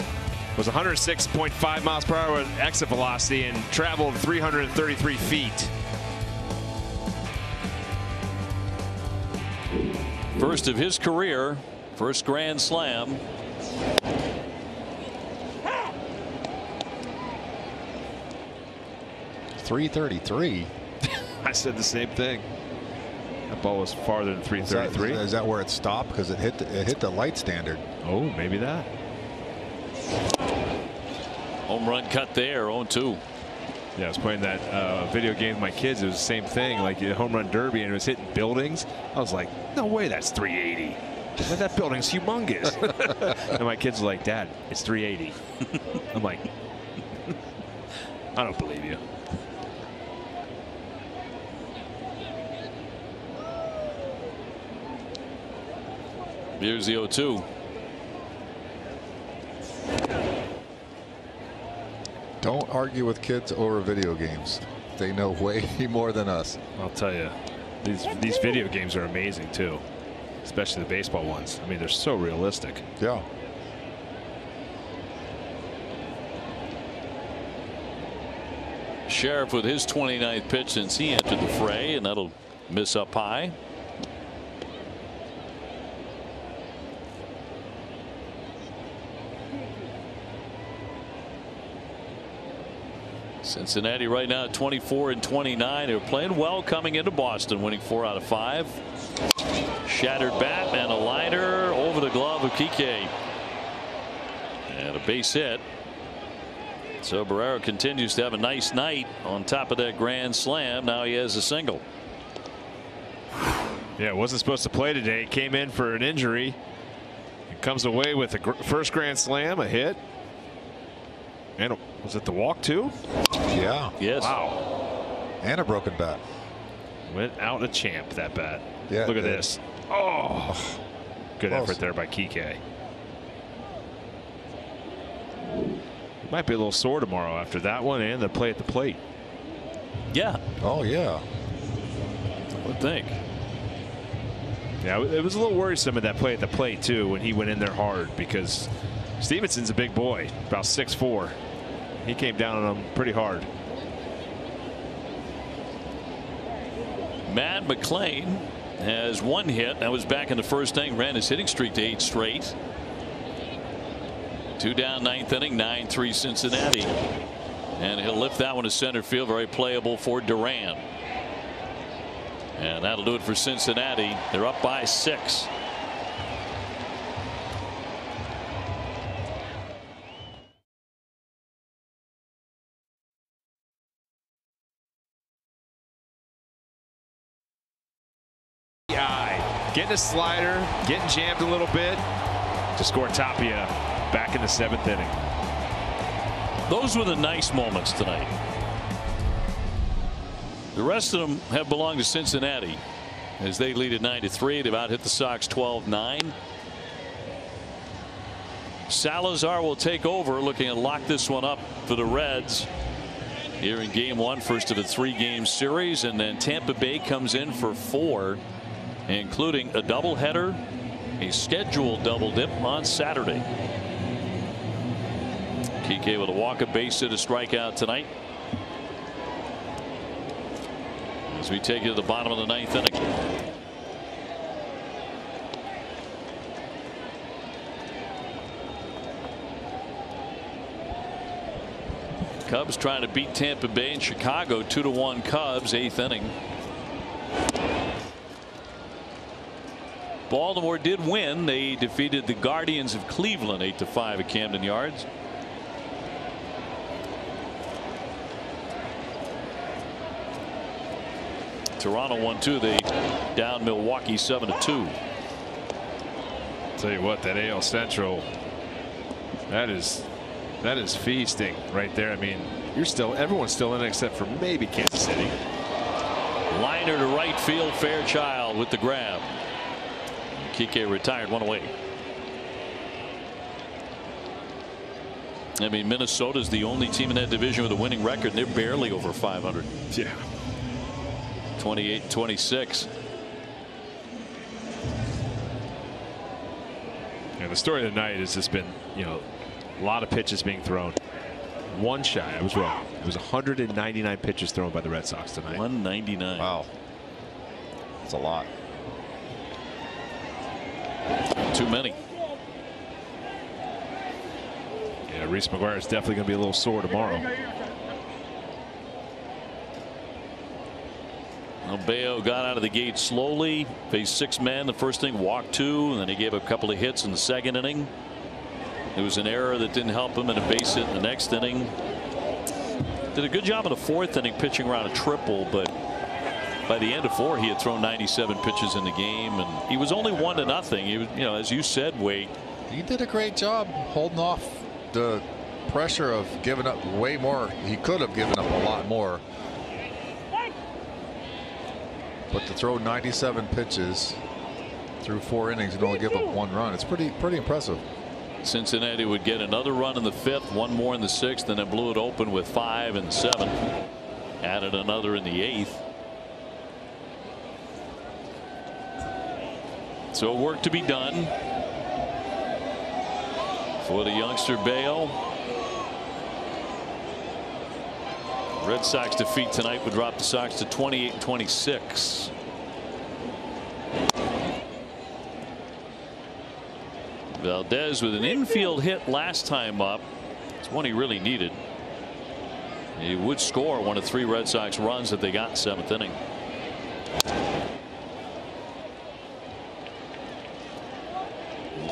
was 106.5 miles per hour with exit velocity and traveled 333 feet. First of his career, first grand slam. Three thirty three. I said the same thing. That ball was farther than 333. is that where it stopped? Because it hit the, it hit the light standard. Oh, maybe that. Home run cut there, 0-2. Yeah, I was playing that uh, video game with my kids. It was the same thing, like home run derby, and it was hitting buildings. I was like, no way, that's 380. Man, that building's humongous. and my kids were like, Dad, it's 380. I'm like, I don't believe you. Here's the 0-2. Don't argue with kids over video games. They know way more than us. I'll tell you, these these video games are amazing too, especially the baseball ones. I mean, they're so realistic. Yeah. Sherriff with his 29th pitch since he entered the fray, and that'll miss up high. Cincinnati right now at 24 and 29. They're playing well coming into Boston, winning four out of five. Shattered bat and a liner over the glove of Kike. And a base hit. So Barrero continues to have a nice night on top of that grand slam. Now he has a single. Yeah, wasn't supposed to play today. Came in for an injury. He comes away with a first grand slam, a hit. And was it the walk too? Yeah. Yes. Wow. And a broken bat. Went out a champ that bat. Yeah, Look at did. this. Oh. Good Close. effort there by Kike. Might be a little sore tomorrow after that one and the play at the plate. Yeah. Oh, yeah. I would think. Yeah, it was a little worrisome at that play at the plate too when he went in there hard because Stephenson's a big boy, about 6'4". He came down on him pretty hard. Matt McLain has one hit. That was back in the first inning. Ran his hitting streak to eight straight. Two down ninth inning. 9-3 Cincinnati. And he'll lift that one to center field. Very playable for Duran. And that'll do it for Cincinnati. They're up by six. Getting a slider, getting jammed a little bit to score Tapia back in the seventh inning. Those were the nice moments tonight. The rest of them have belonged to Cincinnati as they lead at 9 to 3. They've out hit the Sox 12 9. Salazar will take over looking to lock this one up for the Reds here in game one first of a three game series and then Tampa Bay comes in for four including a doubleheader a scheduled double dip on Saturday. Kike with a walk a base hit a strikeout tonight. As we take you to the bottom of the ninth inning. Cubs trying to beat Tampa Bay in Chicago two to one Cubs eighth inning. Baltimore did win. They defeated the Guardians of Cleveland eight to five at Camden Yards. Toronto won two. They down Milwaukee seven to two. Tell you what, that AL Central, that is that is feasting right there. I mean, you're still everyone's still in it except for maybe Kansas City. Liner to right field. Fairchild with the grab. Kike retired one away. I mean Minnesota's the only team in that division with a winning record. And they're barely over 500. Yeah. 28 26. And the story of the night has just been, you know, a lot of pitches being thrown. One shy. I was wrong. It was 199 pitches thrown by the Red Sox tonight. 199. Wow. That's a lot. Too many. Yeah, Reese McGuire is definitely going to be a little sore tomorrow. Bello got out of the gate slowly, faced six men the first thing walked two, and then he gave a couple of hits in the second inning. It was an error that didn't help him and a base hit in the next inning. Did a good job in the fourth inning pitching around a triple, but by the end of four he had thrown 97 pitches in the game and he was only one to nothing. He was, you know, as you said, Wade. He did a great job holding off the pressure of giving up way more. He could have given up a lot more. But to throw 97 pitches through four innings and only give up one run, it's pretty pretty impressive. Cincinnati would get another run in the fifth, one more in the sixth, and then blew it open with five and seven. Added another in the eighth. So work to be done for the youngster Bello. Red Sox defeat tonight would drop the Sox to 28 and 26. Valdez with an infield hit last time up. It's one he really needed. He would score one of three Red Sox runs that they got in seventh inning.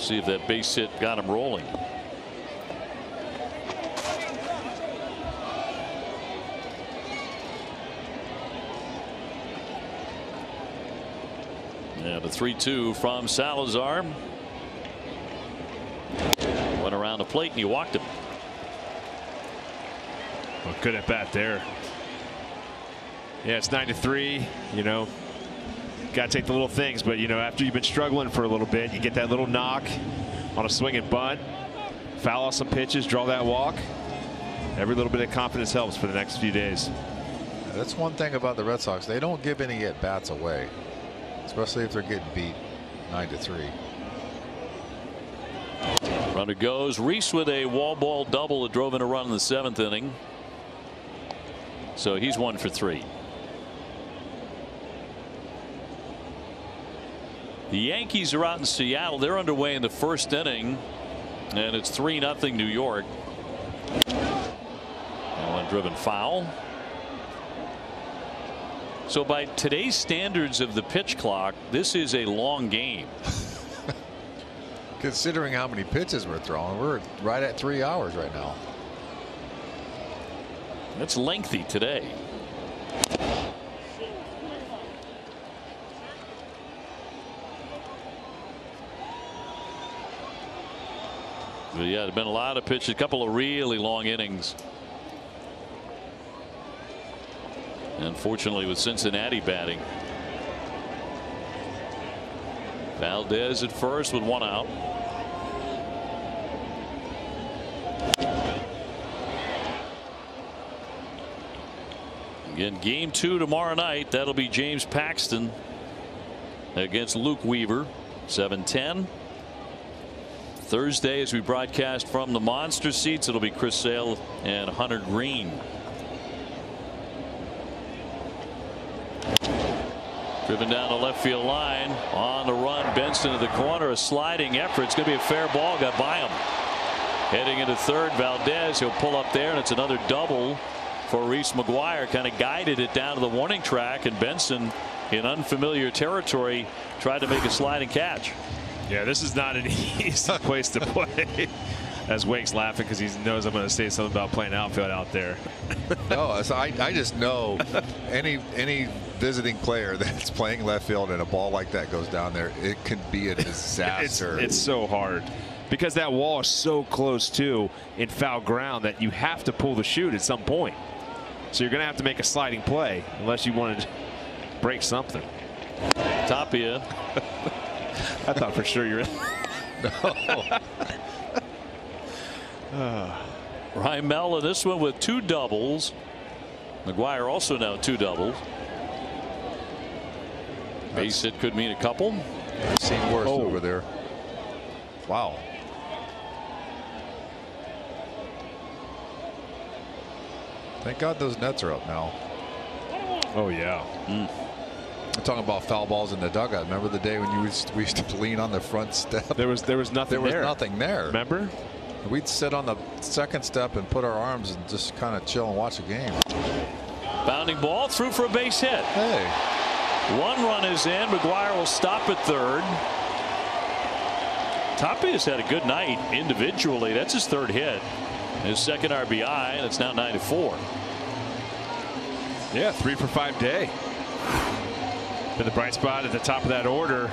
See if that base hit got him rolling. Yeah, the 3 2 from Salazar. Went around the plate and he walked him. Well, good at bat there. Yeah, it's nine to three. You know, got to take the little things, but you know, after you've been struggling for a little bit, you get that little knock on a swing and bunt, foul off some pitches, draw that walk. Every little bit of confidence helps for the next few days. That's one thing about the Red Sox. They don't give any at bats away, especially if they're getting beat nine to three. Runner goes. Reese with a wall ball double that drove in a run in the seventh inning. So he's one for three. The Yankees are out in Seattle. They're underway in the first inning, and it's 3 0 New York. One driven foul. So, by today's standards of the pitch clock, this is a long game. Considering how many pitches we're throwing, we're right at three hours right now. That's lengthy today. But yeah, there's been a lot of pitches, a couple of really long innings. Unfortunately, with Cincinnati batting. Valdez at first with one out. Again, game two tomorrow night. That'll be James Paxton against Luke Weaver. 7-10. Thursday, as we broadcast from the monster seats, it'll be Chris Sale and Hunter Greene. Driven down the left field line on the run. Benson to the corner. A sliding effort. It's going to be a fair ball. Got by him. Heading into third, Valdez. He'll pull up there, and it's another double for Reese McGuire. Kind of guided it down to the warning track, and Benson, in unfamiliar territory, tried to make a sliding catch. Yeah, this is not an easy place to play. As Wake's laughing because he knows I'm going to say something about playing outfield out there. no, so I, I just know any any visiting player that's playing left field and a ball like that goes down there, it can be a disaster. it's, it's so hard because that wall is so close to in foul ground that you have to pull the chute at some point. So you're going to have to make a sliding play unless you want to break something. Tapia. I thought for sure you're. no. uh, Raimel in this one with two doubles. McGuire also now two doubles. Base hit could mean a couple. I've seen worse oh. over there. Wow. Thank God those nets are up now. Oh yeah. Mm. I'm talking about foul balls in the dugout. Remember the day when you used, we used to lean on the front step? There was there was nothing. There was there. nothing there. Remember? We'd sit on the second step and put our arms and just kind of chill and watch a game. Bounding ball through for a base hit. Hey. One run is in. McGuire will stop at third. Tapia's had a good night individually. That's his third hit. His second RBI, and it's now 9 to 4. Yeah, three for five day. The bright spot at the top of that order.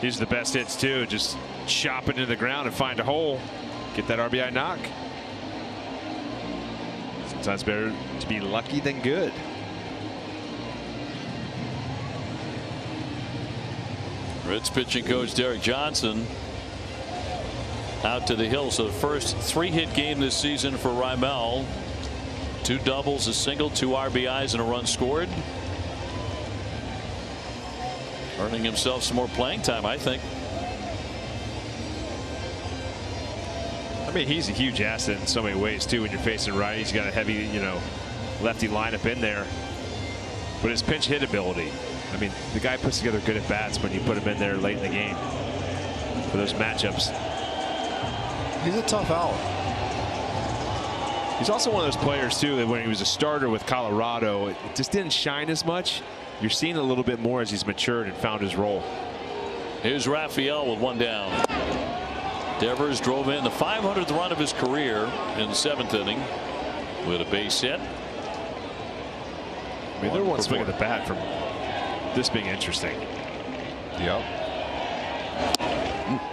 These are the best hits, too. Just chop it into the ground and find a hole. Get that RBI knock. Sometimes better to be lucky than good. Reds pitching coach Derek Johnson out to the hill. So the first three hit game this season for Raimel. Two doubles, a single, two RBIs, and a run scored. Earning himself some more playing time, I think. I mean, he's a huge asset in so many ways, too, when you're facing righties. He's got a heavy, you know, lefty lineup in there. But his pinch hit ability, I mean, the guy puts together good at bats when you put him in there late in the game for those matchups. He's a tough out. He's also one of those players, too, that when he was a starter with Colorado, it just didn't shine as much. You're seeing a little bit more as he's matured and found his role. Here's Rafael with one down. Devers drove in the 500th run of his career in the seventh inning with a base hit. I mean, they're one swing of the bat from this being interesting. Yep.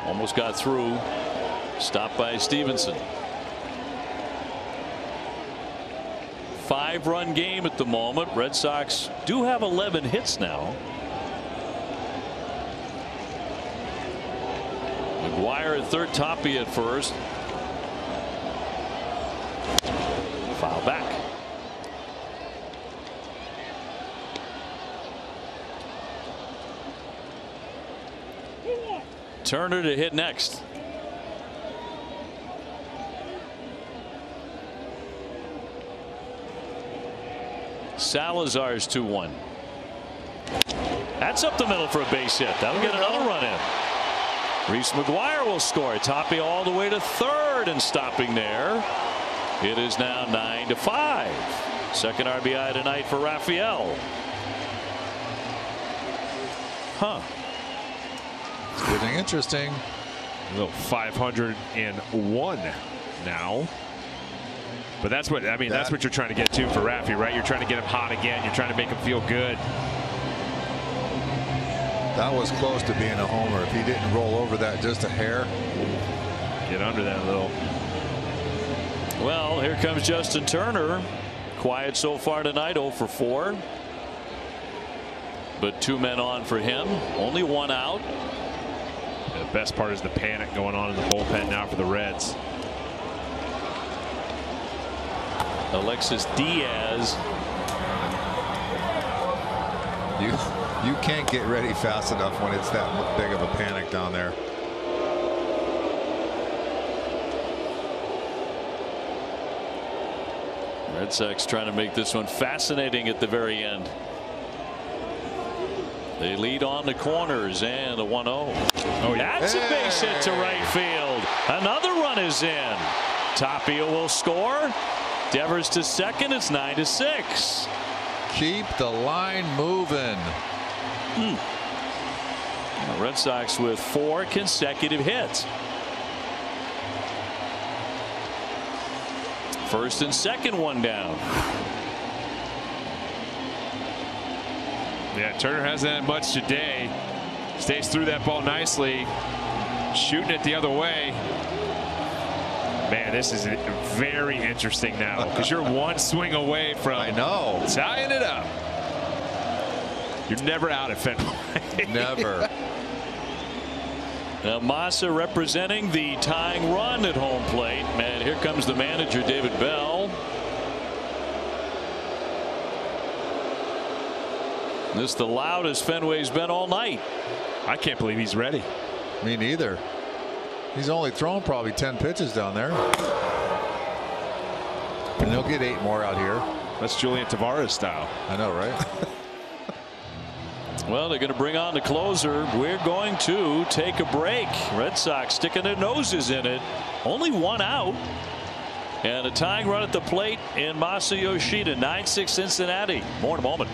Almost got through. Stopped by Stephenson. Five run game at the moment. Red Sox do have 11 hits now. McGuire at third, Tapia at first. Foul back. Turner to hit next. Salazar's 2 1. That's up the middle for a base hit. That'll get another run in. Reese McGuire will score. Tapia all the way to third and stopping there. It is now 9 to 5. Second RBI tonight for Rafael. Huh. It's getting interesting. A little 501 now. But that's what I mean. That- that's what you're trying to get to for Raffy, right? You're trying to get him hot again. You're trying to make him feel good. That was close to being a homer. If he didn't roll over that just a hair. Get under that a little. Well, here comes Justin Turner. Quiet so far tonight, 0 for 4. But two men on for him. Only one out. The best part is the panic going on in the bullpen now for the Reds. Alexis Diaz. You you can't get ready fast enough when it's that big of a panic down there. Red Sox trying to make this one fascinating at the very end. They lead on the corners and a 1 0. Oh, yeah. That's a base hit to right field. Another run is in. Tapia will score. Devers to second. It's 9 to 6. Keep the line moving. Hmm. The Red Sox with four consecutive hits. First and second one down. Yeah, Turner hasn't had much today. Stays through that ball nicely. Shooting it the other way. Man, this is very interesting now because you're one swing away from I know. tying it up. You're never out at Fenway. Never. Now Masa representing the tying run at home plate. Man, here comes the manager, David Bell. This is the loudest Fenway's been all night. I can't believe he's ready. Me neither. He's only thrown probably 10 pitches down there. And they'll get eight more out here. That's Julian Tavares style. I know, right? Well, they're going to bring on the closer. We're going to take a break. Red Sox sticking their noses in it. Only one out. And a tying run at the plate in Masa Yoshida. 9 6 Cincinnati. More in a moment.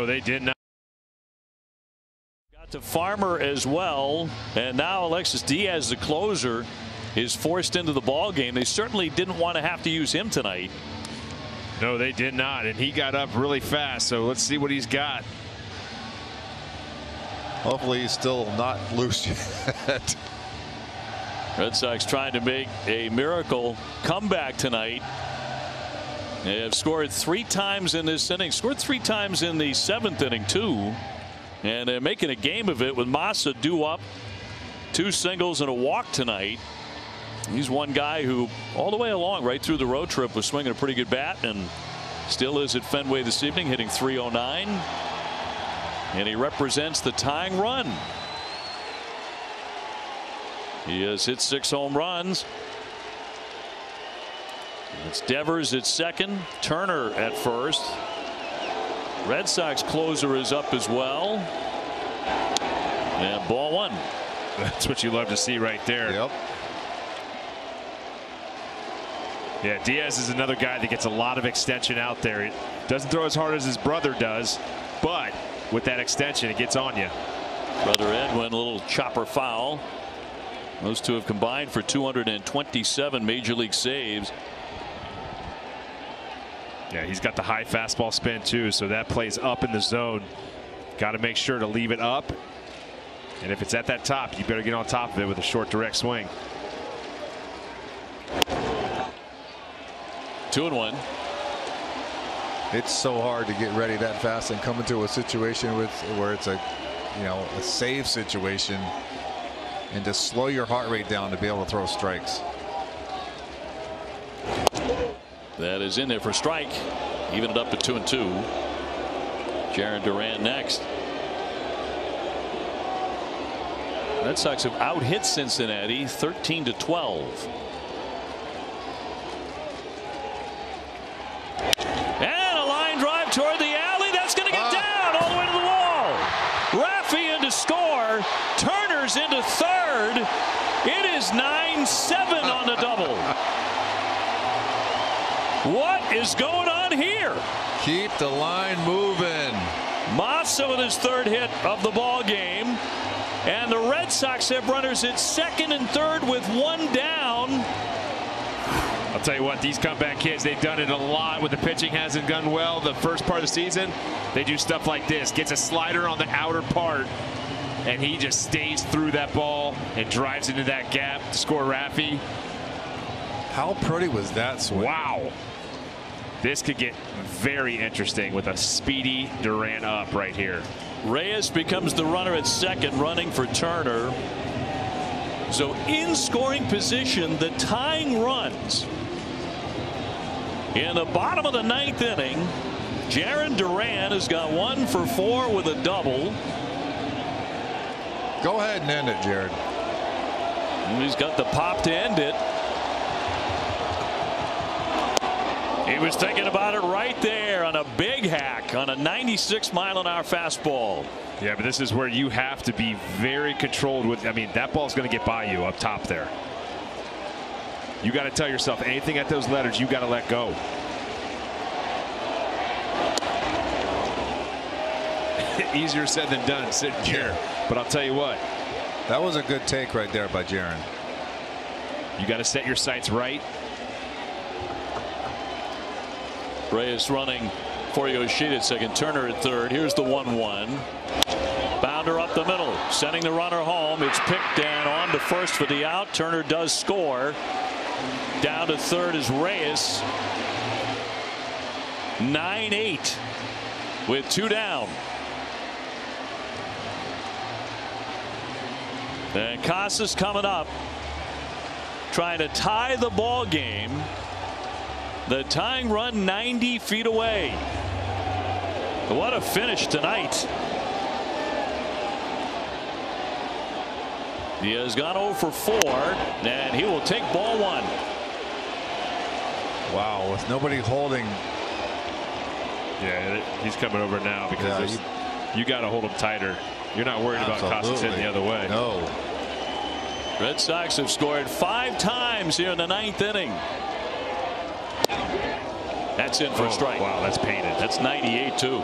No, they did not. Got to Farmer as well. And now Alexis Diaz, the closer, is forced into the ball game. They certainly didn't want to have to use him tonight. No, they did not. And he got up really fast. So let's see what he's got. Hopefully he's still not loose yet. Red Sox trying to make a miracle comeback tonight. They have scored three times in this inning, scored three times in the seventh inning, too. And they're making a game of it with Masa due up. Two singles and a walk tonight. He's one guy who, all the way along, right through the road trip, was swinging a pretty good bat and still is at Fenway this evening, hitting 309. And he represents the tying run. He has hit six home runs. It's Devers at second, Turner at first. Red Sox closer is up as well. And ball one. That's what you love to see right there. Yep. Yeah, Diaz is another guy that gets a lot of extension out there. It doesn't throw as hard as his brother does, but with that extension, it gets on you. Brother Edwin, a little chopper foul. Those two have combined for 227 major league saves. Yeah, he's got the high fastball spin too, so that plays up in the zone. got to make sure to leave it up. And if it's at that top, you better get on top of it with a short direct swing. Two and one. It's so hard to get ready that fast and come into a situation with where it's a you know a save situation and to slow your heart rate down to be able to throw strikes. That is in there for strike. Even it up to two and two. Jarren Duran next. Red Sox have out hit Cincinnati 13 to 12. And a line drive toward the alley. That's going to get ah. down all the way to the wall. Into score. Turner's into third. It is 9 7 on the double. What is going on here? Keep the line moving. Masa with his third hit of the ball game. And the Red Sox have runners at second and third with one down. I'll tell you what, these comeback kids, they've done it a lot when the pitching hasn't gone well the first part of the season. They do stuff like this. Gets a slider on the outer part, and he just stays through that ball and drives into that gap to score Raffy. How pretty was that swing? Wow. This could get very interesting with a speedy Duran up right here. Reyes becomes the runner at second, running for Turner. So in scoring position, the tying runs. In the bottom of the ninth inning, Jarren Duran has got one for four with a double. Go ahead and end it, Jared. And he's got the pop to end it. He was thinking about it right there on a big hack on a 96 mile an hour fastball. Yeah, but this is where you have to be very controlled with. I mean, that ball's going to get by you up top there. You got to tell yourself anything at those letters, you got to let go. Easier said than done sitting here. But I'll tell you what, That was a good take right there by Jarren. you got to set your sights right. Reyes running for Yoshida at second. Turner at third. Here's the 1 1. Bounder up the middle, sending the runner home. It's picked and on to first for the out. Turner does score. Down to third is Reyes. 9 8 with two down. And Casas coming up, trying to tie the ball game. The tying run 90 feet away. What a finish tonight. He has gone 0 for 4 and he will take ball one. Wow, with nobody holding. Yeah, he's coming over now because Yeah, there's- you got to hold him tighter. You're not worried about Casas hitting the other way. No. Red Sox have scored five times here in the ninth inning. That's in for a Oh, strike. Wow, that's painted. That's 98 too.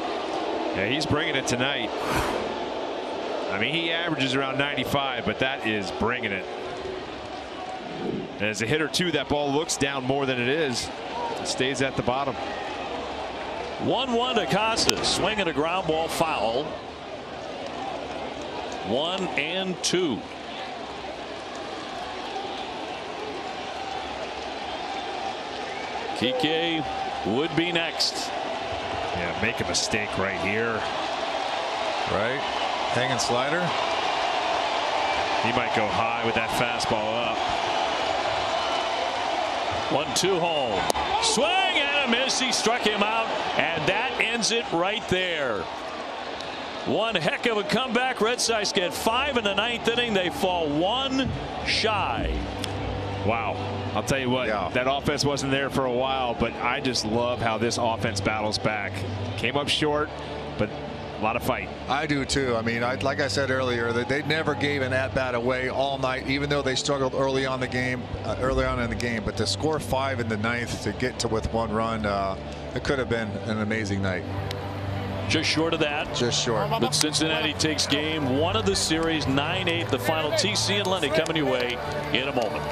Yeah, he's bringing it tonight. I mean, he averages around 95, but that is bringing it. As a hitter, too, that ball looks down more than it is. It stays at the bottom. 1 1 to Casas. Swinging a ground ball foul. One and two. Kike would be next. Yeah, make a mistake right here. Right? Hanging slider. He might go high with that fastball up. One two home. Swing and a miss. He struck him out, and that ends it right there. One heck of a comeback. Red Sox get five in the ninth inning. They fall one shy. Wow. I'll tell you what, Yeah. that offense wasn't there for a while, but I just love how this offense battles back. Came up short, but a lot of fight. I do too. I mean, I, like I said earlier, that they never gave an at bat away all night, even though they struggled early on the game, uh, early on in the game. But to score five in the ninth to get to with one run, uh, it could have been an amazing night. Just short of that. Just short. But Cincinnati takes game one of the series, 9 8, the final. TC and Lenny coming your way in a moment.